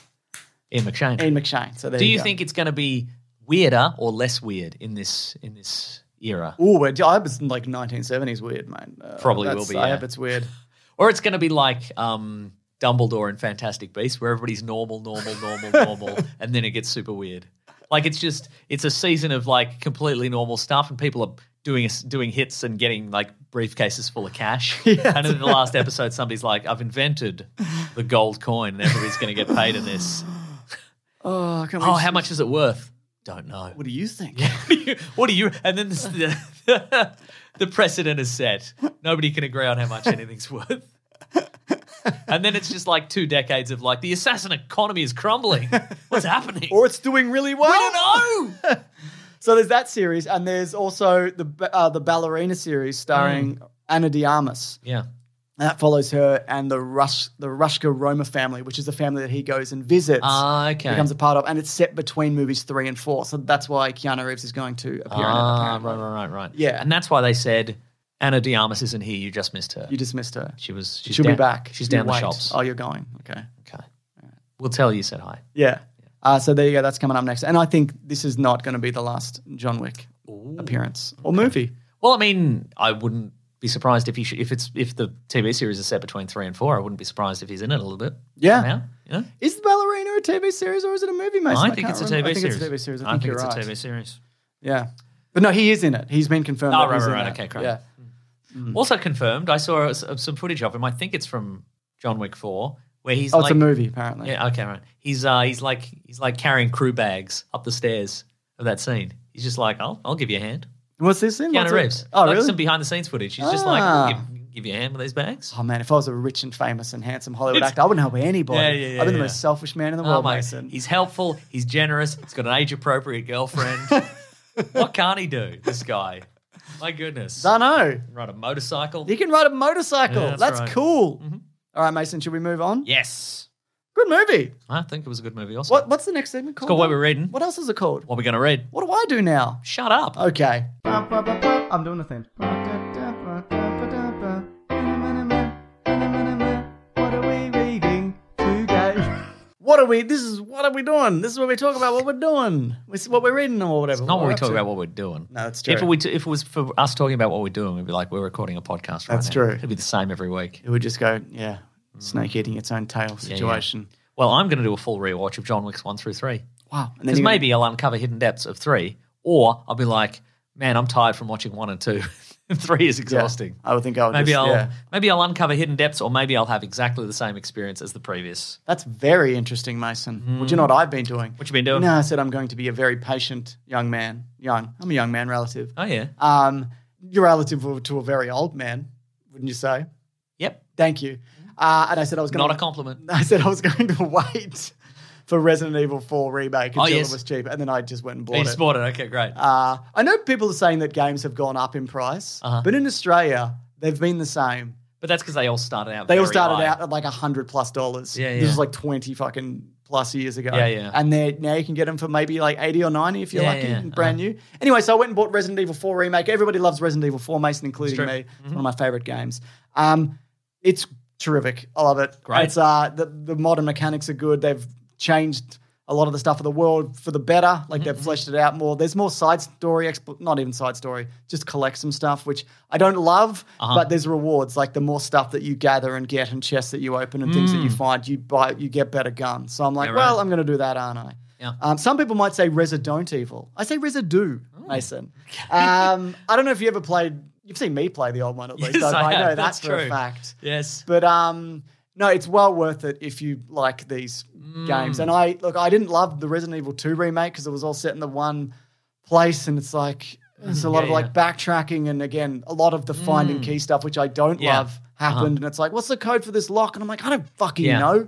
C: Ian McShane.
B: Ian McShane. So there
C: Do you
B: go.
C: think it's going to be weirder or less weird in this in this era?
B: Oh, I hope it's like 1970s weird, man. Uh,
C: Probably will be,
B: I
C: yeah.
B: hope it's weird. <laughs>
C: Or it's going to be like um, Dumbledore in Fantastic Beasts, where everybody's normal, normal, normal, normal, <laughs> and then it gets super weird. Like it's just it's a season of like completely normal stuff, and people are doing doing hits and getting like briefcases full of cash. <laughs> and in the last episode, somebody's like, "I've invented the gold coin, and everybody's going to get paid in this." <laughs>
B: Oh,
C: Oh, how much is it worth? Don't know.
B: What do you think? <laughs>
C: what do you? And then this, the, the precedent is set. Nobody can agree on how much anything's worth. And then it's just like two decades of like the assassin economy is crumbling. What's happening?
B: Or it's doing really well.
C: I don't know.
B: So there's that series, and there's also the uh, the ballerina series starring
C: Mm.
B: Ana de Armas.
C: Yeah.
B: And that follows her and the Rush the Ruska Roma family, which is the family that he goes and visits.
C: Ah, okay.
B: Becomes a part of, and it's set between movies three and four. So that's why Keanu Reeves is going to appear in it.
C: Ah,
B: apparently.
C: right, right, right, right.
B: Yeah.
C: And that's why they said Ana de Armas isn't here. You just missed her.
B: You just missed her.
C: she was. She's
B: She'll
C: down,
B: be back.
C: She's
B: You
C: down the shops.
B: Oh, you're going. Okay.
C: Okay. We'll tell you said hi.
B: Yeah. Uh, so there you go. That's coming up next. And I think this is not going to be the last John Wick appearance or movie.
C: Well, I mean, I wouldn't be surprised if he should, if it's if the TV series is set between three and four. I wouldn't be surprised if he's in it a little bit.
B: Yeah.
C: You know?
B: Is the Ballerina a TV series or is it a movie, Mason?
C: I think it's a TV
B: remember. I think it's a TV series. I think, you're
C: it's
B: right.
C: a TV series.
B: Yeah. But no, he is in it. He's been confirmed.
C: Oh, right, right, right. Okay, great.
B: Yeah.
C: Also confirmed, I saw some footage of him. I think it's from John Wick Four, where he's
B: Oh,
C: like,
B: it's a movie, apparently.
C: Yeah, okay, right. He's uh, he's like he's like carrying crew bags up the stairs of that scene. He's just like, I'll I'll give you a hand.
B: What's this in?
C: Keanu
B: What's it?
C: Reeves.
B: Oh,
C: like
B: really?
C: Some behind the scenes footage. He's just like,
B: Ah.
C: "I'll give, give you a hand with these bags.
B: Oh man, if I was a rich and famous and handsome Hollywood
C: It's-
B: actor, I wouldn't help anybody.
C: Yeah, yeah, yeah,
B: I've been the most selfish man in the
C: Oh
B: world,
C: my,
B: Mason.
C: he's helpful. He's generous. He's got an age appropriate girlfriend. <laughs> what can't he do? This guy. My goodness.
B: I know.
C: Ride a motorcycle.
B: He can ride a motorcycle.
C: Yeah,
B: that's
C: that's right.
B: cool. All right, Mason, should we move on?
C: Yes.
B: Good movie.
C: I think it was a good movie. Also,
B: What, what's the next segment called?
C: called What? We're Reading.
B: What else is it called?
C: what are we going to read?
B: What do I do now?
C: Shut up.
B: Okay. I'm doing the thing. What are we? This is what are we doing? This is where we talk about what we're doing. This is what we're reading or whatever.
C: It's Not what
B: we're
C: we talk
B: to.
C: about what we're doing.
B: No, that's
C: If
B: true.
C: it, we, if it was for us talking about what we're doing, we'd be like, we're recording a podcast right
B: That's
C: now.
B: true.
C: It'd be the same every week.
B: It would just go, yeah, snake eating its own tail
C: yeah.
B: situation.
C: Well, I'm going to do a full rewatch of John Wick's 1 through 3.
B: Wow.
C: Because
B: you're gonna-
C: maybe I'll uncover hidden depths of 3, or I'll be like, man, I'm tired from watching 1 and 2. <laughs> <laughs> 3 is
B: yeah,
C: exhausting.
B: I would think I would
C: Maybe
B: just,
C: I'll
B: yeah.
C: maybe I'll uncover hidden depths, or maybe I'll have exactly the same experience as the previous.
B: That's very interesting, Mason. Would you know what I've been doing?
C: What you been doing?
B: No, I said I'm going to be a very patient young man. Young. I'm a young man relative.
C: Oh yeah,
B: Um, you're relative to a very old man, wouldn't you say?
C: yep.
B: Thank you. Uh, and I said I was going
C: Not a compliment. <laughs>
B: I said I was going to <laughs> wait for Resident Evil 4 remake until
C: Oh, yes.
B: it was cheap, and then I just went and
C: You
B: bought it.
C: spotted. It. Okay, great.
B: Uh, I know people are saying that games have gone up in price,
C: Uh-huh.
B: but in Australia they've been the same.
C: but that's because they all started out.
B: They all started
C: high.
B: out at like a hundred plus dollars.
C: Yeah, yeah.
B: This was like twenty fucking plus years ago.
C: Yeah, yeah.
B: And they now you can get them for maybe like eighty or ninety if you're
C: Yeah,
B: lucky,
C: yeah.
B: and brand new. Anyway, so I went and bought Resident Evil Four remake. Everybody loves Resident Evil Four, Mason including me. It's one of my favorite games. Um, it's terrific. I love it.
C: Great.
B: It's uh the the modern mechanics are good. They've changed a lot of the stuff of the world for the better. Like they've fleshed it out more. There's more side story, exp- not even side story, just collect some stuff, which I don't love, but there's rewards. Like the more stuff that you gather and get and chests that you open and things that you find, you buy, you get better guns. So I'm like,
C: Yeah,
B: well. I'm going to do that, aren't I?
C: Yeah.
B: Um, some people might say Resident Evil. I say Residue, Mason. <laughs> Um, I don't know if you ever played. You've seen me play the old one at least.
C: Yes, I
B: I, know that's,
C: That's
B: for a
C: true.
B: fact.
C: Yes.
B: But um, no, it's well worth it if you like these
C: Mm.
B: games. And I look, I didn't love the Resident Evil 2 remake because it was all set in the one place, and it's like there's a lot
C: Mm, yeah,
B: of like
C: yeah. Mm.
B: backtracking and again a lot of the finding key stuff, which I don't
C: Yeah. Uh-huh.
B: love, happened. And it's like, what's the code for this lock? And I'm like, I don't fucking know.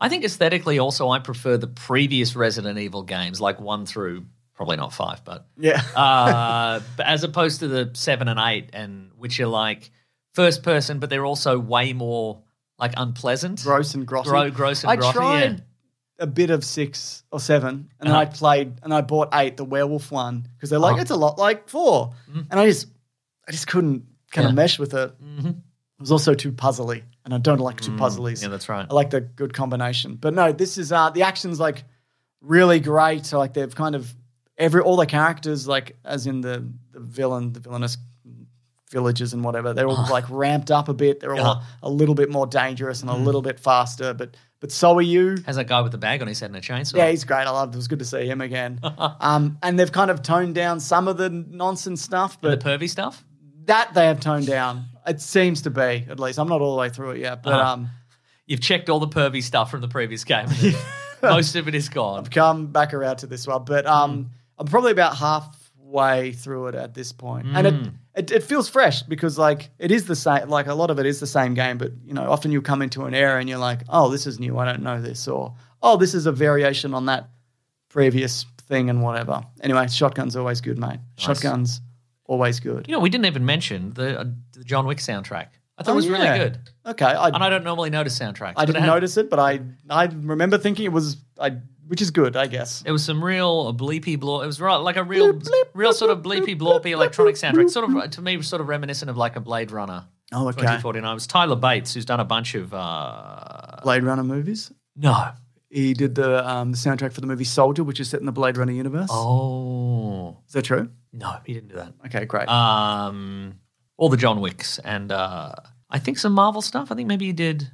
C: I think aesthetically, also, I prefer the previous Resident Evil games, like one through probably not five, but
B: Yeah. <laughs>
C: uh, as opposed to the seven and eight, and which are like first person, but they're also way more like unpleasant,
B: gross and grossy.
C: Gro- gross and
B: I
C: grotty,
B: tried
C: yeah.
B: a bit of six or seven, and then
C: Uh-huh.
B: I played and I bought eight, the werewolf one, because they're like
C: Uh-huh.
B: it's a lot like 4 and I just I just couldn't kind of
C: Yeah.
B: mesh with it. It was also too puzzly, and I don't like too puzzlies.
C: Yeah, that's right.
B: I like the good combination. But no, this is uh the action's like really great. So like they've kind of every all the characters, like as in the the villain, the villainous villages and whatever, they're all like ramped up a bit. They're all a little bit more dangerous and a little bit faster. But but so are you.
C: Has that guy with the bag on his head and a chainsaw?
B: Yeah, he's great. I loved it. It was good to see him again. <laughs> um, and they've kind of toned down some of the nonsense stuff,
C: the pervy stuff.
B: that they have toned down. It seems to be, at least. I'm not all the way through it yet, but
C: Uh-huh.
B: um,
C: You've checked all the pervy stuff from the previous game. <laughs> Most of it is gone.
B: I've come back around to this one. But um, I'm probably about halfway through it at this point. and it, it it feels fresh because like it is the same. Like a lot of it is the same game, but you know, often you come into an era and you're like, oh, this is new. I don't know this, or oh, this is a variation on that previous thing and whatever. Anyway, shotgun's always good, mate. Shotguns always good.
C: You know, we didn't even mention the, uh, the John Wick soundtrack. I thought
B: Oh,
C: it was
B: yeah.
C: really good.
B: Okay, I,
C: And I don't normally notice soundtracks.
B: I
C: but it
B: didn't
C: had-
B: notice it, but I I remember thinking it was I, which is good, I guess.
C: It was some real bleepy blor. It was right, like a real, real sort of bleepy blorpy electronic soundtrack. Sort of to me, sort of reminiscent of like a Blade Runner.
B: Oh, okay.
C: 2049. It was Tyler Bates who's done a bunch of. uh
B: Blade Runner movies.
C: No,
B: He did the um, the soundtrack for the movie Soldier, which is set in the Blade Runner universe.
C: Oh
B: Is that true?
C: no, he didn't do that.
B: Okay, great.
C: Um, all the John Wicks and uh, I think some Marvel stuff. I think maybe he did.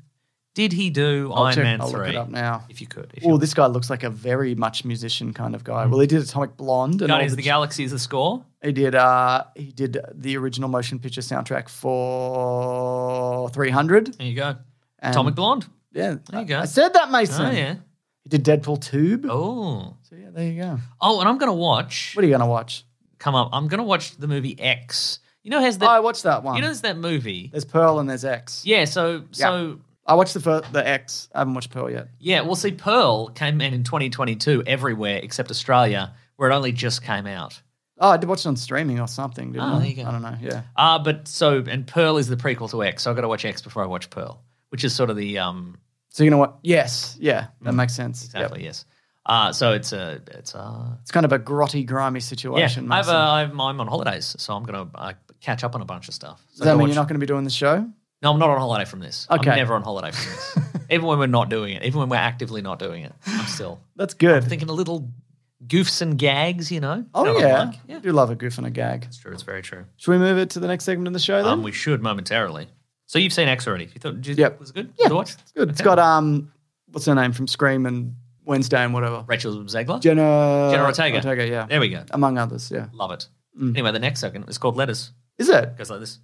C: Did he do
B: I'll
C: Iron
B: check-
C: Man
B: I'll look it up now.
C: If you could. If you
B: Oh, this guy looks like a very much musician kind of guy. Well, he did Atomic Blonde. And all
C: Guardians of
B: the
C: the Galaxy is the score.
B: He did. Uh, he did the original motion picture soundtrack for 300.
C: There you go.
B: And-
C: Atomic Blonde.
B: Yeah,
C: There you go.
B: I said that, Mason.
C: Oh yeah.
B: He did Deadpool Tube.
C: Oh.
B: So yeah, there you go.
C: Oh, and I'm gonna watch.
B: What are you gonna watch?
C: Come up. I'm gonna watch the movie X. You know, has that. Oh.
B: I watched that one.
C: you know, there's that movie.
B: there's Pearl and there's X.
C: Yeah. So so
B: I watched the fir- the X. I haven't watched Pearl yet.
C: yeah. Well, see, Pearl came in in 2022 everywhere except Australia, where it only just came out.
B: Oh, I did watch it on streaming or something. Didn't
C: Oh,
B: I?
C: there you go.
B: I don't know. Yeah.
C: Uh, but so and Pearl is the prequel to X, so I've got to watch X before I watch Pearl, which is sort of the um
B: So you know what? Yes. Yeah. That makes sense. Yep.
C: Mm. exactly yes. Uh, so it's a it's a
B: It's kind of a grotty, grimy
C: yeah.
B: situation.
C: I've, uh,
B: i
C: am I'm on holidays, so I'm gonna uh, catch up on a bunch of stuff. So
B: Does that mean
C: watch-
B: you're not going to be doing the show?
C: No, I'm not on holiday from this.
B: Okay.
C: I'm never on holiday from this. <laughs> even when we're not doing it, even when we're actively not doing it, I'm still
B: That's good.
C: I'm thinking of little goofs and gags. You know?
B: oh
C: Know
B: yeah.
C: like? yeah.
B: I do love a goof and a gag.
C: It's true. It's very true.
B: Should we move it to the next segment of the show then?
C: Um, we should momentarily. So you've seen X already? You thought? You,
B: Yep.
C: Was it good?
B: yeah,
C: To watch?
B: it's good. It's
C: Okay.
B: got um, what's her name from Scream and Wednesday and whatever.
C: Rachel Zegler.
B: Jenna
C: Jenna Ortega.
B: Ortega, yeah,
C: There we go.
B: among others. Yeah,
C: Love it.
B: Mm.
C: Anyway, the next second is called Letters.
B: is it?
C: It goes like this.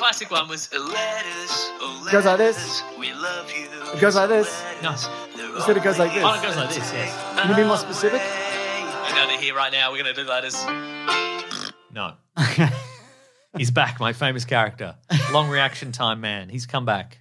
C: The classic one was
A: Letters, oh
B: Goes like this.
A: We love you.
B: It goes like this.
C: no.
B: You said it goes like this.
C: Oh, it goes like this. Yes.
B: Can you be more specific?
C: We're going to hear right now. We're going to do letters. No. He's back, my famous character. Long reaction time man. He's come back.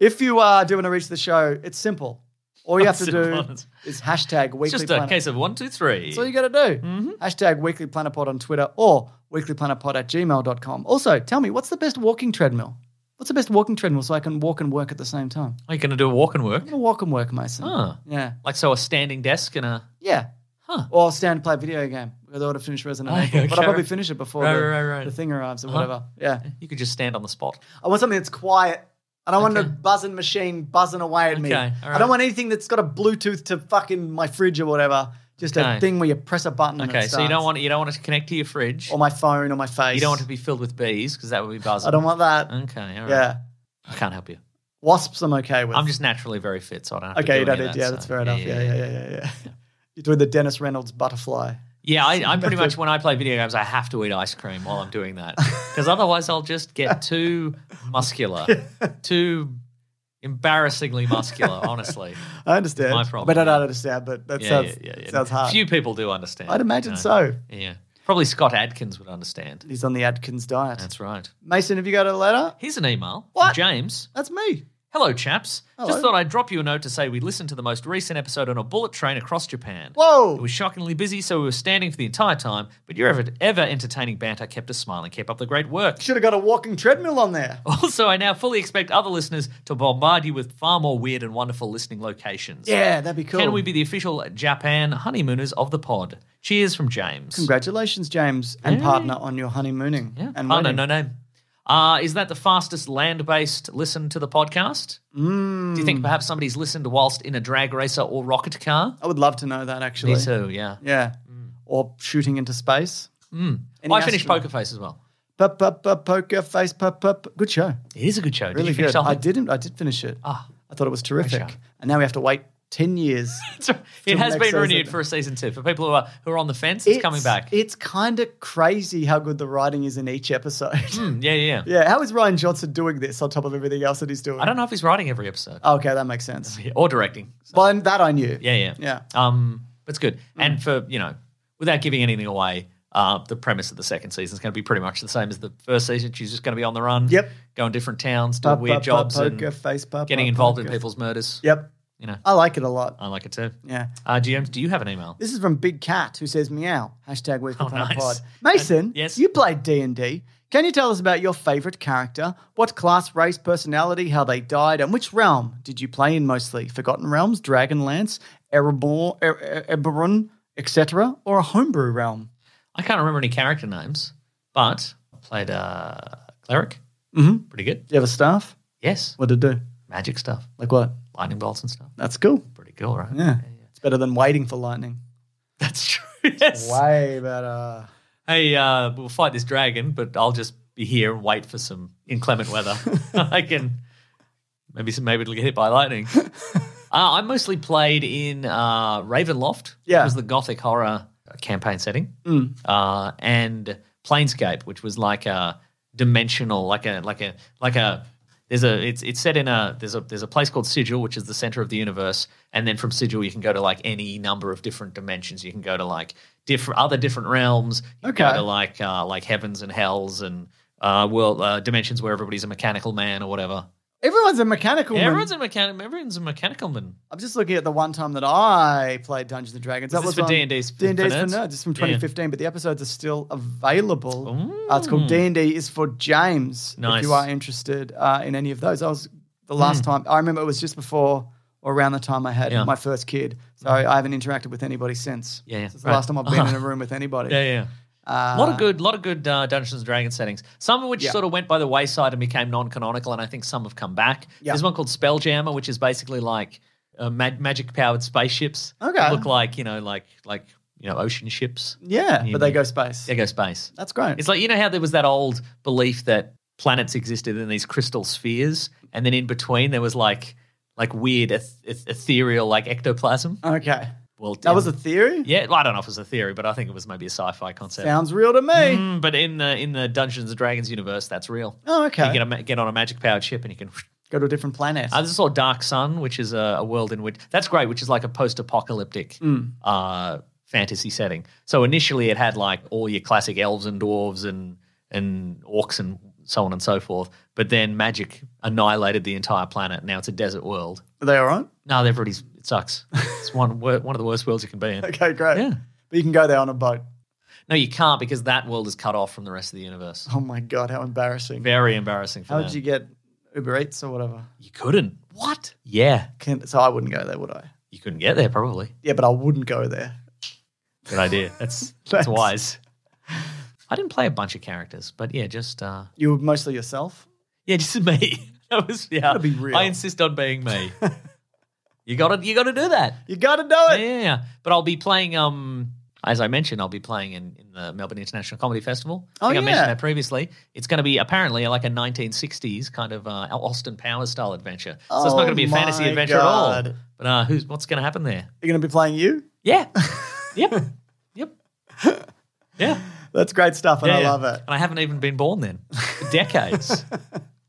B: if you uh, do want to reach the show, it's simple. All you have to do is hashtag Weekly
C: It's
B: Weekly
C: just a
B: Planet.
C: case of one, two, three.
B: That's all you got to do.
C: Mm-hmm.
B: Hashtag Weekly Planet Pod on Twitter or weeklyplanetpod at gmail.com. Also, tell me, what's the best walking treadmill? What's the best walking treadmill so I can walk and work at the same time?
C: Are you going to do a walk and work?
B: I'm going to walk and work, Mason.
C: Oh.
B: Yeah.
C: Like so, a standing desk and a.
B: Yeah.
C: Huh.
B: Or I'll stand and play a video game I want to finish Resident
C: Oh,
B: Evil. But. I'll probably finish it before
C: Right,
B: the,
C: right, right.
B: the thing arrives or
C: Uh-huh.
B: whatever. Yeah.
C: You could just stand on the spot.
B: I want something that's quiet. I don't want a buzzing machine buzzing away at me.
C: Okay, all
B: I don't want anything that's got a Bluetooth to fucking my fridge or whatever. Just a thing where you press a button and
C: Okay, so you don't want you don't want it to connect to your fridge.
B: or my phone or my face.
C: You don't want it to be filled with bees because that would be buzzing.
B: I don't want that.
C: Okay, all right.
B: Yeah.
C: I can't help you.
B: Wasps I'm okay with.
C: I'm just naturally very fit, so I don't have to
B: okay,
C: do
B: you don't need.
C: of
B: Yeah,
C: that,
B: that's fair enough. Yeah, yeah, yeah, yeah, yeah. You're doing the Dennis Reynolds butterfly.
C: Yeah, I, I'm pretty <laughs> much when I play video games, I have to eat ice cream while I'm doing that <laughs> because otherwise I'll just get too muscular, <laughs> too embarrassingly muscular. <laughs> Honestly,
B: I understand.
C: My problem,
B: But I don't understand. But that
C: yeah,
B: sounds
C: yeah, yeah, yeah.
B: sounds hard.
C: Few people do understand.
B: I'd imagine
C: you know.
B: so.
C: Yeah, probably Scott Adkins would understand.
B: He's on the Adkins diet.
C: That's right.
B: Mason, have you got a letter?
C: Here's an email.
B: What?
C: From James.
B: That's me.
C: Hello, chaps.
B: Hello.
C: Just thought I'd drop you a note to say we listened to the most recent episode on a bullet train across Japan.
B: Whoa.
C: It was shockingly busy, so we were standing for the entire time, but your ever, ever entertaining banter kept us smiling. Keep up the great work.
B: Should have got a walking treadmill on there. <laughs>
C: Also, I now fully expect other listeners to bombard you with far more weird and wonderful listening locations.
B: Yeah, that'd be cool.
C: Can we be the official Japan honeymooners of the pod? Cheers from James.
B: Congratulations, James and partner, on your honeymooning.
C: Yeah.
B: And
C: oh, no,
B: wedding.
C: no name. Uh, is that the fastest land based listen to the podcast?
B: Mm.
C: Do you think perhaps somebody's listened whilst in a drag racer or rocket car?
B: I would love to know that actually.
C: Me too, yeah.
B: Yeah. Or shooting into space.
C: Mm.
B: Any
C: I finished Poker Face as well.
B: Poker face. Good show.
C: It is a good show. Did
B: Really
C: you finish
B: good. I didn't. I did finish it.
C: Ah.
B: I thought it was terrific. And now we have to wait ten years. <laughs>
C: it has been renewed for a season two. For people who are who are on the fence, it's, coming back.
B: It's kind of crazy how good the writing is in each episode.
C: Mm, yeah, yeah, yeah.
B: How is Rian Johnson doing this on top of everything else that he's doing?
C: I don't know if he's writing every episode
B: okay, that makes sense. <laughs>
C: or directing. So,
B: But that I knew.
C: yeah, yeah,
B: Yeah.
C: Um, it's good.
B: Mm.
C: And for you know, without giving anything away, uh, the premise of the second season is going to be pretty much the same as the first season. She's just going to be on the run.
B: Yep.
C: Going different towns, doing weird jobs, and
B: face,
C: getting involved in people's murders.
B: Yep.
C: You know,
B: I like it a lot.
C: I like it too.
B: Yeah.
C: Uh, GM, do you have an email?
B: This is from Big Cat who says meow. Hashtag Weekly
C: Oh, nice.
B: Pod. Mason,
C: Uh, yes?
B: you played D and D. Can you tell us about your favorite character? What class, race, personality, how they died, and which realm did you play in mostly? Forgotten Realms, Dragonlance, Erebor, Er- Er- Eberron, etc., or a homebrew realm?
C: I can't remember any character names, but I played a cleric.
B: Mm-hmm.
C: Pretty good.
B: Do you have a staff?
C: Yes,
B: What did it do?
C: magic stuff,
B: Like what?
C: Lightning bolts and stuff.
B: That's cool.
C: Pretty cool, right?
B: Yeah. It's better than waiting for lightning.
C: That's true. <laughs> Yes.
B: Way better.
C: Hey, uh, we'll fight this dragon, but I'll just be here and wait for some inclement weather. <laughs> <laughs> I can maybe some maybe it'll get hit by lightning. uh, I mostly played in uh, Ravenloft.
B: Yeah.
C: it was the gothic horror campaign setting, uh, and Planescape, which was like a dimensional, like a like a like a. There's a it's it's set in a there's a there's a place called Sigil, which is the center of the universe, and then from Sigil you can go to like any number of different dimensions. You can go to like different other different realms. You can
B: Okay.
C: go to like uh, like heavens and hells and uh, world uh, dimensions where everybody's a mechanical man or whatever.
B: Everyone's a mechanical man.
C: Everyone's a mechanic. Everyone's a mechanical man.
B: I'm just looking at the one time that I played Dungeons and Dragons.
C: Was
B: that
C: this
B: was
C: for
B: on
C: D&D's for
B: D&D's for
C: nerds?
B: It's from
C: Yeah.
B: 2015, but the episodes are still available. Uh, it's called D&D is for James.
C: Nice.
B: If you are interested uh, in any of those, I was the last time. I remember it was just before or around the time I had
C: Hmm. Yeah.
B: my first kid. So I haven't interacted with anybody since.
C: Yeah, yeah.
B: It's the
C: Right.
B: last time I've been in a <laughs> room with anybody.
C: Yeah, yeah.
B: Uh,
C: A lot of good, lot of good uh, Dungeons and Dragons settings. Some of which
B: Yeah.
C: sort of went by the wayside and became non-canonical, and I think some have come back.
B: Yeah.
C: There's one called Spelljammer, which is basically like uh, mag- magic-powered spaceships.
B: Okay.
C: that look like you know, like like you know, ocean ships.
B: Yeah,
C: You
B: but they go space.
C: They go space.
B: That's great.
C: It's like you know how there was that old belief that planets existed in these crystal spheres, and then in between there was like like weird eth- eth- ethereal like ectoplasm.
B: okay.
C: Well,
B: That was a theory?
C: yeah. Well, I don't know if it was a theory, but I think it was maybe a sci-fi concept.
B: Sounds real to me.
C: Mm, but in the in the Dungeons and Dragons universe, that's real.
B: Oh, okay.
C: You get, a, get on a magic powered ship and you can. <laughs>
B: Go to a different planet.
C: This is all Dark Sun, which is a, a world in which that's great, which is like a post apocalyptic
B: Mm.
C: uh, fantasy setting. So initially, it had like all your classic elves and dwarves and and orcs and so on and so forth. But then magic annihilated the entire planet. Now it's a desert world.
B: Are they all right?
C: No, they're everybody's it sucks. It's one one of the worst worlds you can be in.
B: Okay, great.
C: Yeah.
B: But you can go there on a boat.
C: No, you can't because that world is cut off from the rest of the universe.
B: Oh my god, how embarrassing!
C: Very embarrassing for
B: How
C: them.
B: did you get Uber Eats or whatever?
C: You couldn't. What? Yeah.
B: Can, so I wouldn't go there, would I?
C: You couldn't get there probably.
B: Yeah, but I wouldn't go there.
C: Good idea. That's <laughs>
B: Thanks.
C: that's wise. I didn't play a bunch of characters, but yeah, just uh
B: You were mostly yourself.
C: yeah, <laughs> just me. That was yeah.
B: Gotta be real.
C: I insist on being me. <laughs> you gotta you gotta do that.
B: You got to do it.
C: yeah. But I'll be playing um as I mentioned, I'll be playing in, in the Melbourne International Comedy Festival. I
B: Oh,
C: think I
B: yeah.
C: mentioned that previously. It's going to be apparently like a 1960s kind of uh, Austin Powers style adventure. So it's not
B: Oh
C: going to be a fantasy
B: my
C: adventure at all. But uh, who's what's going to happen there?
B: You're going to be playing you.
C: Yeah. <laughs> yep. Yep. Yeah.
B: That's great stuff, and
C: Yeah,
B: I
C: yeah.
B: love it.
C: And I haven't even been born then. <laughs> Decades.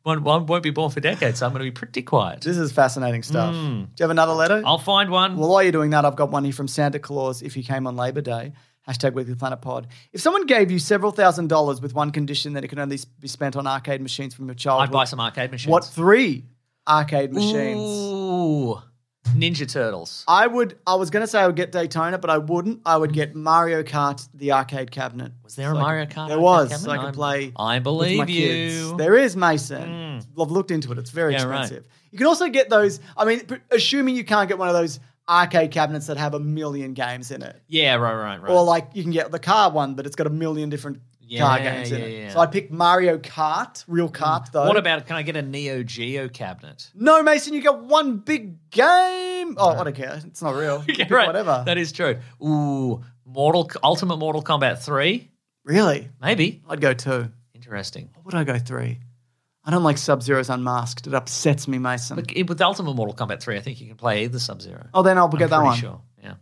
C: Won't, won't, won't be born for decades, so I'm going to be pretty quiet.
B: This is fascinating stuff.
C: Hmm.
B: Do you have another letter?
C: I'll find one.
B: Well, while you're doing that, I've got one here from Santa Claus. If you came on Labor Day, hashtag Weekly Planet Pod. If someone gave you several thousand dollars with one condition that it can only be spent on arcade machines from your childhood,
C: I'd buy some arcade machines.
B: what three arcade machines?
C: Ooh. Ninja Turtles.
B: I would. I was going to say I would get Daytona, but I wouldn't. I would get Mario Kart, the arcade cabinet.
C: Was there a
B: So I
C: Mario Kart?
B: There was,
C: cabinet?
B: so I could
C: I'm-
B: play.
C: I
B: with
C: believe
B: my
C: you.
B: kids. There is Mason. Hmm. I've looked into it. It's very
C: Yeah, right.
B: expensive. You can also get those. I mean, assuming you can't get one of those arcade cabinets that have a million games in it,
C: Yeah, right, right, right.
B: or like you can get the car one, but it's got a million different car
C: Yeah,
B: games in
C: yeah,
B: it.
C: yeah.
B: So I'd pick Mario Kart, real mm. kart though.
C: what about, can I get a Neo Geo cabinet?
B: No, Mason, you got one big game. Oh, I don't care. It's not real. <laughs>
C: Yeah, right.
B: Whatever.
C: That is true. Ooh, Mortal Ultimate Mortal Kombat 3?
B: really?
C: Maybe.
B: I'd go two.
C: Interesting.
B: What would I go three? I don't like Sub Zero's Unmasked. It upsets me, Mason.
C: But with Ultimate Mortal Kombat 3, I think you can play either Sub Zero.
B: oh, then I'll get that one.
C: Sure. Yeah.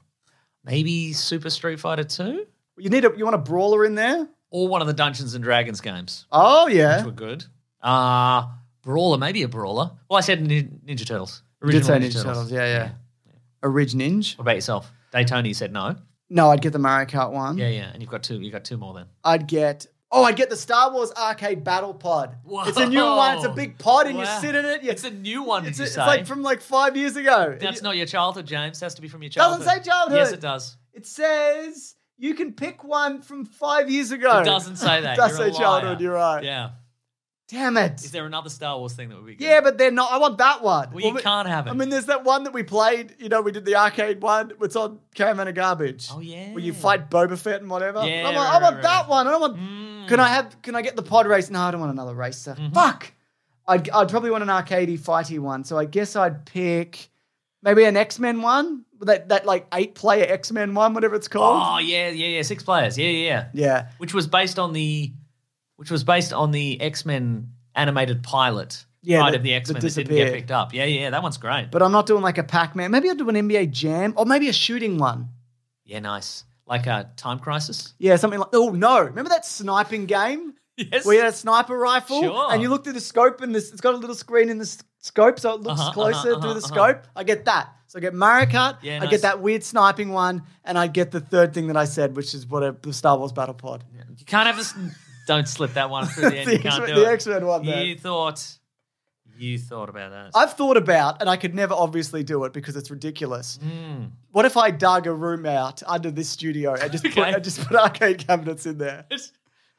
C: Maybe Super Street Fighter 2?
B: You need a. You want a brawler in there?
C: Or one of the Dungeons and Dragons games,
B: Oh yeah,
C: which
B: yeah.
C: were good. Uh, Brawler, maybe a Brawler. Well, I said Nin- Ninja Turtles.
B: You did say
C: Original
B: Ninja Turtles. Yeah, yeah. A Ridge Ninja.
C: What about yourself? Daytona, you said no.
B: No, I'd get the Mario Kart one.
C: Yeah, yeah. And you've got two. You've got two more then.
B: I'd get. Oh, I'd get the Star Wars Arcade Battle Pod. It's a new one. It's a big pod, and
C: Wow.
B: you sit in it. You,
C: It's a new one.
B: It's,
C: you
B: it's like from like five years ago.
C: That's
B: It-
C: not your childhood, James. has to be from your childhood.
B: Doesn't say childhood.
C: Yes, it does.
B: It says you can pick one from five years ago.
C: It doesn't say that. <laughs>
B: Does say childhood. You're right.
C: Yeah.
B: Damn it.
C: Is there another Star Wars thing that would be good?
B: Yeah, but they're not. I want that one.
C: Well, you
B: we-
C: can't have it.
B: I mean, there's that one that we played. You know, we did the arcade one. It's on Caravan of Garbage.
C: Oh, yeah.
B: Where you fight Boba Fett and whatever.
C: Yeah,
B: I want,
C: right,
B: I want
C: right,
B: that
C: right.
B: one. I don't want.
C: Mm.
B: Can I have? Can I get the pod race? No, I don't want another racer.
C: Mm-hmm.
B: Fuck. I'd, I'd probably want an arcadey fighty one. So I guess I'd pick. Maybe an X Men one, that that like eight player X Men one, whatever it's called.
C: Oh yeah, yeah, yeah. Six players. Yeah, yeah, yeah.
B: Yeah,
C: Which was based on the, which was based on the X Men animated pilot.
B: Yeah,
C: right
B: that-
C: of the X Men
B: that
C: that, didn't get picked up. Yeah, yeah. That one's great.
B: but I'm not doing like a Pac Man. Maybe I'll do an NBA Jam or maybe a shooting one.
C: yeah, nice. Like a time crisis.
B: Yeah, something like. Oh no! Remember that sniping game?
C: Yes.
B: We had a sniper rifle
C: Sure.
B: and you look through the scope and this, it's got a little screen in the scope so it looks
C: Uh-huh,
B: closer
C: uh-huh,
B: through the
C: uh-huh,
B: scope. I get that. So I get Mario Kart,
C: Yeah,
B: I
C: nice.
B: get that weird sniping one, and I get the third thing that I said, which is what a, the Star Wars Battle Pod.
C: You can't have this. Don't slip that one through the end. <laughs>
B: The
C: you can't do
B: the
C: it.
B: X-Men one, man.
C: You thought. You thought about that.
B: I've thought about, and I could never obviously do it because it's ridiculous.
C: Hmm.
B: What if I dug a room out under this studio and just put,
C: Okay.
B: and just put <laughs> arcade cabinets in there?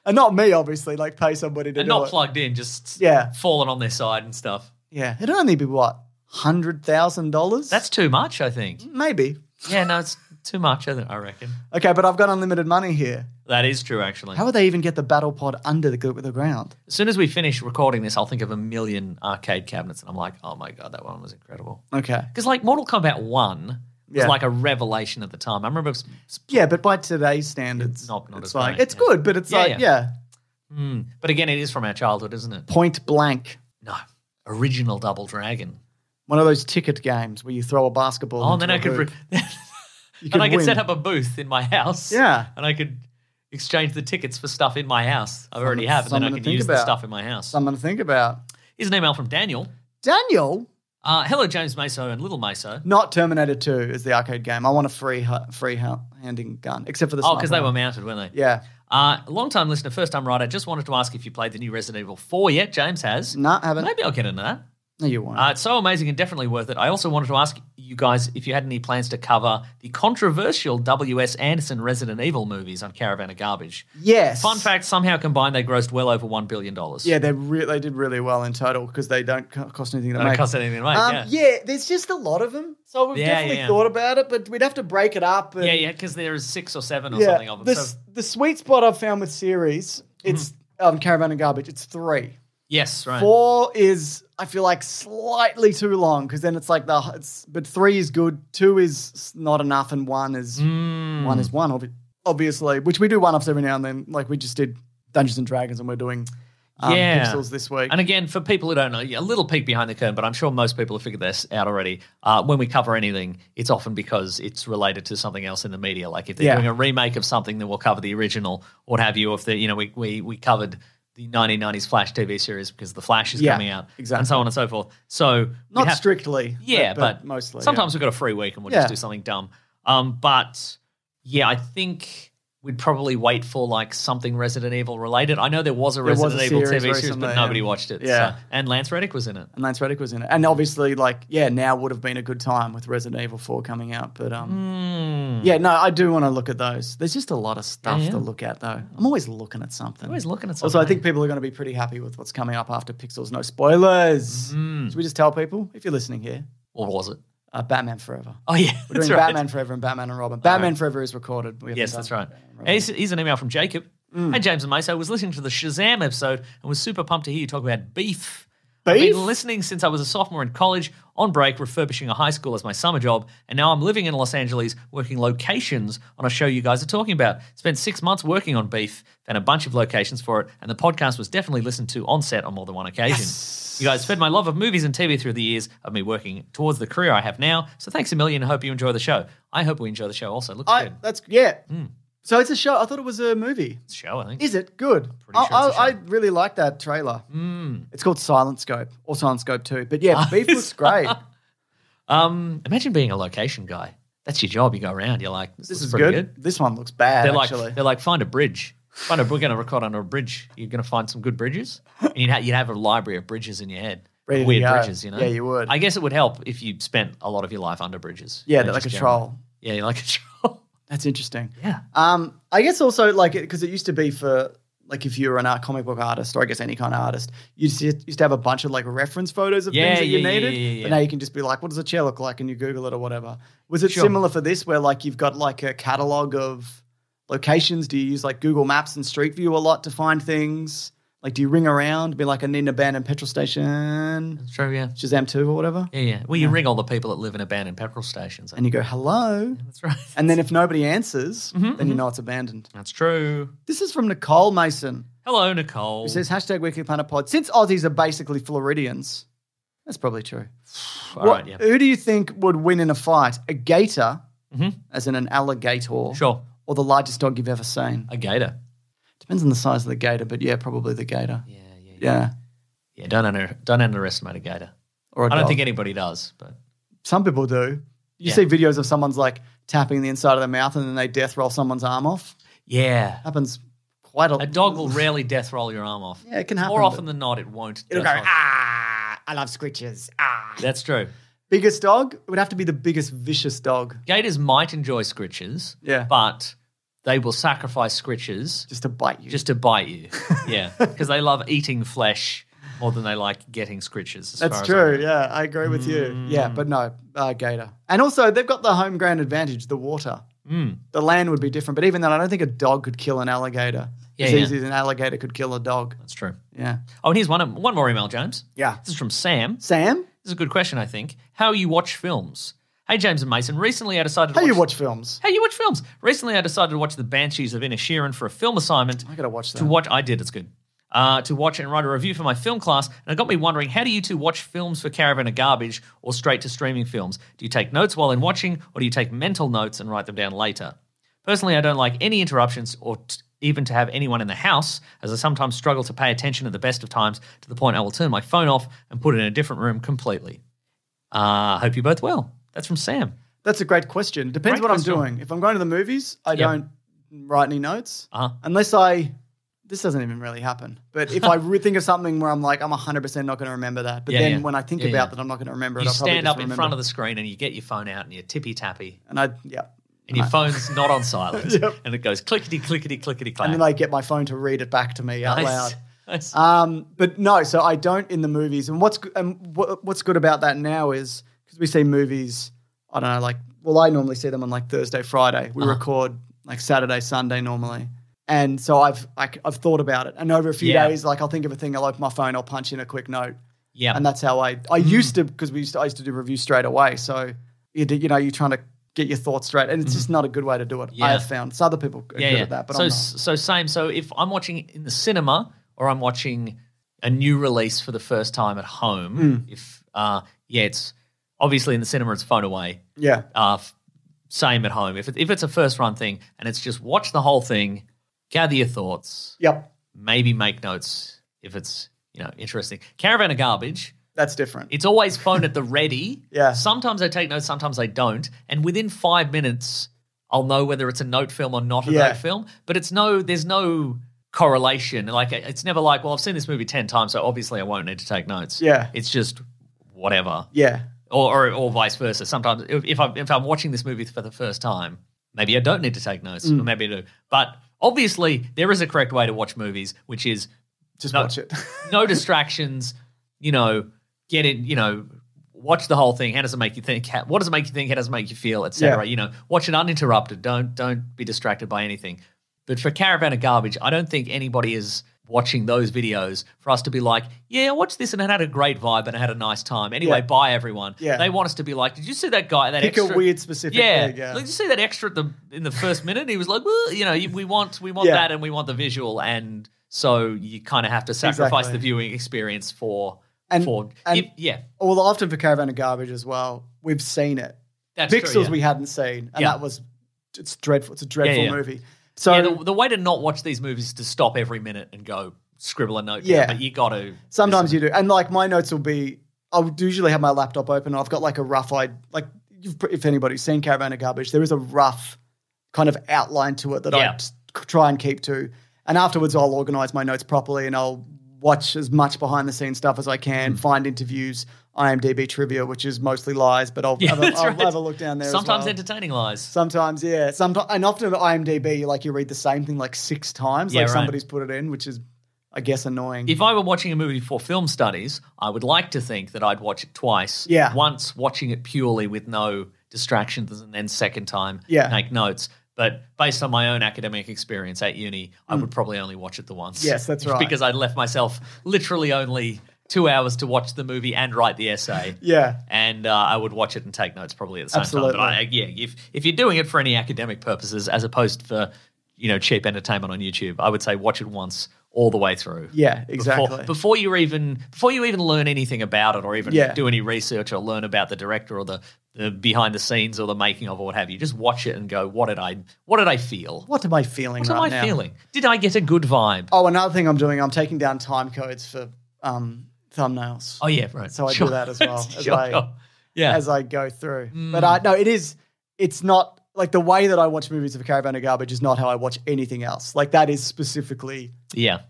B: And not me, obviously, like pay somebody to
C: and
B: do
C: not
B: it.
C: plugged in, just
B: Yeah.
C: falling on their side and stuff.
B: Yeah, it'd only be what hundred thousand dollars.
C: That's too much, I think.
B: maybe
C: Yeah, no, it's too much. I I reckon
B: okay, but I've got unlimited money here.
C: that is true. Actually,
B: How would they even get the battle pod under the, the ground?
C: as soon as we finish recording this, I'll think of a million arcade cabinets, and I'm like, oh my god, that one was incredible.
B: Okay,
C: Because like Mortal Kombat One was
B: Yeah.
C: like a revelation at the time. I remember. It was,
B: yeah, but by today's standards,
C: It's not- not
B: it's
C: as
B: like
C: great,
B: it's
C: yeah.
B: good, but it's
C: Yeah,
B: like
C: yeah.
B: yeah.
C: Hmm. but again, it is from our childhood, isn't it?
B: point blank,
C: No, original Double Dragon.
B: One of those ticket games where you throw a basketball.
C: Oh, and then I could,
B: hoop.
C: re-
B: You <laughs>
C: and I could
B: win.
C: set up a booth in my house.
B: Yeah.
C: and I could exchange the tickets for stuff in my house. I already have, and then I could use the
B: about.
C: stuff in my house.
B: something to think about.
C: Here's an email from Daniel.
B: Daniel,
C: Uh, hello, James Maso and Little Maso.
B: not Terminator Two is the arcade game. I want a free free handing gun, except for the
C: Oh, because they were mounted, weren't they?
B: Yeah,
C: Uh, long time listener, first time writer. Just wanted to ask if you played the new Resident Evil 4 yet. James has.
B: no, haven't.
C: Maybe I'll get into that.
B: No, you won't.
C: Uh, it's so amazing and definitely worth it. I also wanted to ask you guys if you had any plans to cover the controversial W.S. Anderson Resident Evil movies on Caravan of Garbage.
B: yes.
C: Fun fact: somehow combined, they grossed well over one billion dollars.
B: Yeah, they re- they did really well in total because they don't co- cost anything to
C: Don't
B: make.
C: cost anything to make,
B: Um,
C: yeah.
B: there's just a lot of them, so we've
C: Yeah,
B: definitely
C: yeah, yeah.
B: thought about it, but we'd have to break it up. And,
C: yeah, yeah, because there's six or seven or
B: yeah.
C: something of them.
B: The,
C: So,
B: the sweet spot I've found with series, it's um, Caravan and Garbage. It's three.
C: Yes, right.
B: Four is I feel like slightly too long because then it's like the it's, but three is good, two is not enough, and one is
C: Mm.
B: one is one obvi- obviously, which we do one offs every now and then. Like we just did Dungeons and Dragons, and we're doing um,
C: Yeah.
B: Pixels this week.
C: And again, for people who don't know, yeah, a little peek behind the curtain, but I'm sure most people have figured this out already. Uh, when we cover anything, it's often because it's related to something else in the media. Like if they're
B: Yeah.
C: doing a remake of something, then we'll cover the original, or what have you. If the you know we we we covered the 1990s Flash TV series because the Flash is
B: Yeah,
C: coming out,
B: exactly.
C: and so on and so forth. So
B: not
C: have-
B: strictly,
C: yeah, but,
B: mostly. yeah.
C: Sometimes we've got a free week and we'll
B: Yeah.
C: just do something dumb. Um, but yeah, I think we'd probably wait for like something Resident Evil related. I know there was a
B: was
C: Resident
B: a
C: Evil TV series, but nobody
B: yeah.
C: watched it.
B: Yeah.
C: so- and Lance Reddick was in it.
B: and Lance Reddick was in it, and obviously, like, yeah, now would have been a good time with Resident Evil Four coming out, but um, yeah, no, I do want to look at those. There's just a lot of stuff.
C: Yeah, yeah.
B: to look at, though. I'm always looking at something.
C: Always looking at something.
B: Also, I think people are going to be pretty happy with what's coming up after Pixels. No spoilers. Should we just tell people if you're listening here?
C: Or was it?
B: Uh, Batman Forever.
C: Oh yeah,
B: We're
C: that's
B: doing
C: right.
B: Batman Forever and Batman and Robin. Batman Forever is recorded. We
C: Yes, that's right.
B: Batman and Robin.
C: Here's, here's an email from Jacob.
B: Mm.
C: Hey, James and Mace. I was listening to the Shazam episode and was super pumped to hear you talk about beef. I've
B: Beef?
C: been listening since I was a sophomore in college, on break, refurbishing a high school as my summer job, and now I'm living in Los Angeles, working locations on a show you guys are talking about. Spent six months working on beef, found a bunch of locations for it, and the podcast was definitely listened to on set on more than one occasion. You guys fed my love of movies and TV through the years of me working towards the career I have now. So thanks a million. I hope you enjoy the show. I hope we enjoy the show also. Looks
B: I,
C: good.
B: that's yeah.
C: Hmm.
B: So it's a show. I thought it was a movie.
C: It's a show, I think.
B: Is it good?
C: Pretty
B: I,
C: sure
B: I, I really like that trailer.
C: Mm.
B: It's called Silent Scope or Silent Scope Two. But yeah, Beef looks <laughs> great.
C: Um, imagine being a location guy. That's your job. You go around. You're like, this,
B: This is
C: pretty
B: good.
C: good.
B: This one looks bad.
C: They're like,
B: actually,
C: they're like, find a bridge. Find a. We're going to record under a bridge. You're going to find some good bridges, and you'd, ha- you'd have a library of bridges in your head.
B: Ready to
C: Weird
B: go.
C: bridges, you know.
B: Yeah, you would.
C: I guess it would help if you spent a lot of your life under bridges.
B: yeah,
C: You know,
B: like a
C: just generally.
B: troll.
C: Yeah, you're like a <laughs> troll.
B: That's interesting.
C: Yeah.
B: Um, I guess also like because it used to be for like if you were an art comic book artist or I guess any kind of artist, you used to, used to have a bunch of like reference photos of
C: Yeah,
B: things that you
C: yeah, yeah,
B: needed.
C: yeah, yeah,
B: But now you can just be like, what does a chair look like? And you Google it or whatever. Was it
C: Sure.
B: similar for this where like you've got like a catalog of locations? Do you use like Google Maps and Street View a lot to find things? Like, do you ring around, be like, I need an abandoned petrol station,
C: It's true, yeah.
B: Shazam 2 or whatever?
C: Yeah, yeah. Well, you ring all the people that live in abandoned petrol stations.
B: And you go, hello.
C: That's right.
B: And then if nobody answers,
C: Mm-hmm,
B: then you know it's abandoned.
C: That's true.
B: This is from Nicole Mason.
C: Hello, Nicole.
B: It says hashtag Weekly Planet Pod. Since Aussies are basically Floridians, that's probably true.
C: All <sighs>
B: What-
C: right, yeah.
B: Who do you think would win in a fight? A gator, as in an alligator,
C: Mm-hmm. Sure.
B: Or the largest dog you've ever seen?
C: A gator.
B: Depends on the size of the gator, but yeah, probably the gator.
C: Yeah, yeah, yeah.
B: Yeah.
C: Yeah, don't, under, don't underestimate a gator.
B: Or a
C: I don't think anybody does, but
B: Some people do. You
C: Yeah.
B: see videos of someone's like tapping the inside of their mouth and then they death roll someone's arm off.
C: yeah.
B: Happens quite a lot.
C: A dog will rarely death roll your arm off.
B: Yeah, it can happen,
C: More often than not, it won't.
B: It'll go,
C: roll.
B: ah, I love scritches. Ah.
C: That's true.
B: Biggest dog? It would have to be the biggest vicious dog
C: Gators might enjoy scritches,
B: Yeah.
C: but they will sacrifice scritches
B: just to bite you.
C: just to bite you. <laughs> Yeah, because they love eating flesh more than they like getting scritches. as
B: That's
C: far as
B: true.
C: I know.
B: Yeah, I agree with you. Yeah, but no, uh, gator. And also, they've got the home ground advantage, the water.
C: Mm.
B: The land would be different, but even then, I don't think a dog could kill an alligator
C: Yeah,
B: as
C: yeah.
B: easy as an alligator could kill a dog.
C: That's true.
B: Yeah.
C: Oh, and here's one one more email, James.
B: Yeah.
C: This is from Sam.
B: Sam,
C: This is a good question, I think. How you watch films? Hey, James and Mason. Recently, I decided to
B: how
C: watch,
B: you watch films?
C: How you watch films? Recently, I decided to watch The Banshees of Inisherin for a film assignment.
B: I gotta watch that.
C: To watch, I did. It's good. Uh, to watch and write a review for my film class, and it got me wondering: How do you two watch films for Caravan of Garbage or straight to streaming films? Do you take notes while in watching, or do you take mental notes and write them down later? Personally, I don't like any interruptions or t- even to have anyone in the house, as I sometimes struggle to pay attention at the best of times to the point I will turn my phone off and put it in a different room completely. Uh, hope you both well. That's from Sam.
B: That's a great question. Depends
C: Great
B: what
C: question.
B: I'm doing. If I'm going to the movies, I don't write any notes
C: Uh-huh.
B: unless I. This doesn't even really happen. But if I <laughs> re- think of something where I'm like, I'm 100% not going to remember that. But
C: Yeah,
B: then
C: yeah.
B: when I think
C: Yeah,
B: about
C: yeah.
B: that, I'm not going to remember it.
C: You
B: I'll probably
C: stand
B: just
C: up in
B: remember.
C: front of the screen and you get your phone out and you're tippy tappy,
B: And I, yeah.
C: and your phone's not on silent, <laughs>
B: Yep.
C: and it goes clickety clickety clickety clack.
B: And then I get my phone to read it back to me out
C: Nice.
B: loud. <laughs>
C: Nice.
B: Um, but no, so I don't in the movies. And what's go- and what, what's good about that now is because we see movies. I don't know, like well, I normally see them on like Thursday, Friday. We
C: Uh-huh.
B: record like Saturday, Sunday normally. And so I've like, I've thought about it, and over a few
C: Yeah.
B: days, like I'll think of a thing, I'll open my phone, I'll punch in a quick note,
C: yeah,
B: and that's how I I
C: Mm.
B: used to because we used to, I used to do reviews straight away. So you do- you know you're trying to get your thoughts straight, and it's just not a good way to do it.
C: Mm-hmm. Yeah.
B: I have found. So other people are
C: yeah,
B: good
C: yeah.
B: at that, but
C: so
B: I'm not.
C: so same. So if I'm watching in the cinema or I'm watching a new release for the first time at home,
B: Hmm.
C: if uh, yeah, it's obviously in the cinema it's phone away.
B: Yeah,
C: Uh, f- same at home. If it, if it's a first run thing and it's just watch the whole thing, gather your thoughts,
B: yep,
C: maybe make notes if it's you know interesting. Caravan of garbage.
B: that's different.
C: It's always phone at the ready. <laughs>
B: Yeah.
C: Sometimes I take notes, sometimes I don't. And within five minutes, I'll know whether it's a note film or not a
B: Yeah.
C: note film. But it's no, there's no correlation. Like it's never like, well, I've seen this movie ten times, so obviously I won't need to take notes.
B: Yeah.
C: It's just whatever,
B: yeah,
C: or or, or vice versa. Sometimes if, if I'm if I'm watching this movie for the first time, maybe I don't need to take notes,
B: Mm.
C: or maybe I do. But obviously, there is a correct way to watch movies, which is
B: just
C: No.
B: watch it. <laughs>
C: no distractions. You know, get it. You know, watch the whole thing. How does it make you think? How, what does it make you think? How does it make you feel? Etc.
B: Yeah.
C: You know, watch it uninterrupted. Don't don't be distracted by anything. But for Caravan of Garbage, I don't think anybody is watching those videos for us to be like, yeah, I watched this and it had a great vibe and I had a nice time. Anyway,
B: Yeah.
C: bye everyone.
B: Yeah.
C: They want us to be like, did you see that guy? That
B: Pick
C: extra?
B: a weird specific
C: yeah.
B: thing. Yeah.
C: Did you see that extra at the in the first minute? He was like, well, you know, we want we want
B: Yeah.
C: that and we want the visual, and so you kind of have to sacrifice
B: Exactly.
C: the viewing experience for
B: And-
C: for
B: and-
C: if- yeah.
B: well, often for Caravan of Garbage as well, we've seen it.
C: That's
B: Pixels
C: true, yeah.
B: we hadn't seen, and that was it's dreadful. It's a dreadful movie. So
C: yeah, the, the way to not watch these movies is to stop every minute and go scribble a note.
B: Yeah.
C: down, but you got to.
B: sometimes you do, and like my notes will be. I'll usually have my laptop open. and I've got like a rough idea. Like you've, if anybody's seen Caravan of Garbage, there is a rough kind of outline to it that
C: Yeah.
B: I try and keep to. And afterwards, I'll organize my notes properly, and I'll watch as much behind the scenes stuff as I can. Hmm. Find interviews, IMDb trivia, which is mostly lies, but I'll, <laughs>
C: Yeah,
B: have, a, I'll
C: right.
B: have a look down there.
C: Sometimes
B: well.
C: entertaining lies.
B: Sometimes, yeah. Sometimes, and often at IMDb, like you read the same thing like six times.
C: Yeah,
B: like
C: right.
B: somebody's put it in, which is, I guess, annoying.
C: If I were watching a movie for film studies, I would like to think that I'd watch it twice.
B: Yeah.
C: Once watching it purely with no distractions, and then second time
B: Yeah.
C: make notes. But based on my own academic experience at uni, I would probably only watch it the once.
B: Mm. Yes, that's <laughs> right.
C: because I'd left myself literally only two hours to watch the movie and write the essay.
B: Yeah.
C: And uh, I would watch it and take notes probably at the same
B: Absolutely.
C: time. But I, yeah, if if you're doing it for any academic purposes as opposed for you know cheap entertainment on YouTube, I would say watch it once all the way through.
B: Yeah, exactly.
C: before you even before you even learn anything about it or even
B: Yeah.
C: do any research or learn about the director or the, the behind the scenes or the making of or what have you, just watch it and go, what did I what did I feel?
B: What am I feeling
C: What
B: right
C: am I
B: now?
C: feeling? Did I get a good vibe?
B: Oh, another thing I'm doing, I'm taking down time codes for um, thumbnails.
C: Oh yeah, right.
B: So I do that as well, <laughs> as
C: Sure,
B: I-
C: yeah.
B: as I go through.
C: Mm.
B: But uh, no, it is. It's not like the way that I watch movies of Caravan of Garbage is not how I watch anything else. Like that is specifically
C: yeah.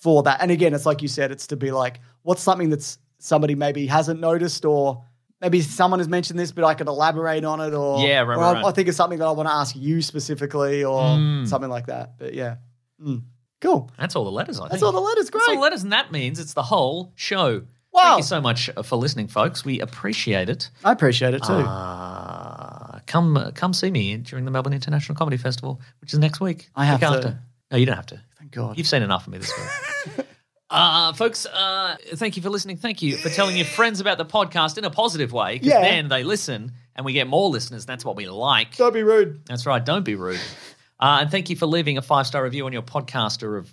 B: for that. And again, it's like you said, it's to be like, what's something that's somebody maybe hasn't noticed, or maybe someone has mentioned this, but I could elaborate on it, or
C: Yeah, right,
B: or
C: right,
B: I,
C: right.
B: I think it's something that I want to ask you specifically, or
C: Mm.
B: something like that. But yeah, Mm. cool.
C: That's all the letters, I think.
B: That's all the letters. Great.
C: That's all the letters, and that means it's the whole show.
B: Wow.
C: Thank you so much uh, for listening, folks. We appreciate it.
B: I appreciate it too.
C: Uh, come uh, come see me during the Melbourne International Comedy Festival, which is next week.
B: I have to.
C: after. No, you don't have to.
B: Thank God.
C: You've seen enough of me this week. <laughs> Uh, folks, uh, thank you for listening. Thank you for telling your friends about the podcast in a positive way, because
B: Yeah.
C: then they listen and we get more listeners. That's what we like.
B: Don't be rude.
C: That's right. Don't be rude. Uh, and thank you for leaving a five star review on your podcaster of,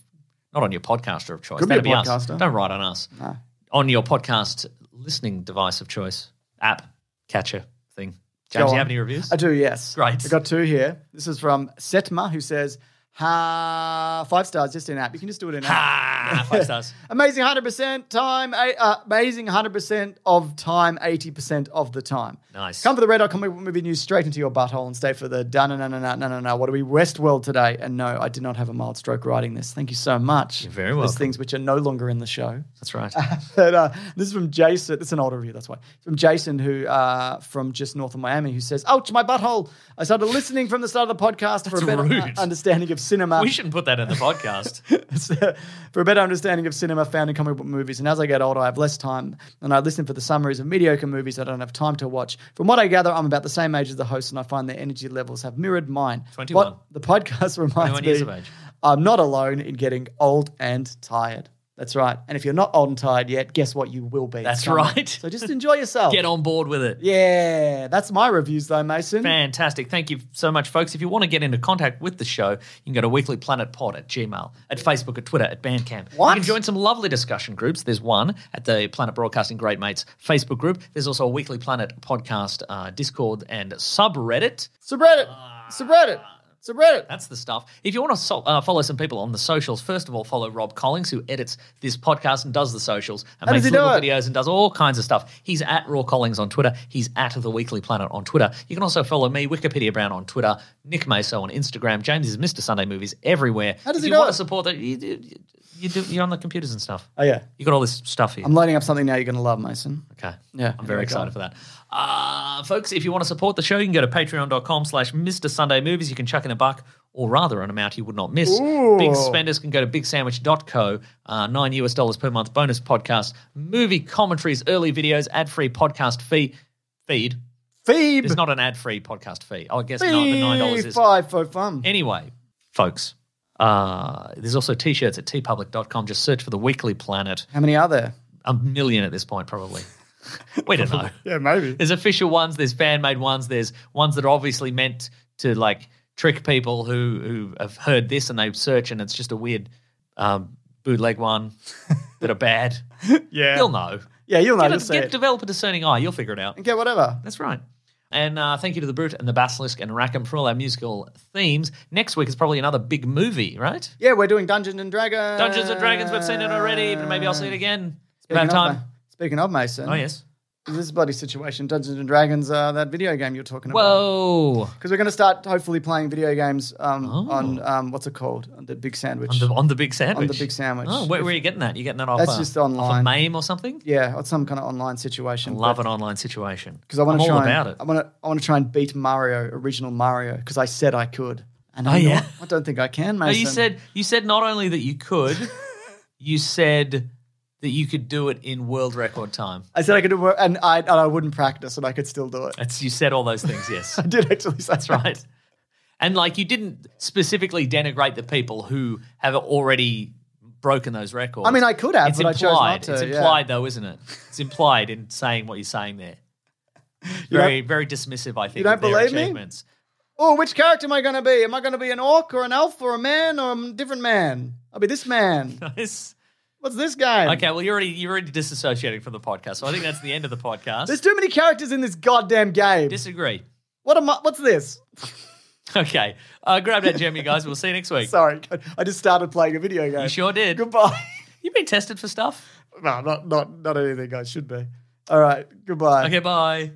C: not on your podcaster of choice.
B: Could be
C: That'd us.
B: podcaster.
C: Don't write on us.
B: No.
C: On your podcast listening device of choice, app, catcher thing. James, do you have any reviews?
B: I do, yes.
C: Great.
B: I got two here. This is from Setma, who says, ha, five stars just in app. You can just do it in app.
C: Ha! Five stars. <laughs>
B: Amazing 100% time, eh, uh, amazing 100% of time, 80% of the time.
C: Nice.
B: Come for the Red Hot Comic Movie News straight into your butthole and stay for the da na na na na na na na. What are we, Westworld today? And no, I did not have a mild stroke writing this. Thank you so much.
C: You're very
B: for These things which are no longer in the show.
C: That's right. <laughs>
B: But uh, this is from Jason. It's an older review, that's why. From Jason, who uh, from just north of Miami, who says, "Ouch, my butthole! I started listening from the start of the podcast for a better
C: rude.
B: understanding of cinema.
C: we shouldn't put that in the podcast. <laughs>
B: Uh, for a better understanding of cinema found in comic book movies. And as I get older, I have less time, and I listen for the summaries of mediocre movies I don't have time to watch. From what I gather, I'm about the same age as the host, and I find their energy levels have mirrored mine.
C: 21.
B: What the podcast <laughs> reminds me,
C: of.
B: I'm not alone in getting old and tired. That's right. And if you're not old and tired yet, guess what? You will be.
C: That's right.
B: So just enjoy yourself.
C: Get on board with it.
B: Yeah, that's my reviews though, Mason.
C: Fantastic. Thank you so much, folks. If you want to get into contact with the show, you can go to weeklyplanetpod at Gmail, at Facebook, at Twitter, at Bandcamp.
B: What?
C: You can join some lovely discussion groups. There's one at the Planet Broadcasting Great Mates Facebook group. There's also a Weekly Planet podcast uh, Discord and subreddit.
B: Subreddit. Subreddit. Subreddit.
C: That's the stuff. If you want to uh, follow some people on the socials, first of all, follow Rob Collings, who edits this podcast and does the socials and
B: How
C: makes little videos and does all kinds of stuff. He's at Raw Collings on Twitter. He's at The Weekly Planet on Twitter. You can also follow me, Wikipedia Brown on Twitter, Nick Maso on Instagram. James is Mr. Sunday Movies everywhere.
B: How does
C: if
B: he
C: you want
B: it?
C: to support that, you, you, you do, you're on the computers and stuff.
B: Oh yeah.
C: You got all this stuff here.
B: I'm loading up something now you're going to love, Mason.
C: Okay.
B: Yeah,
C: I'm very excited for that. Uh, folks, if you want to support the show, you can go to patreon.com slash Mr. Sunday Movies. You can chuck in a buck or rather an amount you would not miss.
B: Ooh.
C: Big spenders can go to bigsandwich.co, uh, nine US dollars per month bonus podcast, movie commentaries, early videos, ad-free podcast fee feed.
B: Phoebe.
C: It's not an ad-free podcast fee. Oh, I guess no, the nine dollars is.
B: Five for fun.
C: Anyway, folks, uh, there's also t-shirts at teepublic.com. Just search for the Weekly Planet.
B: How many are there?
C: A million at this point, probably. We don't <laughs> know.
B: Yeah, maybe.
C: There's official ones, there's fan made ones, there's ones that are obviously meant to like trick people who who have heard this and they search and it's just a weird um, bootleg one <laughs> that are bad.
B: Yeah.
C: You'll know.
B: Yeah, you'll know.
C: Get, a, get develop a discerning eye. You'll figure it out.
B: Okay, whatever.
C: That's right. And uh, thank you to the Brute and the Basilisk and Rackham for all our musical themes. Next week is probably another big movie, right?
B: Yeah, we're doing Dungeons and Dragons.
C: Dungeons and Dragons. We've seen it already, but maybe I'll see it again. It's
B: Speaking
C: about time.
B: Speaking of Mason,
C: Oh yes.
B: this bloody situation, Dungeons and Dragons, uh, that video game you're talking about.
C: Whoa.
B: Because we're going to start hopefully playing video games um,
C: Oh.
B: on um, what's it called? On the Big Sandwich.
C: On the, on the big sandwich.
B: On the big sandwich.
C: Oh, where, where are you getting that? You getting that off?
B: That's
C: uh,
B: just
C: Off
B: online.
C: a MAME or something?
B: yeah, or some kind of online situation.
C: Love an online situation.
B: Because I want to try.
C: about
B: and,
C: it.
B: I want to. I want to try and beat Mario, original Mario, because I said I could. And
C: Oh,
B: I'm
C: yeah?
B: not- I don't think I can,
C: No,
B: Mason.
C: you said you said not only that you could, <laughs> you said that you could do it in world record time.
B: I said I could do it, and I and I wouldn't practice, and I could still do it.
C: That's you said all those things. Yes, <laughs>
B: I did actually say
C: that's right. And like you didn't specifically denigrate the people who have already broken those records.
B: I mean, I could have,
C: it's
B: but I
C: implied.
B: chose not to.
C: It's
B: yeah.
C: implied though, isn't it? It's implied in saying what you're saying there. Very, very dismissive. I think. You don't
B: believe me? Oh, which character am I going to be? Am I going to be an orc or an elf or a man or a different man? I'll be this man. <laughs>
C: It's-
B: What's this guy?
C: okay, well, you're already you're already disassociating from the podcast, so I think that's the end of the podcast.
B: There's too many characters in this goddamn game.
C: Disagree.
B: What am I? What's this? <laughs>
C: Okay, uh, grab that gem, you guys. We'll see you next week.
B: Sorry, I just started playing a video game.
C: You sure did.
B: Goodbye. <laughs>
C: You've been tested for stuff.
B: no, not not not anything. I should be. All right. Goodbye.
C: Okay, bye.